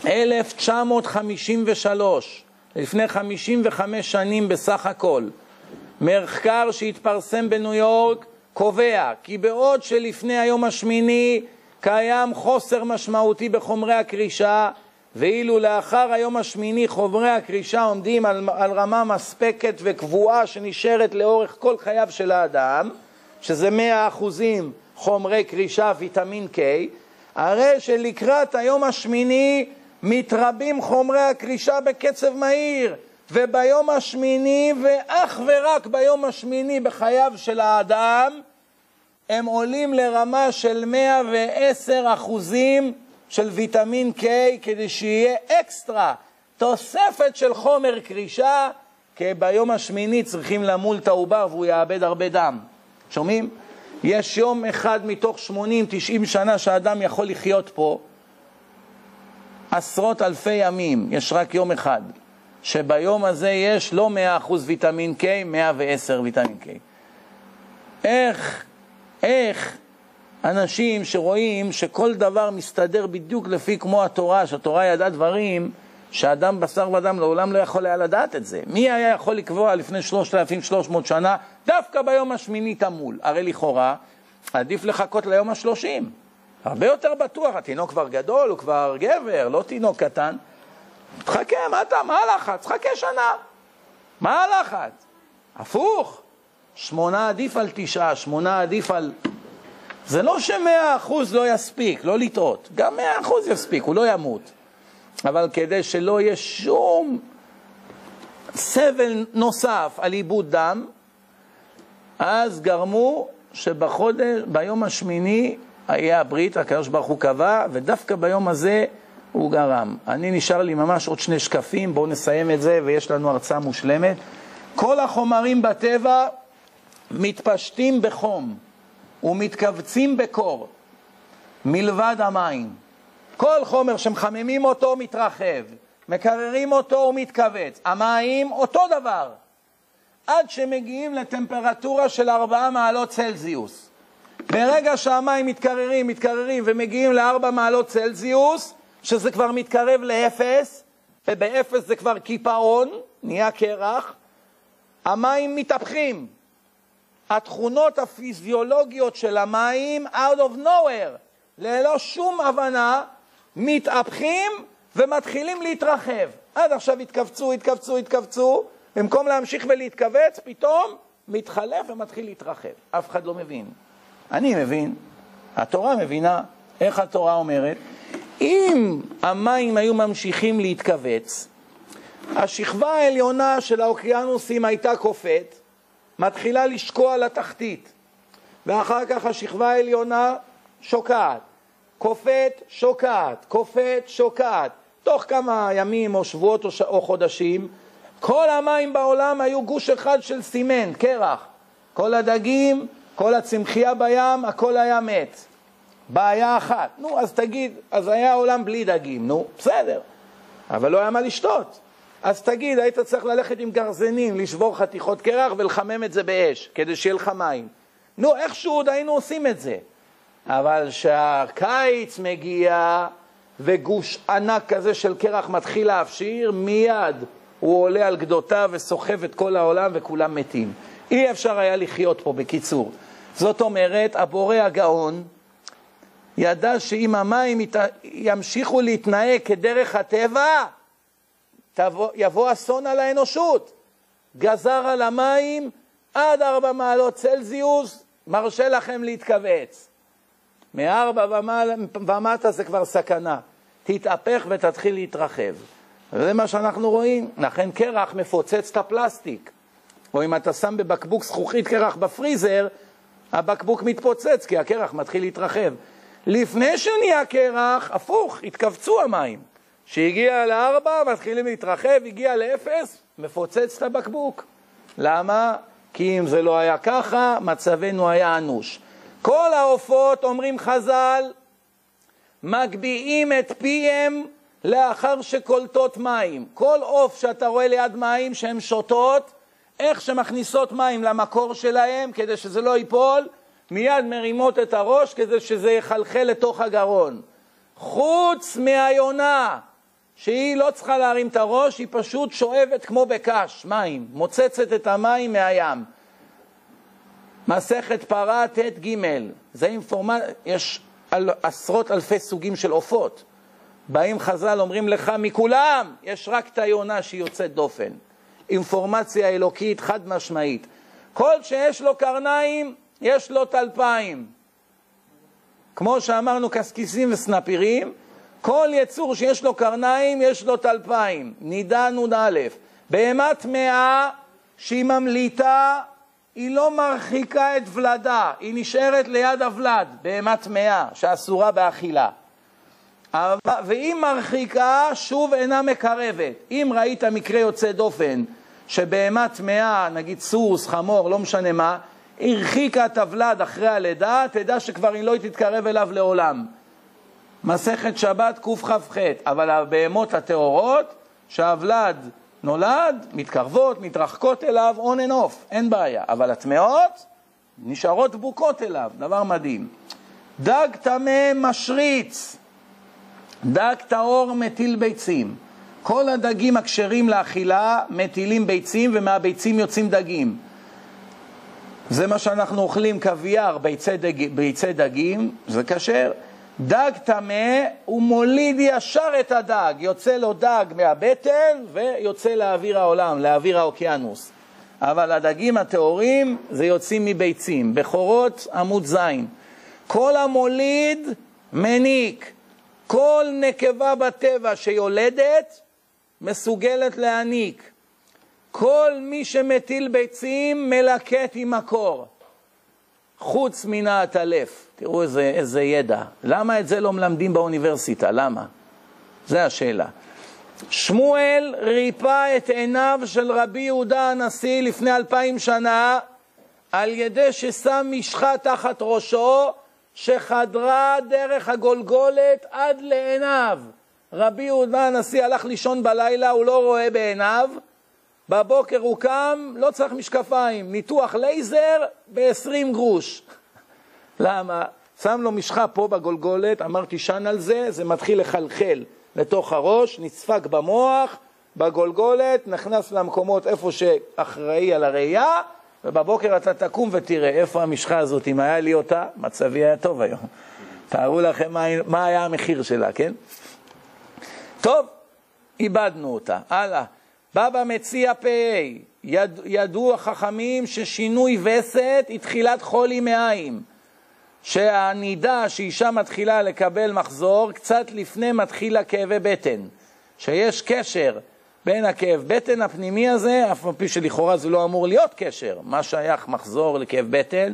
1953, לפני 55 שנים בסך הכל. מחקר שהתפרסם בניו יורק קובע כי בעוד שלפני היום השמיני קיים חוסר משמעותי בחומרי הקרישה, ואילו לאחר היום השמיני חומרי הקרישה עומדים על, על רמה מספקת וקבועה שנשארת לאורך כל חייו של האדם, שזה 100% חומרי קרישה, ויטמין K, הרי שלקראת היום השמיני מתרבים חומרי הקרישה בקצב מהיר, וביום השמיני, ואך ורק ביום השמיני בחייו של האדם, הם עולים לרמה של 110 אחוזים של ויטמין K כדי שיהיה אקסטרה, תוספת של חומר קרישה, כי ביום השמיני צריכים למול את העובר והוא יאבד הרבה דם. שומעים? יש יום אחד מתוך 80-90 שנה שאדם יכול לחיות פה, עשרות אלפי ימים, יש רק יום אחד, שביום הזה יש לא 100% ויטמין K, 110 ויטמין K. איך, איך אנשים שרואים שכל דבר מסתדר בדיוק לפי כמו התורה, שהתורה ידעה דברים שאדם בשר ודם לעולם לא יכול היה לדעת את זה. מי היה יכול לקבוע לפני 3,300 שנה, דווקא ביום השמיני תמול? הרי לכאורה עדיף לחכות ליום השלושים. הרבה יותר בטוח, התינוק כבר גדול, הוא כבר גבר, לא תינוק קטן. תחכה, מה אתה, מה הלחץ? חכה שנה. מה הלחץ? הפוך, שמונה עדיף על תשעה, שמונה עדיף על... זה לא שמאה אחוז לא יספיק, לא לטעות. גם מאה אחוז יספיק, הוא לא ימות. אבל כדי שלא יהיה שום סבל נוסף על עיבוד דם, אז גרמו שבחודש, ביום השמיני היה הברית, הקדוש ברוך הוא קבע, ודווקא ביום הזה הוא גרם. אני נשאר לי ממש עוד שני שקפים, בואו נסיים את זה, ויש לנו הרצאה מושלמת. כל החומרים בטבע מתפשטים בחום ומתכווצים בקור, מלבד המים. כל חומר שמחממים אותו מתרחב, מקררים אותו הוא מתכווץ. המים אותו דבר, עד שמגיעים לטמפרטורה של 4 מעלות צלזיוס. ברגע שהמים מתקררים, מתקררים ומגיעים ל-4 מעלות צלזיוס, שזה כבר מתקרב לאפס, ובאפס זה כבר קיפאון, נהיה קרח, המים מתהפכים. התכונות הפיזיולוגיות של המים, out of nowhere, ללא שום הבנה, מתהפכים ומתחילים להתרחב. עד עכשיו התכווצו, התכווצו, התכווצו, במקום להמשיך ולהתכווץ, פתאום מתחלף ומתחיל להתרחב. אף אחד לא מבין. אני מבין, התורה מבינה, איך התורה אומרת? אם המים היו ממשיכים להתכווץ, השכבה העליונה של האוקיינוסים הייתה קופאת, מתחילה לשקוע לתחתית, ואחר כך השכבה העליונה שוקעת. קופאת, שוקעת, קופאת, שוקעת. תוך כמה ימים או שבועות או, ש... או חודשים, כל המים בעולם היו גוש אחד של סימנט, קרח. כל הדגים, כל הצמחייה בים, הכל היה מת. בעיה אחת. נו, אז תגיד, אז היה עולם בלי דגים, נו, בסדר. אבל לא היה מה לשתות. אז תגיד, היית צריך ללכת עם גרזנים, לשבור חתיכות קרח ולחמם את זה באש, כדי שיהיה לך מים. נו, איכשהו עוד היינו עושים את זה. אבל כשהקיץ מגיע וגוש ענק כזה של קרח מתחיל להפשיר, מיד הוא עולה על גדותיו וסוחב את כל העולם וכולם מתים. אי אפשר היה לחיות פה, בקיצור. זאת אומרת, הבורא הגאון ידע שאם המים ימשיכו להתנהג כדרך הטבע, תבוא, יבוא אסון על האנושות. גזר על המים עד ארבע מעלות צלזיוס, מרשה לכם להתכווץ. מארבע ומעלה, ומטה זה כבר סכנה. תתהפך ותתחיל להתרחב. וזה מה שאנחנו רואים. לכן קרח מפוצץ את הפלסטיק. או אם אתה שם בבקבוק זכוכית קרח בפריזר, הבקבוק מתפוצץ כי הקרח מתחיל להתרחב. לפני שנהיה קרח, הפוך, התכווצו המים. כשהגיע לארבע, מתחילים להתרחב, הגיע לאפס, מפוצץ את הבקבוק. למה? כי אם זה לא היה ככה, מצבנו היה אנוש. כל העופות, אומרים חז"ל, מגביהים את פיהם לאחר שקולטות מים. כל עוף שאתה רואה ליד מים שהן שותות, איך שמכניסות מים למקור שלהם כדי שזה לא ייפול, מיד מרימות את הראש כדי שזה יחלחל לתוך הגרון. חוץ מהיונה, שהיא לא צריכה להרים את הראש, היא פשוט שואבת כמו בקש, מים, מוצצת את המים מהים. מסכת פרה ט"ג, זה אינפורמציה, יש על, עשרות אלפי סוגים של עופות. באים חז"ל, אומרים לך, מכולם יש רק את היונה שהיא יוצאת דופן. אינפורמציה אלוקית חד משמעית. כל שיש לו קרניים, יש לו טלפיים. כמו שאמרנו, קסקיסים וסנפירים, כל יצור שיש לו קרניים, יש לו טלפיים. נידה נ"א. בהמה טמאה שהיא ממליטה, היא לא מרחיקה את ולדה, היא נשארת ליד הוולד, בהמה טמאה, שאסורה באכילה. ואם מרחיקה, שוב אינה מקרבת. אם ראית מקרה יוצא דופן, שבהמה טמאה, נגיד סוס, חמור, לא משנה מה, הרחיקה את הוולד אחרי הלידה, תדע שכבר היא לא תתקרב אליו לעולם. מסכת שבת קכ"ח, אבל הבהמות הטהורות, שהוולד נולד, מתקרבות, מתרחקות אליו on and off, אין בעיה. אבל הטמאות נשארות דבוקות אליו, דבר מדהים. דג טמא משריץ, דג טהור מטיל ביצים. כל הדגים הכשרים לאכילה מטילים ביצים ומהביצים יוצאים דגים. זה מה שאנחנו אוכלים, קוויאר, ביצי, דג, ביצי דגים, זה כשר. דג טמא, הוא מוליד ישר את הדג, יוצא לו דג מהבטן ויוצא לאוויר העולם, לאוויר האוקיינוס. אבל הדגים הטהורים זה יוצאים מביצים. בכורות עמוד זין. כל המוליד מניק. כל נקבה בטבע שיולדת מסוגלת להניק. כל מי שמטיל ביצים מלקט עם מקור. חוץ מן העטלף. תראו איזה, איזה ידע. למה את זה לא מלמדים באוניברסיטה? למה? זו השאלה. שמואל ריפא את עיניו של רבי יהודה הנשיא לפני אלפיים שנה על ידי ששם משחה תחת ראשו שחדרה דרך הגולגולת עד לעיניו. רבי יהודה הנשיא הלך לישון בלילה, הוא לא רואה בעיניו, בבוקר הוא קם, לא צריך משקפיים, ניתוח לייזר ב-20 גרוש. למה? שם לו משחה פה בגולגולת, אמרתי שן על זה, זה מתחיל לחלחל לתוך הראש, נצפק במוח, בגולגולת, נכנס למקומות איפה שאחראי על הראייה, ובבוקר אתה תקום ותראה איפה המשחה הזאת, אם היה לי אותה, מצבי היה טוב היום. תארו לכם מה, מה היה המחיר שלה, כן? טוב, איבדנו אותה. הלאה. בבא מציע פ"א, יד, ידעו החכמים ששינוי וסת היא תחילת חולי מאיים. שהנידה שאישה מתחילה לקבל מחזור, קצת לפני מתחילה כאבי בטן. שיש קשר בין הכאב בטן הפנימי הזה, אף על פי שלכאורה זה לא אמור להיות קשר, מה שייך מחזור לכאב בטן,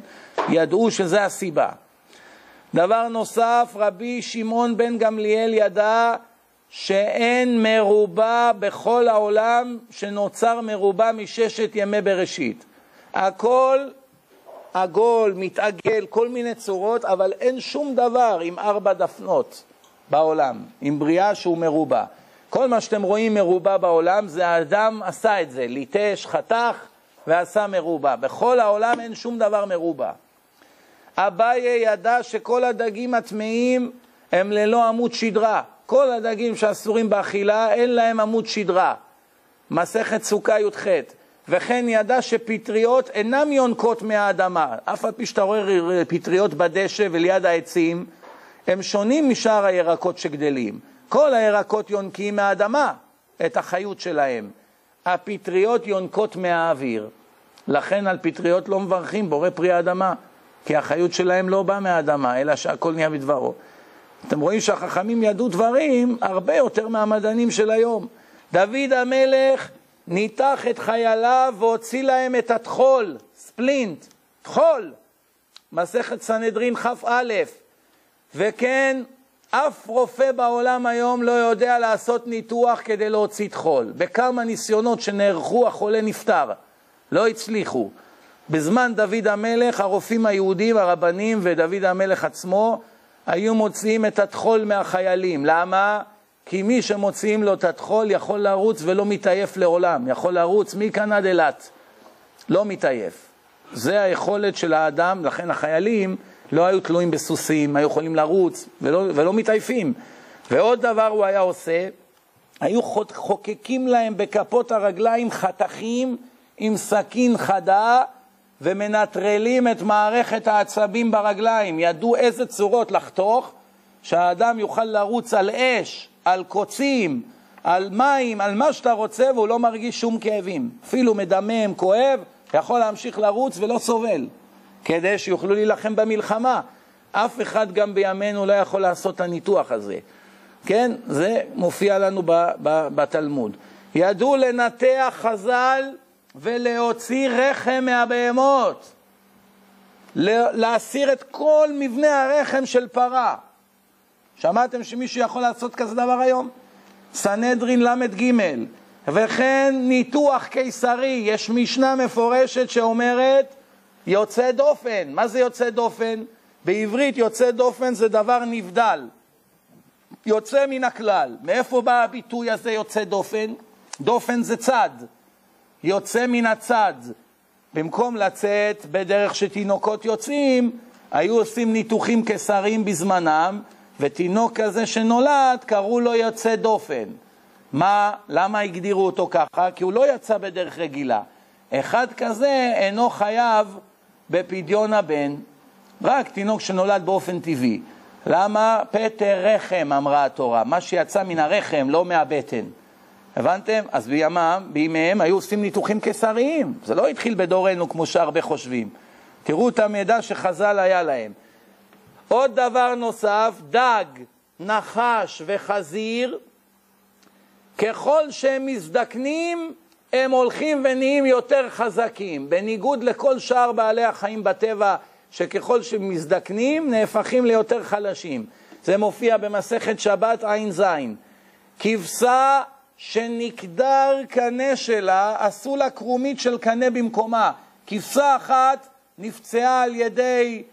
ידעו שזה הסיבה. דבר נוסף, רבי שמעון בן גמליאל ידע שאין מרובע בכל העולם שנוצר מרובע מששת ימי בראשית. הכל עגול, מתעגל, כל מיני צורות, אבל אין שום דבר עם ארבע דפנות בעולם, עם בריאה שהוא מרובע. כל מה שאתם רואים מרובע בעולם, זה האדם עשה את זה, ליטש, חתך ועשה מרובע. בכל העולם אין שום דבר מרובע. אביי ידע שכל הדגים הטמאים הם ללא עמוד שדרה. כל הדגים שאסורים באכילה, אין להם עמוד שדרה. מסכת סוכה י"ח. וכן ידע שפטריות אינן יונקות מהאדמה. אף על פי שאתה רואה פטריות בדשא וליד העצים, הם שונים משאר הירקות שגדלים. כל הירקות יונקים מהאדמה את החיות שלהם. הפטריות יונקות מהאוויר. לכן על פטריות לא מברכים, בורא פרי האדמה. כי החיות שלהם לא באה מהאדמה, אלא שהכל נהיה בדברו. אתם רואים שהחכמים ידעו דברים הרבה יותר מהמדענים של היום. דוד המלך ניתח את חייליו והוציא להם את הטחול, ספלינט, טחול, מסכת סנהדרין כ"א. וכן, אף רופא בעולם היום לא יודע לעשות ניתוח כדי להוציא טחול. בכמה ניסיונות שנערכו החולה נפטר, לא הצליחו. בזמן דוד המלך, הרופאים היהודים, הרבנים ודוד המלך עצמו, היו מוציאים את הטחול מהחיילים. למה? כי מי שמוציאים לו את הטחול יכול לרוץ ולא מתעייף לעולם. יכול לרוץ מכאן עד אילת. לא מתעייף. זה היכולת של האדם, לכן החיילים לא היו תלויים בסוסים, היו יכולים לרוץ ולא, ולא מתעייפים. ועוד דבר הוא היה עושה, היו חוקקים להם בכפות הרגליים חתכים עם סכין חדה ומנטרלים את מערכת העצבים ברגליים. ידעו איזה צורות לחתוך, שהאדם יוכל לרוץ על אש, על קוצים, על מים, על מה שאתה רוצה, והוא לא מרגיש שום כאבים. אפילו מדמם, כואב, יכול להמשיך לרוץ ולא סובל, כדי שיוכלו להילחם במלחמה. אף אחד גם בימינו לא יכול לעשות את הניתוח הזה. כן? זה מופיע לנו ב, ב, בתלמוד. ידעו לנתח חז"ל ולהוציא רחם מהבהמות, להסיר את כל מבנה הרחם של פרה. שמעתם שמישהו יכול לעשות כזה דבר היום? סנהדרין ל"ג וכן ניתוח קיסרי, יש משנה מפורשת שאומרת יוצא דופן. מה זה יוצא דופן? בעברית יוצא דופן זה דבר נבדל, יוצא מן הכלל. מאיפה בא הביטוי הזה יוצא דופן? דופן זה צד. יוצא מן הצד. במקום לצאת בדרך שתינוקות יוצאים, היו עושים ניתוחים קיסריים בזמנם, ותינוק כזה שנולד, קראו לו יוצא דופן. מה, למה הגדירו אותו ככה? כי הוא לא יצא בדרך רגילה. אחד כזה אינו חייב בפדיון הבן, רק תינוק שנולד באופן טבעי. למה? פטר רחם, אמרה התורה, מה שיצא מן הרחם, לא מהבטן. הבנתם? אז בימם, בימיהם היו עושים ניתוחים קיסריים. זה לא התחיל בדורנו כמו שהרבה חושבים. תראו את המידע שחז"ל היה להם. עוד דבר נוסף, דג, נחש וחזיר, ככל שהם מזדקנים, הם הולכים ונהיים יותר חזקים. בניגוד לכל שאר בעלי החיים בטבע, שככל שהם מזדקנים, נהפכים ליותר חלשים. זה מופיע במסכת שבת ע"ז. כבשה שנקדר קנה שלה, עשו לה קרומית של קנה במקומה. כבשה אחת נפצעה על ידי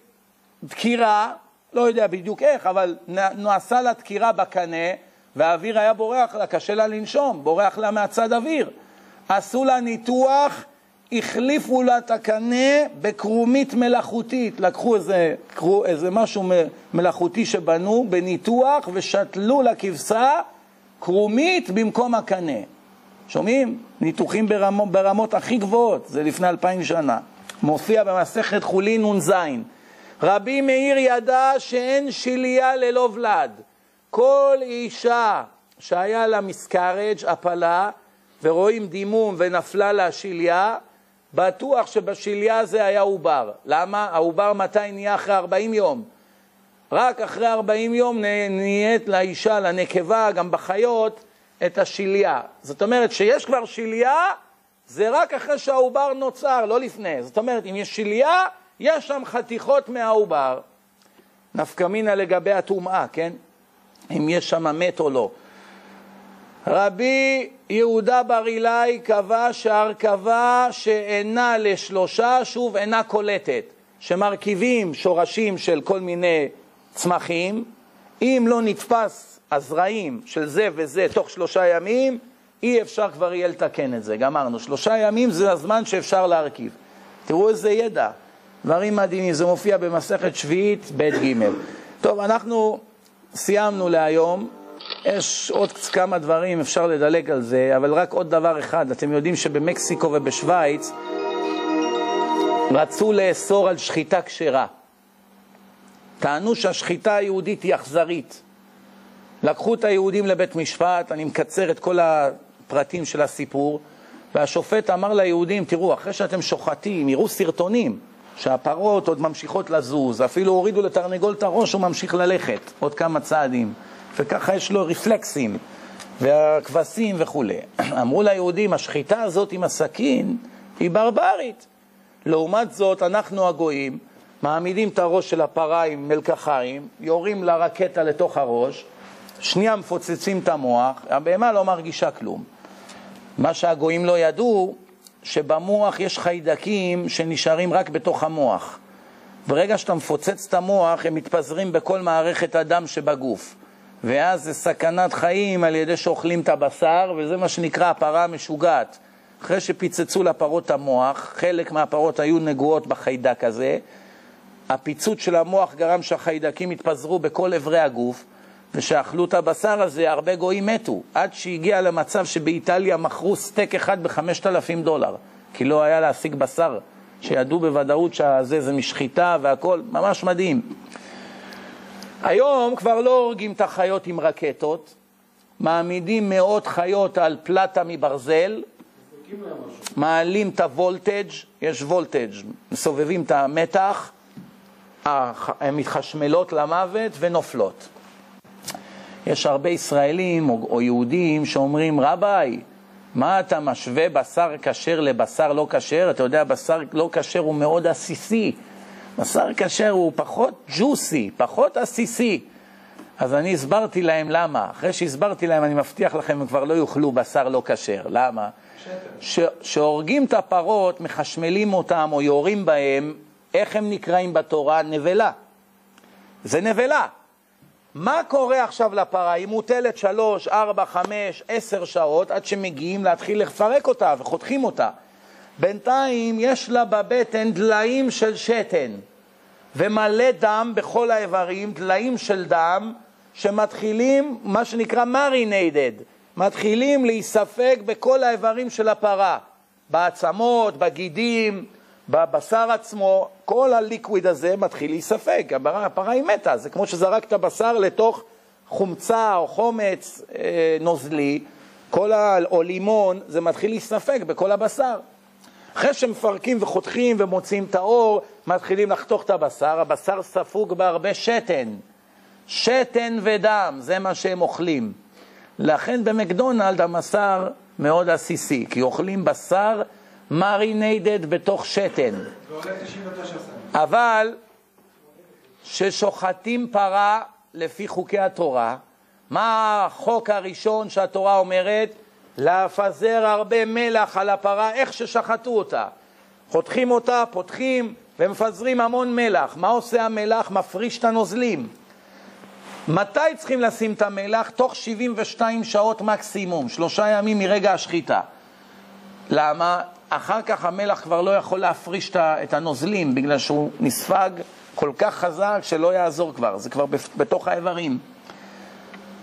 דקירה, לא יודע בדיוק איך, אבל נעשה לה דקירה בקנה, והאוויר היה בורח לה, קשה לה לנשום, בורח לה מהצד אוויר. עשו לה ניתוח, החליפו לה את הקנה בקרומית מלאכותית. לקחו איזה, איזה משהו מלאכותי שבנו בניתוח ושתלו לכבשה קרומית במקום הקנה. שומעים? ניתוחים ברמות, ברמות הכי גבוהות, זה לפני אלפיים שנה. מופיע במסכת חולין נ"ז. רבי מאיר ידע שאין שליה ללא ולד. כל אישה שהיה לה מסקרג', הפלה, ורואים דימום ונפלה לה שליה, בטוח שבשליה זה היה עובר. למה? העובר מתי נהיה אחרי 40 יום? רק אחרי 40 יום נהיית לאישה, לנקבה, גם בחיות, את השליה. זאת אומרת שיש כבר שליה, זה רק אחרי שהעובר נוצר, לא לפני. זאת אומרת, אם יש שליה, יש שם חתיכות מהעובר. נפקא מינה לגבי הטומאה, כן? אם יש שם מת או לא. רבי יהודה בר אילאי קבע שהרכבה שאינה לשלושה, שוב, אינה קולטת. שמרכיבים שורשים של כל מיני צמחים, אם לא נתפס הזרעים של זה וזה תוך שלושה ימים, אי אפשר כבר יהיה לתקן את זה, גמרנו. שלושה ימים זה הזמן שאפשר להרכיב. תראו איזה ידע, דברים מדהימים, זה מופיע במסכת שביעית ב' ג'. טוב, אנחנו סיימנו להיום, יש עוד כמה דברים, אפשר לדלג על זה, אבל רק עוד דבר אחד, אתם יודעים שבמקסיקו ובשוויץ רצו לאסור על שחיטה כשרה. טענו שהשחיטה היהודית היא אכזרית. לקחו את היהודים לבית משפט, אני מקצר את כל הפרטים של הסיפור, והשופט אמר ליהודים, תראו, אחרי שאתם שוחטים, יראו סרטונים, שהפרות עוד ממשיכות לזוז, אפילו הורידו לתרנגול את הראש, הוא ממשיך ללכת עוד כמה צעדים, וככה יש לו רפלקסים, והכבשים וכולי. אמרו ליהודים, השחיטה הזאת עם הסכין היא ברברית. לעומת זאת, אנחנו הגויים מעמידים את הראש של הפרה עם מלקחיים, יורים לרקטה לתוך הראש, שנייה מפוצצים את המוח, הבהמה לא מרגישה כלום. מה שהגויים לא ידעו, שבמוח יש חיידקים שנשארים רק בתוך המוח. ברגע שאתה מפוצץ את המוח, הם מתפזרים בכל מערכת הדם שבגוף. ואז זה סכנת חיים על ידי שאוכלים את הבשר, וזה מה שנקרא הפרה המשוגעת. אחרי שפיצצו לפרות המוח, חלק מהפרות היו נגועות בחיידק הזה, הפיצוץ של המוח גרם שהחיידקים התפזרו בכל אברי הגוף, ושאכלו את הבשר הזה, הרבה גויים מתו, עד שהגיע למצב שבאיטליה מכרו סטייק אחד בחמשת אלפים דולר, כי לא היה להשיג בשר, שידעו בוודאות שזה זה משחיטה והכל, ממש מדהים. היום כבר לא הורגים את החיות עם רקטות, מעמידים מאות חיות על פלטה מברזל, מעלים את הוולטג', יש וולטג', מסובבים את המתח, מתחשמלות למוות ונופלות. יש הרבה ישראלים או, או יהודים שאומרים, רביי, מה אתה משווה בשר כשר לבשר לא כשר? אתה יודע, בשר לא כשר הוא מאוד עסיסי. בשר כשר הוא פחות ג'וסי, פחות עסיסי. אז אני הסברתי להם למה. אחרי שהסברתי להם, אני מבטיח לכם, הם כבר לא יאכלו בשר לא כשר. למה? שהורגים את הפרות, מחשמלים אותם או יורים בהם, איך הם נקראים בתורה? נבלה. זה נבלה. מה קורה עכשיו לפרה? היא מוטלת שלוש, ארבע, חמש, עשר שעות עד שמגיעים להתחיל לפרק אותה וחותכים אותה. בינתיים יש לה בבטן דליים של שתן ומלא דם בכל האיברים, דליים של דם שמתחילים, מה שנקרא מרינדד, מתחילים להיספג בכל האיברים של הפרה, בעצמות, בגידים, בבשר עצמו, כל הליקוויד הזה מתחיל להיספג, הפרה, היא מתה, זה כמו שזרקת בשר לתוך חומצה או חומץ אה, נוזלי, כל ה, או לימון, זה מתחיל להיספג בכל הבשר. אחרי שמפרקים וחותכים ומוציאים את האור, מתחילים לחתוך את הבשר, הבשר ספוג בהרבה שתן. שתן ודם, זה מה שהם אוכלים. לכן במקדונלד המסר מאוד עסיסי, כי אוכלים בשר מרינדד בתוך שתן. אבל ששוחטים פרה לפי חוקי התורה, מה החוק הראשון שהתורה אומרת? לפזר הרבה מלח על הפרה, איך ששחטו אותה. חותכים אותה, פותחים ומפזרים המון מלח. מה עושה המלח? מפריש את הנוזלים. מתי צריכים לשים את המלח? תוך 72 שעות מקסימום, שלושה ימים מרגע השחיטה. למה? אחר כך המלח כבר לא יכול להפריש את הנוזלים, בגלל שהוא נספג כל כך חזק שלא יעזור כבר, זה כבר בתוך האיברים.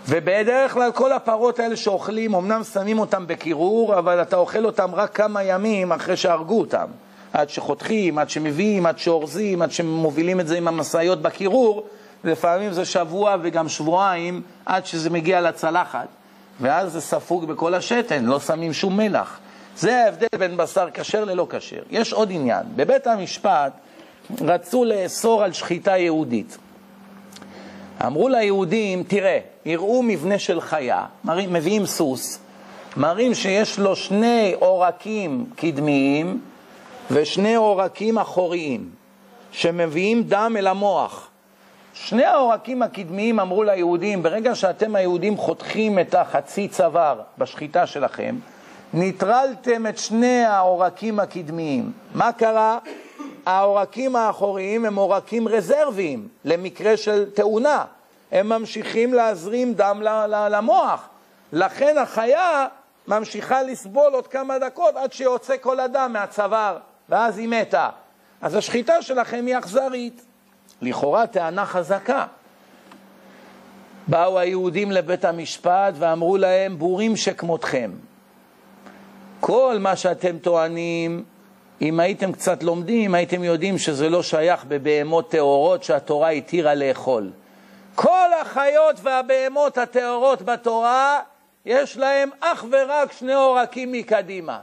ובדרך כלל כל הפרות האלה שאוכלים, אמנם שמים אותם בקירור, אבל אתה אוכל אותם רק כמה ימים אחרי שהרגו אותם. עד שחותכים, עד שמביאים, עד שאורזים, עד שמובילים את זה עם המשאיות בקירור, לפעמים זה שבוע וגם שבועיים עד שזה מגיע לצלחת. ואז זה ספוג בכל השתן, לא שמים שום מלח. זה ההבדל בין בשר כשר ללא כשר. יש עוד עניין, בבית המשפט רצו לאסור על שחיטה יהודית. אמרו ליהודים, תראה, יראו מבנה של חיה, מראים, מביאים סוס, מראים שיש לו שני עורקים קדמיים ושני עורקים אחוריים, שמביאים דם אל המוח. שני העורקים הקדמיים אמרו ליהודים, ברגע שאתם היהודים חותכים את החצי צוואר בשחיטה שלכם, ניטרלתם את שני העורקים הקדמיים. מה קרה? העורקים האחוריים הם עורקים רזרביים למקרה של תאונה. הם ממשיכים להזרים דם למוח. לכן החיה ממשיכה לסבול עוד כמה דקות עד שיוצא כל הדם מהצוואר, ואז היא מתה. אז השחיטה שלכם היא אכזרית. לכאורה טענה חזקה. באו היהודים לבית המשפט ואמרו להם, בורים שכמותכם. כל מה שאתם טוענים, אם הייתם קצת לומדים, הייתם יודעים שזה לא שייך בבהמות טהורות שהתורה התירה לאכול. כל החיות והבהמות הטהורות בתורה, יש להם אך ורק שני עורקים מקדימה.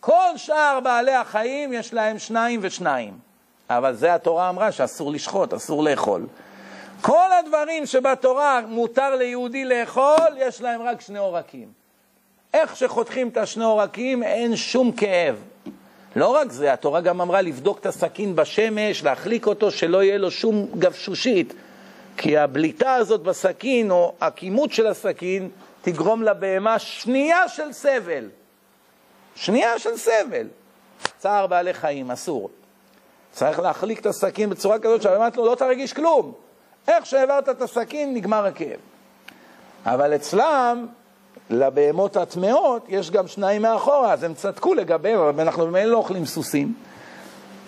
כל שאר בעלי החיים יש להם שניים ושניים. אבל זה התורה אמרה שאסור לשחוט, אסור לאכול. כל הדברים שבתורה מותר ליהודי לאכול, יש להם רק שני עורקים. איך שחותכים את השני עורקים, אין שום כאב. לא רק זה, התורה גם אמרה לבדוק את הסכין בשמש, להחליק אותו, שלא יהיה לו שום גבשושית. כי הבליטה הזאת בסכין, או הכימות של הסכין, תגרום לבהמה שנייה של סבל. שנייה של סבל. צער בעלי חיים, אסור. צריך להחליק את הסכין בצורה כזאת שהבהמה לא, לא תרגיש כלום. איך שהעברת את הסכין, נגמר הכאב. אבל אצלם, לבהמות הטמאות, יש גם שניים מאחורה, אז הם צדקו לגביהם, אבל אנחנו במילא לא אוכלים סוסים.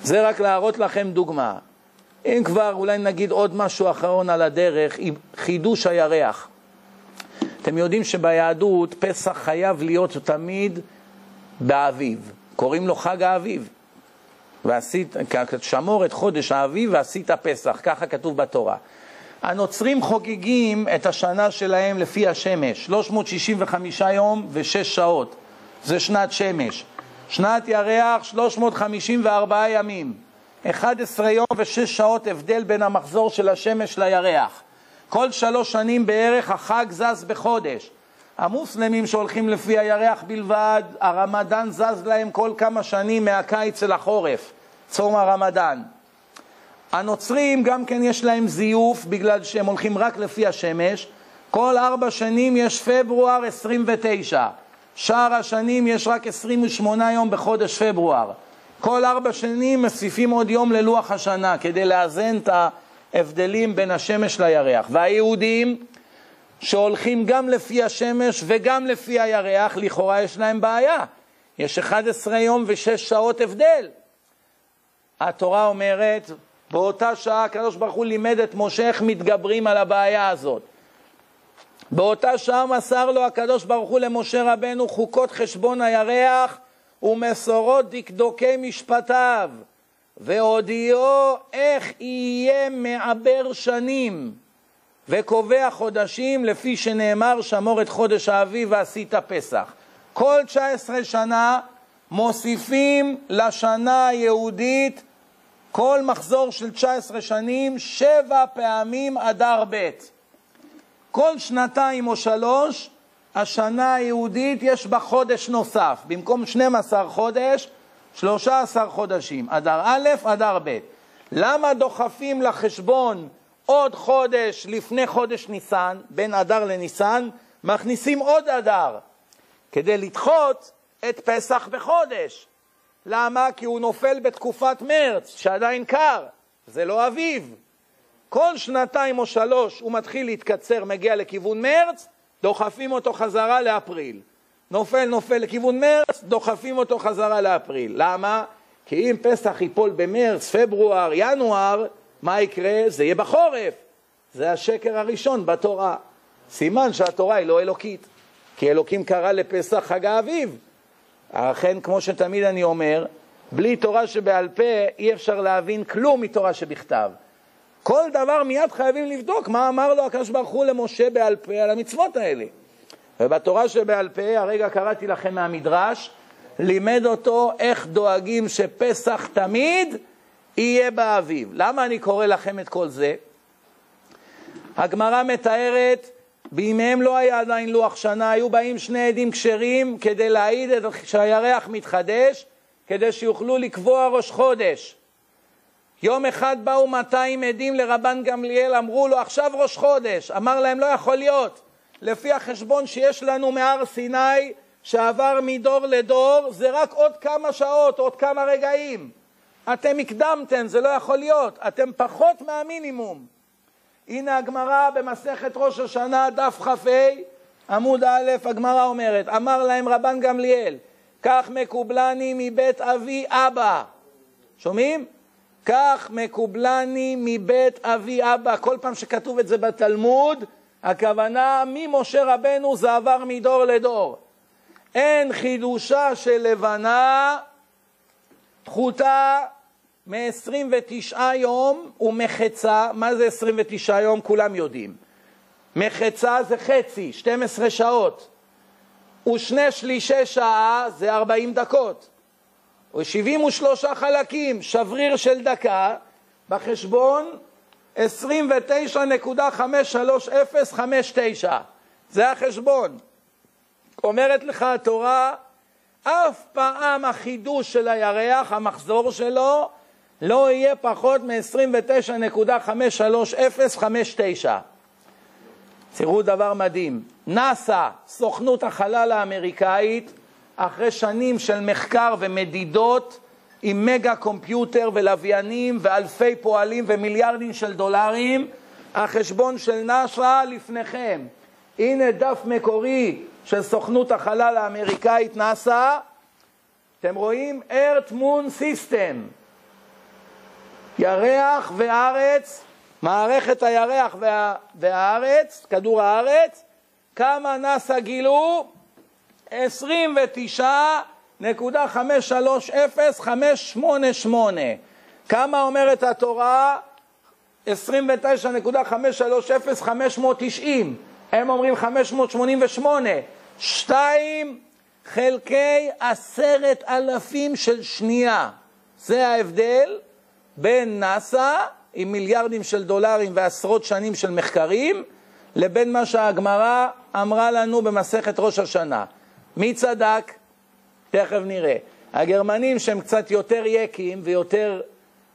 זה רק להראות לכם דוגמה. אם כבר, אולי נגיד עוד משהו אחרון על הדרך, חידוש הירח. אתם יודעים שביהדות פסח חייב להיות תמיד באביב, קוראים לו חג האביב. ועשית, שמור את חודש האביב ועשית פסח, ככה כתוב בתורה. הנוצרים חוגגים את השנה שלהם לפי השמש, 365 יום ו-6 שעות, זה שנת שמש. שנת ירח, 354 ימים, 11 יום ו-6 שעות הבדל בין המחזור של השמש לירח. כל שלוש שנים בערך החג זז בחודש. המוסלמים שהולכים לפי הירח בלבד, הרמדאן זז להם כל כמה שנים מהקיץ אל החורף, צום הרמדאן. הנוצרים גם כן יש להם זיוף בגלל שהם הולכים רק לפי השמש. כל ארבע שנים יש פברואר 29. שאר השנים יש רק 28 יום בחודש פברואר. כל ארבע שנים מוסיפים עוד יום ללוח השנה כדי לאזן את ההבדלים בין השמש לירח. והיהודים שהולכים גם לפי השמש וגם לפי הירח, לכאורה יש להם בעיה. יש 11 יום ושש שעות הבדל. התורה אומרת, באותה שעה הקדוש ברוך הוא לימד את משה איך מתגברים על הבעיה הזאת. באותה שעה מסר לו הקדוש ברוך הוא למשה רבנו חוקות חשבון הירח ומסורות דקדוקי משפטיו, והודיעו איך יהיה מעבר שנים, וקובע חודשים לפי שנאמר שמור את חודש האביב ועשית פסח. כל 19 שנה מוסיפים לשנה היהודית כל מחזור של 19 שנים, שבע פעמים אדר ב'. כל שנתיים או שלוש, השנה היהודית יש בה חודש נוסף. במקום 12 חודש, 13 חודשים. אדר א', אדר ב'. למה דוחפים לחשבון עוד חודש לפני חודש ניסן, בין אדר לניסן, מכניסים עוד אדר, כדי לדחות את פסח בחודש. למה? כי הוא נופל בתקופת מרץ, שעדיין קר, זה לא אביב. כל שנתיים או שלוש הוא מתחיל להתקצר, מגיע לכיוון מרץ, דוחפים אותו חזרה לאפריל. נופל, נופל לכיוון מרץ, דוחפים אותו חזרה לאפריל. למה? כי אם פסח ייפול במרץ, פברואר, ינואר, מה יקרה? זה יהיה בחורף. זה השקר הראשון בתורה. סימן שהתורה היא לא אלוקית, כי אלוקים קרא לפסח חג האביב. אכן, כמו שתמיד אני אומר, בלי תורה שבעל פה אי אפשר להבין כלום מתורה שבכתב. כל דבר מיד חייבים לבדוק מה אמר לו הקדוש ברוך הוא למשה בעל פה על המצוות האלה. ובתורה שבעל פה, הרגע קראתי לכם מהמדרש, לימד אותו איך דואגים שפסח תמיד יהיה באביב. למה אני קורא לכם את כל זה? הגמרא מתארת בימיהם לא היה עדיין לוח שנה, היו באים שני עדים כשרים כדי להעיד שהירח מתחדש, כדי שיוכלו לקבוע ראש חודש. יום אחד באו 200 עדים לרבן גמליאל, אמרו לו, עכשיו ראש חודש. אמר להם, לא יכול להיות. לפי החשבון שיש לנו מהר סיני, שעבר מדור לדור, זה רק עוד כמה שעות, עוד כמה רגעים. אתם הקדמתם, זה לא יכול להיות. אתם פחות מהמינימום. הנה הגמרא במסכת ראש השנה, דף כ"ה, עמוד א', הגמרא אומרת, אמר להם רבן גמליאל, כך מקובלני מבית אבי אבא. שומעים? כך מקובלני מבית אבי אבא. כל פעם שכתוב את זה בתלמוד, הכוונה ממשה רבנו זה עבר מדור לדור. אין חידושה של לבנה פחותה מ-29 יום ומחצה, מה זה 29 יום? כולם יודעים. מחצה זה חצי, 12 שעות. ושני שלישי שעה זה 40 דקות. או 73 חלקים, שבריר של דקה, בחשבון 29.53059. זה החשבון. אומרת לך התורה, אף פעם החידוש של הירח, המחזור שלו, לא יהיה פחות מ-29.53059. תראו דבר מדהים. נאס"א, סוכנות החלל האמריקאית, אחרי שנים של מחקר ומדידות עם מגה קומפיוטר ולוויינים ואלפי פועלים ומיליארדים של דולרים, החשבון של נאס"א לפניכם. הנה דף מקורי של סוכנות החלל האמריקאית נאס"א, אתם רואים? Earth Moon System, ירח וארץ, מערכת הירח וה, והארץ, כדור הארץ, כמה נאס"א גילו? 29.530588. כמה אומרת התורה? 29.530590. הם אומרים 588. שתיים חלקי עשרת אלפים של שנייה. זה ההבדל בין נאס"א, עם מיליארדים של דולרים ועשרות שנים של מחקרים, לבין מה שהגמרא אמרה לנו במסכת ראש השנה. מי צדק? תכף נראה. הגרמנים שהם קצת יותר יקים ויותר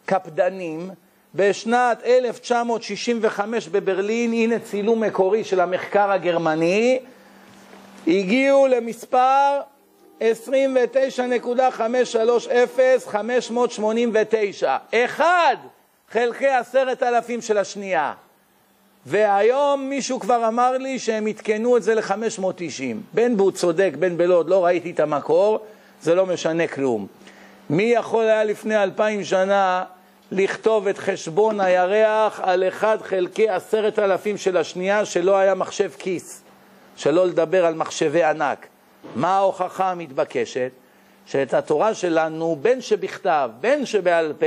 קפדנים, בשנת 1965 בברלין, הנה צילום מקורי של המחקר הגרמני, הגיעו למספר 29.530589, אחד חלקי עשרת אלפים של השנייה. והיום מישהו כבר אמר לי שהם עדכנו את זה ל-590. בין בו צודק, בין בלא, לא ראיתי את המקור, זה לא משנה כלום. מי יכול היה לפני אלפיים שנה לכתוב את חשבון הירח על אחד חלקי עשרת אלפים של השנייה שלא היה מחשב כיס, שלא לדבר על מחשבי ענק. מה ההוכחה המתבקשת? שאת התורה שלנו, בין שבכתב, בין שבעל פה,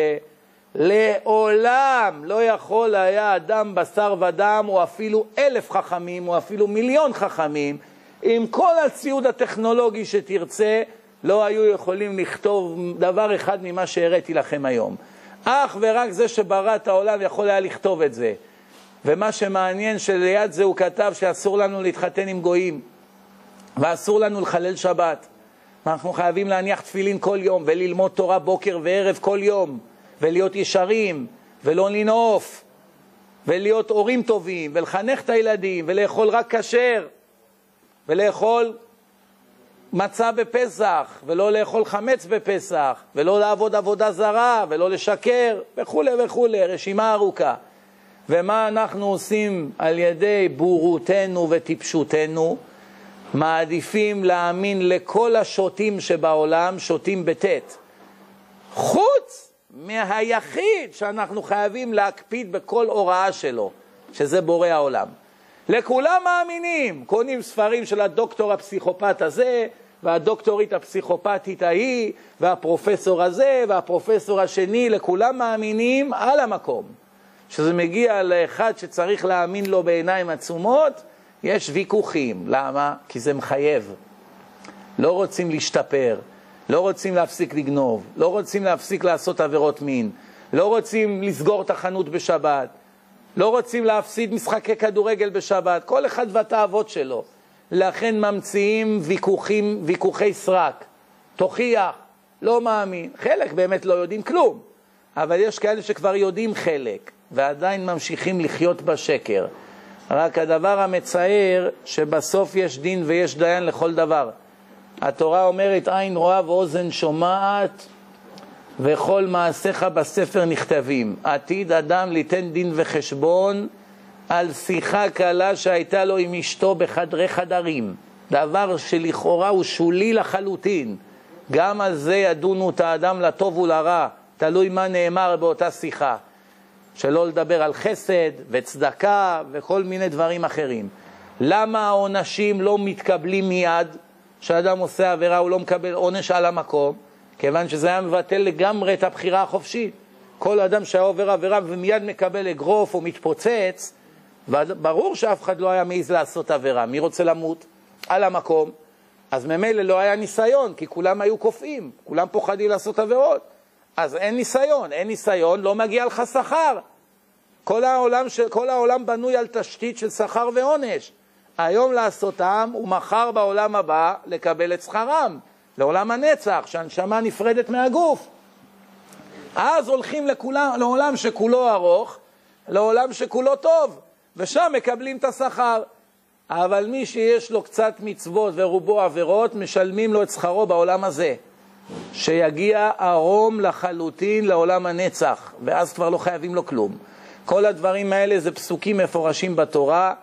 לעולם לא יכול היה אדם בשר ודם, או אפילו אלף חכמים, או אפילו מיליון חכמים, עם כל הציוד הטכנולוגי שתרצה, לא היו יכולים לכתוב דבר אחד ממה שהראיתי לכם היום. אך ורק זה שברא את העולם יכול היה לכתוב את זה. ומה שמעניין שליד זה הוא כתב שאסור לנו להתחתן עם גויים, ואסור לנו לחלל שבת. אנחנו חייבים להניח תפילין כל יום וללמוד תורה בוקר וערב כל יום. ולהיות ישרים, ולא לנעוף, ולהיות הורים טובים, ולחנך את הילדים, ולאכול רק כשר, ולאכול מצה בפסח, ולא לאכול חמץ בפסח, ולא לעבוד עבודה זרה, ולא לשקר, וכולי וכולי, רשימה ארוכה. ומה אנחנו עושים על ידי בורותנו וטיפשותנו? מעדיפים להאמין לכל השוטים שבעולם, שוטים בטית. חוץ מהיחיד שאנחנו חייבים להקפיד בכל הוראה שלו, שזה בורא העולם. לכולם מאמינים, קונים ספרים של הדוקטור הפסיכופת הזה, והדוקטורית הפסיכופתית ההיא, והפרופסור הזה, והפרופסור השני, לכולם מאמינים על המקום. כשזה מגיע לאחד שצריך להאמין לו בעיניים עצומות, יש ויכוחים. למה? כי זה מחייב. לא רוצים להשתפר. לא רוצים להפסיק לגנוב, לא רוצים להפסיק לעשות עבירות מין, לא רוצים לסגור את החנות בשבת, לא רוצים להפסיד משחקי כדורגל בשבת, כל אחד והתאוות שלו. לכן ממציאים ויכוחים, ויכוחי סרק. תוכיח, לא מאמין. חלק באמת לא יודעים כלום, אבל יש כאלה שכבר יודעים חלק, ועדיין ממשיכים לחיות בשקר. רק הדבר המצער, שבסוף יש דין ויש דיין לכל דבר. התורה אומרת עין רואה ואוזן שומעת וכל מעשיך בספר נכתבים. עתיד אדם ליתן דין וחשבון על שיחה קלה שהייתה לו עם אשתו בחדרי חדרים, דבר שלכאורה הוא שולי לחלוטין. גם על זה ידונו את האדם לטוב ולרע, תלוי מה נאמר באותה שיחה. שלא לדבר על חסד וצדקה וכל מיני דברים אחרים. למה העונשים לא מתקבלים מיד? כשאדם עושה עבירה הוא לא מקבל עונש על המקום, כיוון שזה היה מבטל לגמרי את הבחירה החופשית. כל אדם שהיה עובר עבירה ומיד מקבל אגרוף או מתפוצץ, ברור שאף אחד לא היה מעז לעשות עבירה. מי רוצה למות? על המקום. אז ממילא לא היה ניסיון, כי כולם היו קופאים, כולם פוחדים לעשות עבירות. אז אין ניסיון, אין ניסיון, לא מגיע לך שכר. כל העולם, של, כל העולם בנוי על תשתית של שכר ועונש. היום לעשותם ומחר בעולם הבא לקבל את שכרם, לעולם הנצח, שהנשמה נפרדת מהגוף. אז הולכים לכולם, לעולם שכולו ארוך, לעולם שכולו טוב, ושם מקבלים את השכר. אבל מי שיש לו קצת מצוות ורובו עבירות, משלמים לו את שכרו בעולם הזה. שיגיע ערום לחלוטין לעולם הנצח, ואז כבר לא חייבים לו כלום. כל הדברים האלה זה פסוקים מפורשים בתורה.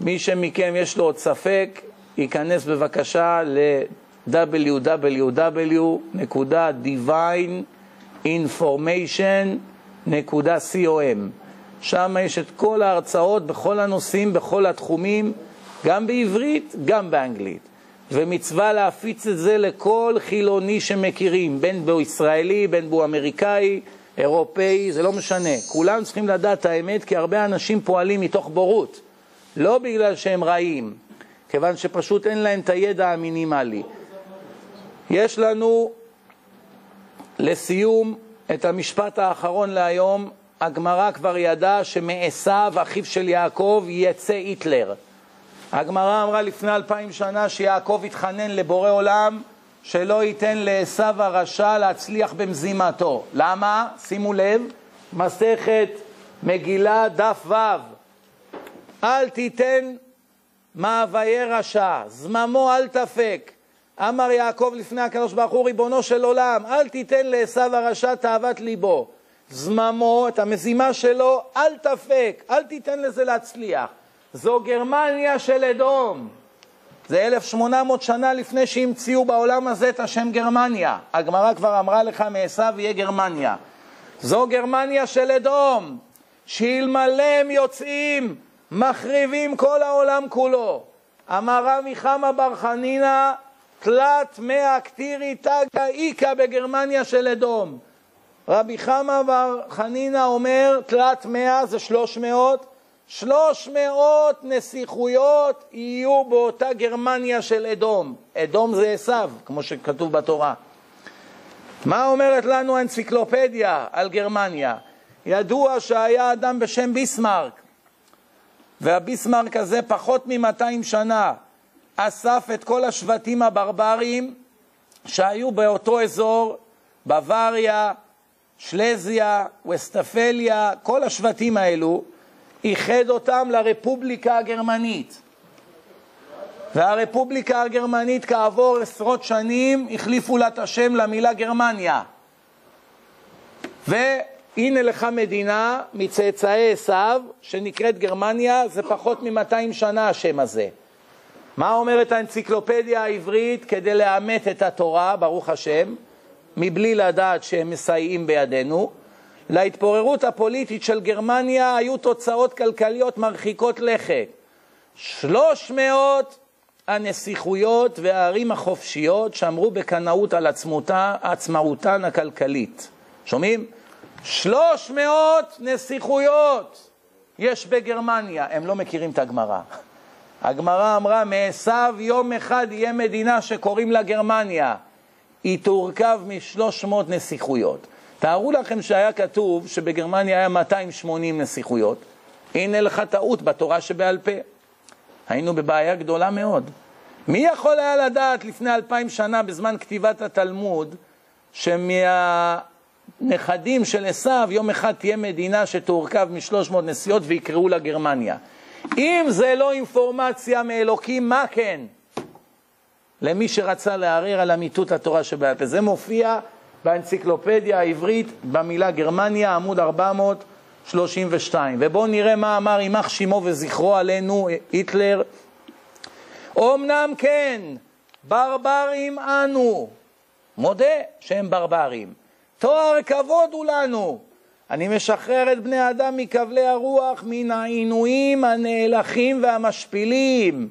מי שמכם יש לו עוד ספק, ייכנס בבקשה ל-www.divineinformation.com. שם יש את כל ההרצאות בכל הנושאים, בכל התחומים, גם בעברית, גם באנגלית. ומצווה להפיץ את זה לכל חילוני שמכירים, בין בו ישראלי, בין בו אמריקאי, אירופאי, זה לא משנה. כולם צריכים לדעת את האמת, כי הרבה אנשים פועלים מתוך בורות. לא בגלל שהם רעים, כיוון שפשוט אין להם את הידע המינימלי. יש לנו, לסיום, את המשפט האחרון להיום. הגמרא כבר ידעה שמעשיו, אחיו של יעקב, יצא היטלר. הגמרא אמרה לפני אלפיים שנה שיעקב התחנן לבורא עולם שלא ייתן לעשו הרשע להצליח במזימתו. למה? שימו לב, מסכת מגילה דף ו' אל תיתן מאוויי רשע, זממו אל תפק. אמר יעקב לפני הקדוש ברוך הוא, ריבונו של עולם, אל תיתן לעשו הרשע תאוות ליבו. זממו, את המזימה שלו, אל תפק, אל תיתן לזה להצליח. זו גרמניה של אדום. זה 1,800 שנה לפני שהמציאו בעולם הזה את השם גרמניה. הגמרא כבר אמרה לך מעשיו יהיה גרמניה. זו גרמניה של אדום, שאלמלא הם יוצאים, מחריבים כל העולם כולו. אמר רמי חמא בר חנינא, תלת מאה כתירי תגא איכא בגרמניה של אדום. רבי חמא בר חנינא אומר, תלת מאה זה שלוש מאות, שלוש מאות נסיכויות יהיו באותה גרמניה של אדום. אדום זה עשיו, כמו שכתוב בתורה. מה אומרת לנו האנציקלופדיה על גרמניה? ידוע שהיה אדם בשם ביסמרק, והביסמרק הזה פחות מ-200 שנה אסף את כל השבטים הברברים שהיו באותו אזור, בוואריה, שלזיה, וסטפליה, כל השבטים האלו, איחד אותם לרפובליקה הגרמנית. והרפובליקה הגרמנית כעבור עשרות שנים החליפו לה את השם למילה גרמניה. והנה לך מדינה מצאצאי עשיו שנקראת גרמניה, זה פחות מ-200 שנה השם הזה. מה אומרת האנציקלופדיה העברית כדי לאמת את התורה, ברוך השם, מבלי לדעת שהם מסייעים בידינו? להתפוררות הפוליטית של גרמניה היו תוצאות כלכליות מרחיקות לכת. שלוש מאות הנסיכויות והערים החופשיות שמרו בקנאות על עצמותה, עצמאותן הכלכלית. שומעים? שלוש מאות נסיכויות יש בגרמניה. הם לא מכירים את הגמרא. הגמרא אמרה, מעשיו יום אחד יהיה מדינה שקוראים לה גרמניה. היא תורכב משלוש מאות נסיכויות. תארו לכם שהיה כתוב שבגרמניה היה 280 נסיכויות. הנה לך טעות בתורה שבעל פה. היינו בבעיה גדולה מאוד. מי יכול היה לדעת לפני אלפיים שנה, בזמן כתיבת התלמוד, שמהנכדים של עשיו יום אחד תהיה מדינה שתורכב משלוש מאות נסיעות ויקראו לה גרמניה? אם זה לא אינפורמציה מאלוקים, מה כן? למי שרצה לערער על אמיתות התורה שבעל פה. זה מופיע באנציקלופדיה העברית במילה גרמניה, עמוד 432. ובואו נראה מה אמר יימח שמו וזכרו עלינו, היטלר. אמנם כן, ברברים אנו, מודה שהם ברברים. תואר כבוד הוא לנו. אני משחרר את בני האדם מכבלי הרוח, מן העינויים הנאלחים והמשפילים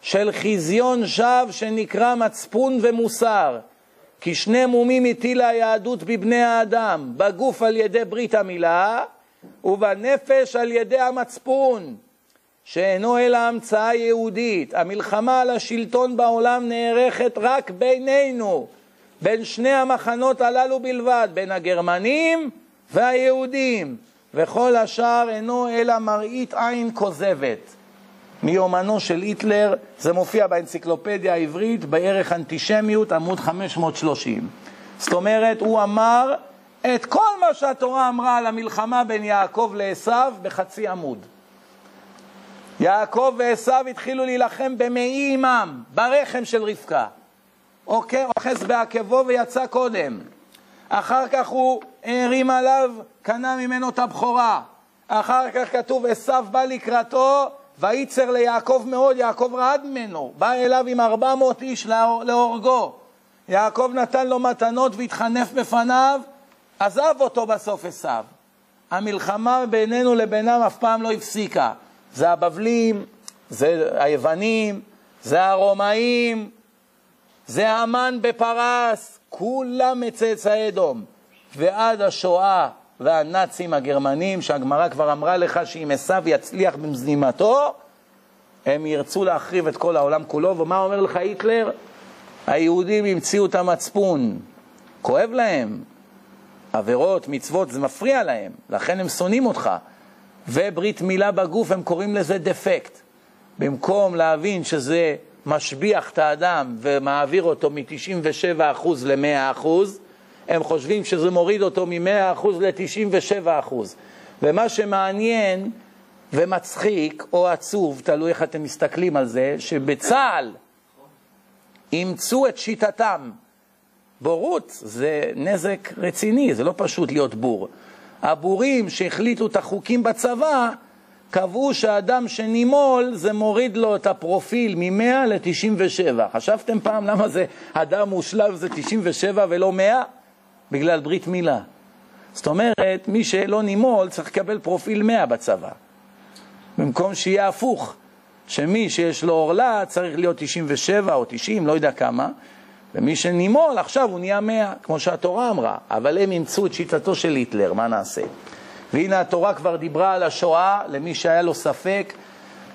של חזיון שווא שנקרא מצפון ומוסר. כי שני מומים הטילה היהדות בבני האדם, בגוף על ידי ברית המילה, ובנפש על ידי המצפון. שאינו אלא המצאה יהודית. המלחמה על השלטון בעולם נערכת רק בינינו, בין שני המחנות הללו בלבד, בין הגרמנים והיהודים, וכל השאר אינו אלא מראית עין כוזבת. מיומנו של היטלר, זה מופיע באנציקלופדיה העברית, בערך אנטישמיות, עמוד 530. זאת אומרת, הוא אמר את כל מה שהתורה אמרה על המלחמה בין יעקב לעשו בחצי עמוד. יעקב ועשו התחילו להילחם במעי עמם, ברחם של רבקה. אוקיי, אוחז בעקבו ויצא קודם. אחר כך הוא הרים עליו, קנה ממנו את הבכורה. אחר כך כתוב, עשו בא לקראתו, וייצר ליעקב מאוד, יעקב רעד ממנו. בא אליו עם ארבע מאות איש להורגו. יעקב נתן לו מתנות והתחנף בפניו, עזב אותו בסוף עשו. המלחמה בינינו לבינם אף פעם לא הפסיקה. זה הבבלים, זה היוונים, זה הרומאים, זה המן בפרס, כולם מצאצאי אדום. ועד השואה והנאצים הגרמנים, שהגמרא כבר אמרה לך שאם עשו יצליח במזימתו, הם ירצו להחריב את כל העולם כולו. ומה אומר לך היטלר? היהודים המציאו את המצפון, כואב להם, עבירות, מצוות, זה מפריע להם, לכן הם שונאים אותך. וברית מילה בגוף, הם קוראים לזה דפקט. במקום להבין שזה משביח את האדם ומעביר אותו מ-97% ל-100%, הם חושבים שזה מוריד אותו מ-100% ל-97%. ומה שמעניין ומצחיק או עצוב, תלוי איך אתם מסתכלים על זה, שבצה"ל אימצו את שיטתם. בורות זה נזק רציני, זה לא פשוט להיות בור. הבורים שהחליטו את החוקים בצבא, קבעו שאדם שנימול זה מוריד לו את הפרופיל מ-100 ל-97. חשבתם פעם למה זה אדם מושלם זה 97 ולא 100? בגלל ברית מילה. זאת אומרת, מי שלא נימול צריך לקבל פרופיל 100 בצבא. במקום שיהיה הפוך, שמי שיש לו עורלה צריך להיות 97 או 90, לא יודע כמה, ומי שנימול עכשיו הוא נהיה 100, כמו שהתורה אמרה. אבל הם אימצו את שיטתו של היטלר, מה נעשה? והנה התורה כבר דיברה על השואה, למי שהיה לו ספק,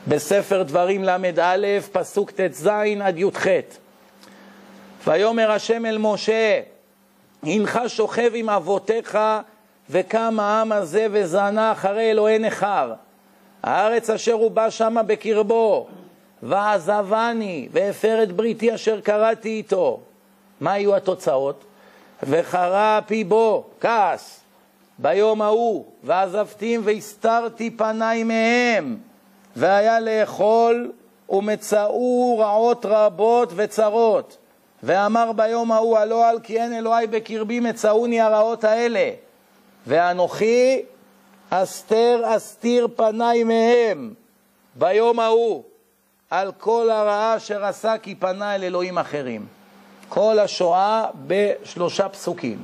בספר דברים ל"א, פסוק ט"ז עד י"ח. ויאמר השם אל משה, הנך שוכב עם אבותיך, וקם העם הזה וזנה אחרי אלוהי נכר. הארץ אשר הוא בא שמה בקרבו, ועזבני, והפר את בריתי אשר קראתי איתו. מה היו התוצאות? וחרה פי בו, כעס, ביום ההוא, ועזבתים והסתרתי פניי מהם, והיה לאכול ומצאו רעות רבות וצרות. ואמר ביום ההוא, הלא על כי אין אלוהי בקרבי מצאוני הרעות האלה. ואנוכי אסתר אסתיר פניי מהם ביום ההוא, על כל הרעה אשר עשה כי פנה אל אלוהים אחרים. כל השואה בשלושה פסוקים.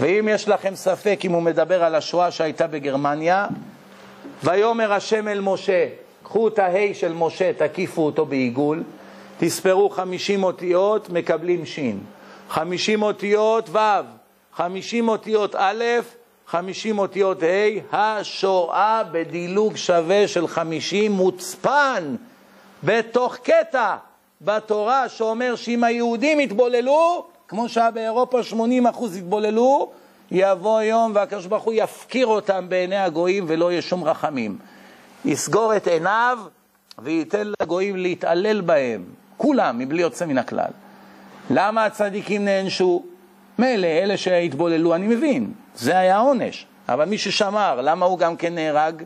ואם יש לכם ספק אם הוא מדבר על השואה שהייתה בגרמניה, ויאמר השם אל משה, קחו את ההי של משה, תקיפו אותו בעיגול, תספרו חמישים אותיות, מקבלים שין. חמישים אותיות ו', חמישים אותיות א', חמישים אותיות ה', השואה בדילוג שווה של חמישים מוצפן בתוך קטע בתורה שאומר שאם היהודים יתבוללו, כמו שהיה באירופה 80 אחוז יתבוללו, יבוא יום והקדוש ברוך הוא יפקיר אותם בעיני הגויים ולא יהיה שום רחמים. יסגור את עיניו וייתן לגויים להתעלל בהם, כולם, מבלי יוצא מן הכלל. למה הצדיקים נענשו? מילא, אלה שהתבוללו, אני מבין, זה היה העונש. אבל מי ששמר, למה הוא גם כן נהרג?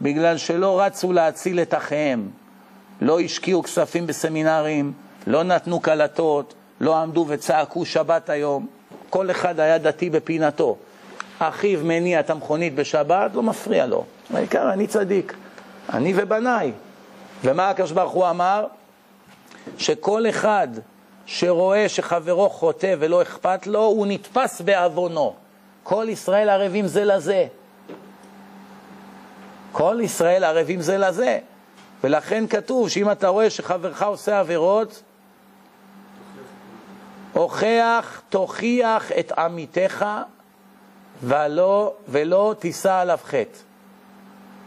בגלל שלא רצו להציל את אחיהם. לא השקיעו כספים בסמינרים, לא נתנו קלטות, לא עמדו וצעקו שבת היום. כל אחד היה דתי בפינתו. אחיו מניע את המכונית בשבת, לא מפריע לו. העיקר, אני צדיק, אני ובניי. ומה הקדוש ברוך הוא אמר? שכל אחד שרואה שחברו חוטא ולא אכפת לו, הוא נתפס בעוונו. כל ישראל ערבים זה לזה. כל ישראל ערבים זה לזה. ולכן כתוב שאם אתה רואה שחברך עושה עבירות, הוכח, תוכיח את עמיתך ולא, ולא תישא עליו חטא.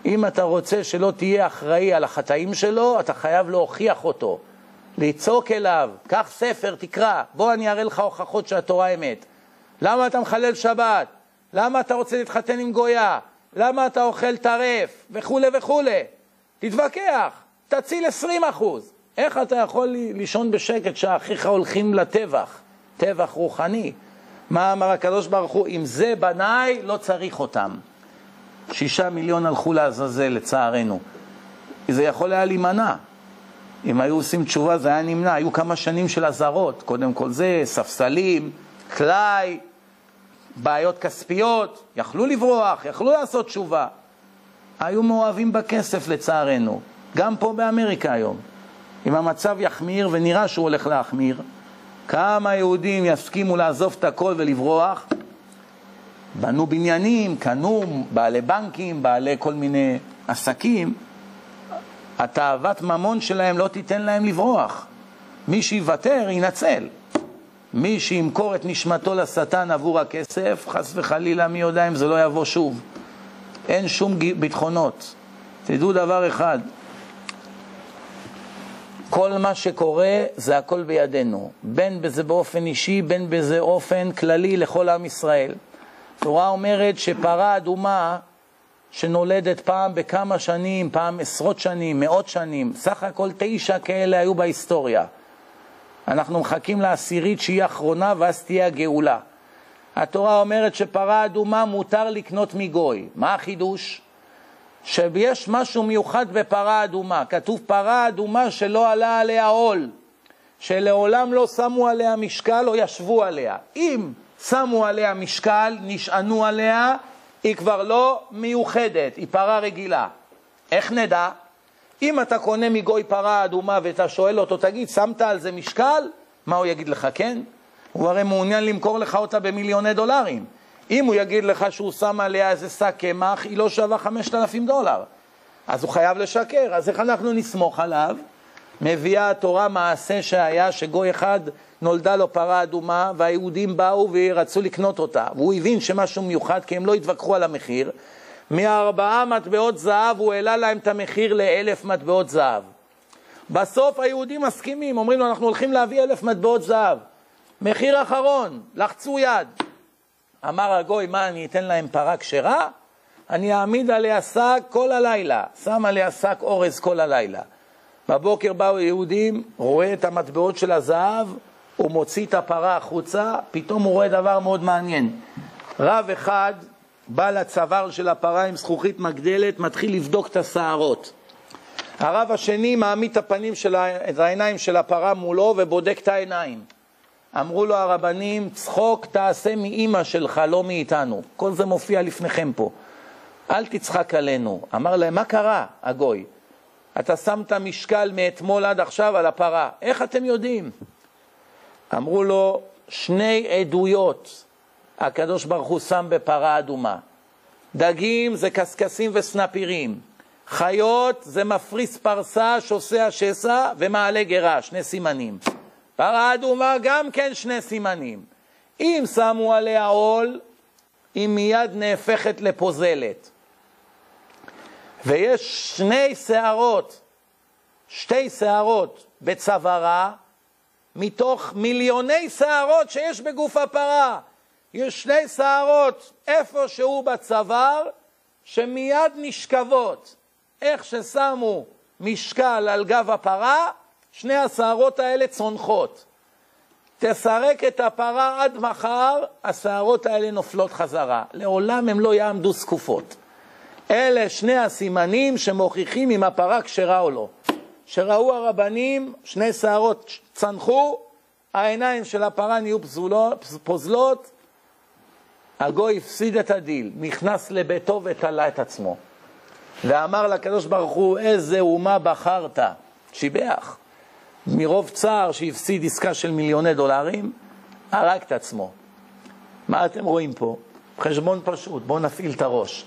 אם אתה רוצה שלא תהיה אחראי על החטאים שלו, אתה חייב להוכיח אותו. לצעוק אליו, קח ספר, תקרא, בוא אני אראה לך הוכחות שהתורה אמת. למה אתה מחלל שבת? למה אתה רוצה להתחתן עם גויה? למה אתה אוכל טרף? וכולי וכולי. תתווכח, תציל 20 אחוז. איך אתה יכול לישון בשקט שאחיך הולכים לטבח, טבח רוחני? מה אמר הקדוש ברוך הוא? אם זה בניי, לא צריך אותם. שישה מיליון הלכו לעזאזל, לצערנו. זה יכול היה להימנע. אם היו עושים תשובה זה היה נמנע. היו כמה שנים של אזהרות. קודם כל זה, ספסלים, כלאי, בעיות כספיות, יכלו לברוח, יכלו לעשות תשובה. היו מאוהבים בכסף לצערנו, גם פה באמריקה היום. אם המצב יחמיר, ונראה שהוא הולך להחמיר, כמה יהודים יסכימו לעזוב את הכל ולברוח? בנו בניינים, קנו בעלי בנקים, בעלי כל מיני עסקים. התאוות ממון שלהם לא תיתן להם לברוח. מי שיוותר, ינצל. מי שימכור את נשמתו לשטן עבור הכסף, חס וחלילה, מי יודע אם זה לא יבוא שוב. אין שום ביטחונות. תדעו דבר אחד, כל מה שקורה זה הכל בידינו, בין בזה באופן אישי, בין בזה אופן כללי לכל עם ישראל. התורה אומרת שפרה אדומה שנולדת פעם בכמה שנים, פעם עשרות שנים, מאות שנים, סך הכל תשע כאלה היו בהיסטוריה. אנחנו מחכים לעשירית שהיא אחרונה ואז תהיה הגאולה. התורה אומרת שפרה אדומה מותר לקנות מגוי. מה החידוש? שיש משהו מיוחד בפרה אדומה. כתוב פרה אדומה שלא עלה עליה עול, שלעולם לא שמו עליה משקל או ישבו עליה. אם שמו עליה משקל, נשענו עליה, היא כבר לא מיוחדת, היא פרה רגילה. איך נדע? אם אתה קונה מגוי פרה אדומה ואתה שואל אותו, תגיד, שמת על זה משקל? מה הוא יגיד לך, כן? הוא הרי מעוניין למכור לך אותה במיליוני דולרים. אם הוא יגיד לך שהוא שם עליה איזה שק קמח, היא לא שווה 5,000 דולר. אז הוא חייב לשקר, אז איך אנחנו נסמוך עליו? מביאה התורה מעשה שהיה שגוי אחד נולדה לו פרה אדומה והיהודים באו ורצו לקנות אותה. והוא הבין שמשהו מיוחד כי הם לא התווכחו על המחיר. מארבעה מטבעות זהב הוא העלה להם את המחיר לאלף מטבעות זהב. בסוף היהודים מסכימים, אומרים לו אנחנו הולכים להביא אלף מטבעות זהב. מחיר אחרון, לחצו יד. אמר הגוי, מה, אני אתן להם פרה כשרה? אני אעמיד עליה שק כל הלילה, שם עליה שק אורז כל הלילה. בבוקר באו יהודים, רואה את המטבעות של הזהב, הוא מוציא את הפרה החוצה, פתאום הוא רואה דבר מאוד מעניין. רב אחד בא לצוואר של הפרה עם זכוכית מגדלת, מתחיל לבדוק את השערות. הרב השני מעמיד את הפנים של את העיניים של הפרה מולו ובודק את העיניים. אמרו לו הרבנים, צחוק תעשה מאימא שלך, לא מאיתנו. כל זה מופיע לפניכם פה. אל תצחק עלינו. אמר להם, מה קרה, הגוי? אתה שמת משקל מאתמול עד עכשיו על הפרה. איך אתם יודעים? אמרו לו, שני עדויות הקדוש ברוך הוא שם בפרה אדומה. דגים זה קשקשים וסנפירים. חיות זה מפריס פרסה, שוסע שסע ומעלה גרה, שני סימנים. פרה אדומה גם כן שני סימנים. אם שמו עליה עול, היא מיד נהפכת לפוזלת. ויש שני שערות, שתי שערות בצווארה, מתוך מיליוני שערות שיש בגוף הפרה. יש שני שערות איפשהו בצוואר שמיד נשכבות. איך ששמו משקל על גב הפרה, שני השערות האלה צונחות. תסרק את הפרה עד מחר, השערות האלה נופלות חזרה. לעולם הן לא יעמדו זקופות. אלה שני הסימנים שמוכיחים אם הפרה כשרה או לא. שראו הרבנים, שני שערות צנחו, העיניים של הפרה נהיו פוזלות, הגוי הפסיד את הדיל, נכנס לביתו ותלה את עצמו. ואמר לקדוש ברוך הוא, איזה אומה בחרת, שיבח. מרוב צער שהפסיד עסקה של מיליוני דולרים, הרג את עצמו. מה אתם רואים פה? חשבון פשוט, בואו נפעיל את הראש.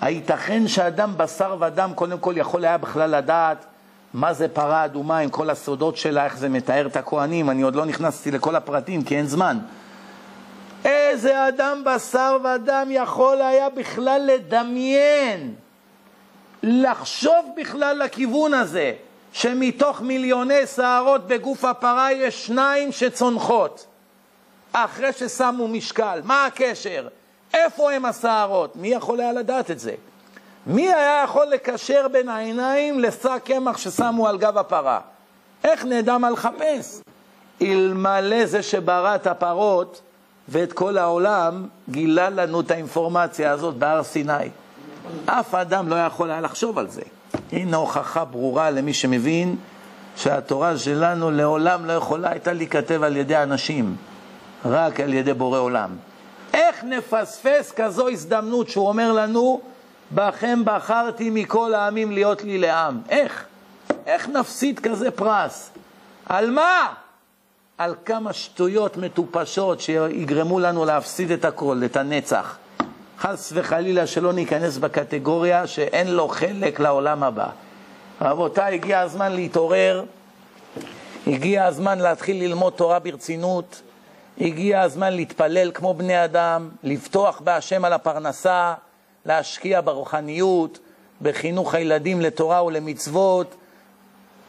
הייתכן שאדם בשר ודם קודם כל יכול היה בכלל לדעת מה זה פרה אדומה עם כל הסודות שלה, איך זה מתאר את הכוהנים, אני עוד לא נכנסתי לכל הפרטים כי אין זמן. איזה אדם בשר ודם יכול היה בכלל לדמיין לחשוב בכלל לכיוון הזה, שמתוך מיליוני שערות בגוף הפרה יש שניים שצונחות, אחרי ששמו משקל. מה הקשר? איפה הם השערות? מי יכול היה לדעת את זה? מי היה יכול לקשר בין העיניים לשק קמח ששמו על גב הפרה? איך נדע מה לחפש? אלמלא זה שברא את הפרות ואת כל העולם, גילה לנו את האינפורמציה הזאת בהר סיני. אף אדם לא יכול היה לחשוב על זה. הנה הוכחה ברורה למי שמבין שהתורה שלנו לעולם לא יכולה הייתה להיכתב על ידי אנשים, רק על ידי בורא עולם. איך נפספס כזו הזדמנות שהוא אומר לנו, בכם בחרתי מכל העמים להיות לי לעם? איך? איך נפסיד כזה פרס? על מה? על כמה שטויות מטופשות שיגרמו לנו להפסיד את הכל, את הנצח. חס וחלילה שלא ניכנס בקטגוריה שאין לו חלק לעולם הבא. רבותיי, הגיע הזמן להתעורר, הגיע הזמן להתחיל ללמוד תורה ברצינות, הגיע הזמן להתפלל כמו בני אדם, לבטוח בהשם על הפרנסה, להשקיע ברוחניות, בחינוך הילדים לתורה ולמצוות,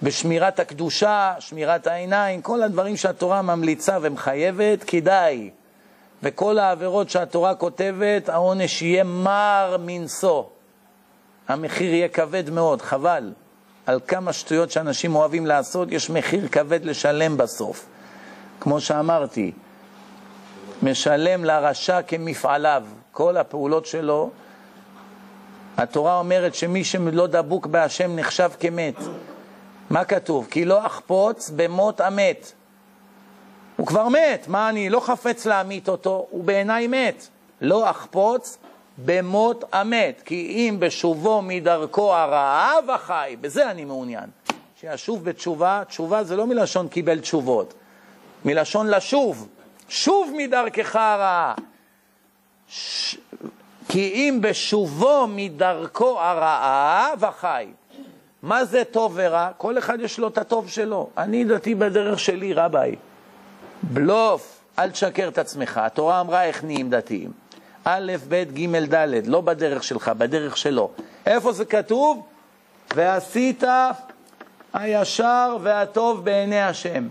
בשמירת הקדושה, שמירת העיניים, כל הדברים שהתורה ממליצה ומחייבת, כדאי. וכל העבירות שהתורה כותבת, העונש יהיה מר מנשוא. המחיר יהיה כבד מאוד, חבל. על כמה שטויות שאנשים אוהבים לעשות, יש מחיר כבד לשלם בסוף. כמו שאמרתי, משלם לרשע כמפעליו, כל הפעולות שלו. התורה אומרת שמי שלא דבוק בהשם נחשב כמת. מה כתוב? כי לא אחפוץ במות המת. הוא כבר מת, מה אני לא חפץ להמית אותו, הוא בעיניי מת. לא אחפוץ במות המת, כי אם בשובו מדרכו הרעה וחי, בזה אני מעוניין. שישוב בתשובה, תשובה זה לא מלשון קיבל תשובות, מלשון לשוב, שוב מדרכך הרעה. ש... כי אם בשובו מדרכו הרעה וחי. מה זה טוב ורע? כל אחד יש לו את הטוב שלו. אני דתי בדרך שלי, רביי. בלוף, אל תשקר את עצמך. התורה אמרה איך נהיים דתיים. א', ב', ג', ד', לא בדרך שלך, בדרך שלו. איפה זה כתוב? ועשית הישר והטוב בעיני השם.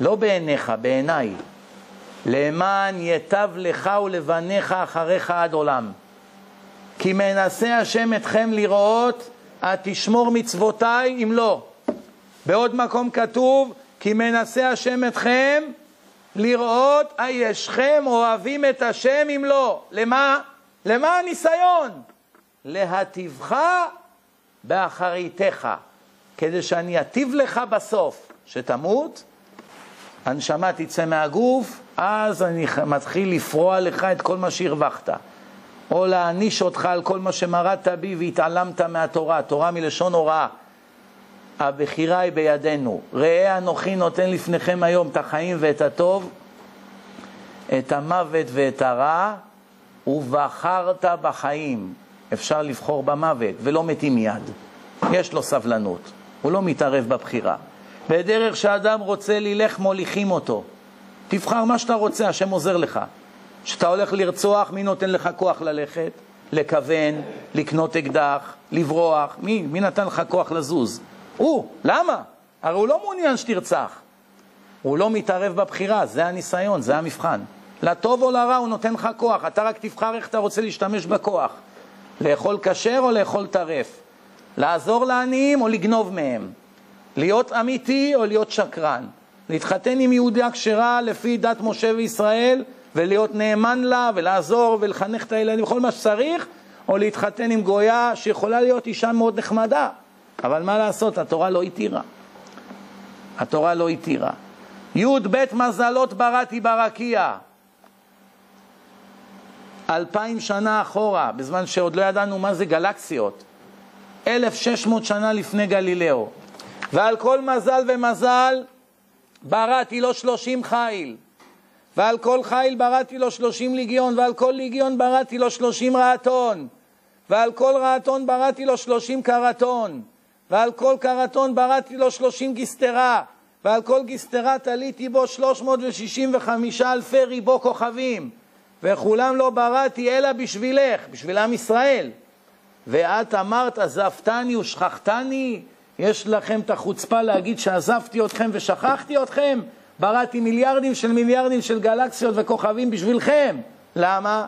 לא בעיניך, בעיניי. למען יטב לך ולבניך אחריך עד עולם. כי מנסה השם אתכם לראות, התשמור מצוותיי אם לא. בעוד מקום כתוב, כי מנסה השם אתכם לראות הישכם אוהבים את השם אם לא. למה? למה הניסיון? להטיבך באחריתך, כדי שאני אטיב לך בסוף, שתמות, הנשמה תצא מהגוף, אז אני מתחיל לפרוע לך את כל מה שהרווחת. או להעניש אותך על כל מה שמרדת בי והתעלמת מהתורה, תורה מלשון הוראה. הבחירה היא בידינו. ראה אנוכי נותן לפניכם היום את החיים ואת הטוב, את המוות ואת הרע, ובחרת בחיים. אפשר לבחור במוות, ולא מתים מיד. יש לו סבלנות, הוא לא מתערב בבחירה. בדרך שאדם רוצה ללך מוליכים אותו. תבחר מה שאתה רוצה, השם עוזר לך. כשאתה הולך לרצוח, מי נותן לך כוח ללכת? לכוון, לקנות אקדח, לברוח. מי? מי נתן לך כוח לזוז? הוא. למה? הרי הוא לא מעוניין שתרצח. הוא לא מתערב בבחירה, זה הניסיון, זה המבחן. לטוב או לרע הוא נותן לך כוח, אתה רק תבחר איך אתה רוצה להשתמש בכוח. לאכול כשר או לאכול טרף. לעזור לעניים או לגנוב מהם. להיות אמיתי או להיות שקרן. להתחתן עם יהודיה כשרה לפי דת משה וישראל ולהיות נאמן לה ולעזור ולחנך את הילדים וכל מה שצריך, או להתחתן עם גויה שיכולה להיות אישה מאוד נחמדה, אבל מה לעשות, התורה לא התירה. התורה לא התירה. י"ב מזלות בראתי ברקיע. אלפיים שנה אחורה, בזמן שעוד לא ידענו מה זה גלקסיות. 1,600 שנה לפני גלילאו. ועל כל מזל ומזל בראתי לו שלושים חיל. ועל כל חיל בראתי לו שלושים ליגיון, ועל כל ליגיון בראתי לו שלושים רעתון, ועל כל רעתון בראתי לו שלושים קרתון, ועל כל קרתון בראתי לו שלושים גיסטרה, ועל כל גיסטרה תליתי בו שלוש מאות ושישים וחמישה אלפי ריבו כוכבים, וכולם לא בראתי אלא בשבילך, בשביל עם ישראל. ואת אמרת, עזבתני ושכחתני? יש לכם את החוצפה להגיד שעזבתי אתכם ושכחתי אתכם? בראתי מיליארדים של מיליארדים של גלקסיות וכוכבים בשבילכם. למה?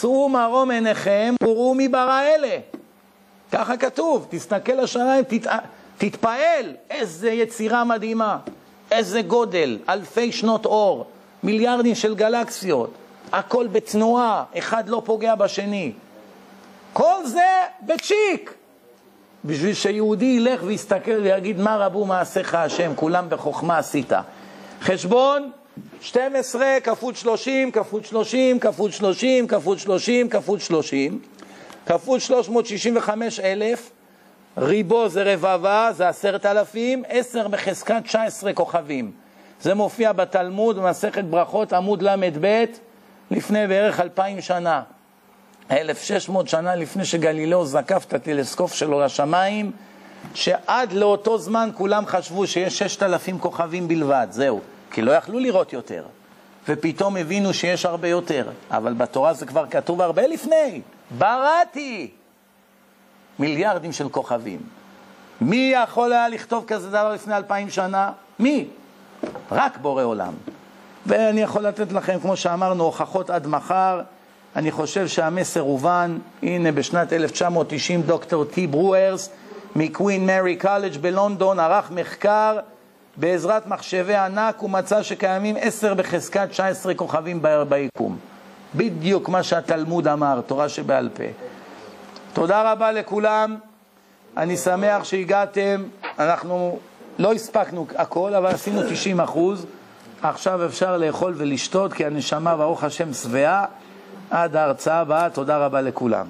שאו מרום עיניכם וראו מי ברא אלה. ככה כתוב, תסתכל לשמיים, תת... תתפעל, איזה יצירה מדהימה, איזה גודל, אלפי שנות אור, מיליארדים של גלקסיות, הכל בתנועה, אחד לא פוגע בשני. כל זה בצ'יק. בשביל שיהודי ילך ויסתכל ויגיד מה רבו מעשיך השם, כולם בחוכמה עשית. חשבון 12 כפול 30 כפול 30 כפול 30 כפול 30 כפול 30 כפול 365 אלף, ריבו זה רבבה, זה עשרת אלפים, עשר בחזקת 19 כוכבים. זה מופיע בתלמוד במסכת ברכות עמוד ל"ב לפני בערך אלפיים שנה. 1,600 שנה לפני שגלילאו זקף את הטלסקופ שלו לשמיים, שעד לאותו זמן כולם חשבו שיש 6,000 כוכבים בלבד, זהו, כי לא יכלו לראות יותר. ופתאום הבינו שיש הרבה יותר, אבל בתורה זה כבר כתוב הרבה לפני. בראתי מיליארדים של כוכבים. מי יכול היה לכתוב כזה דבר לפני אלפיים שנה? מי? רק בורא עולם. ואני יכול לתת לכם, כמו שאמרנו, הוכחות עד מחר. אני חושב שהמסר הובן. הנה, בשנת 1990 דוקטור טי ברוארס מקווין מרי קולג' בלונדון ערך מחקר בעזרת מחשבי ענק ומצא שקיימים עשר בחזקת 19 כוכבים ביקום. בדיוק מה שהתלמוד אמר, תורה שבעל פה. תודה רבה לכולם, אני שמח שהגעתם, אנחנו לא הספקנו הכל, אבל עשינו 90 אחוז. עכשיו אפשר לאכול ולשתות, כי הנשמה, ברוך השם, שבעה. עד ההרצאה הבאה, תודה רבה לכולם.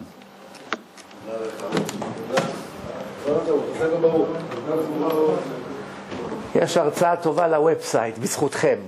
יש הרצאה טובה ל website, בזכותכם.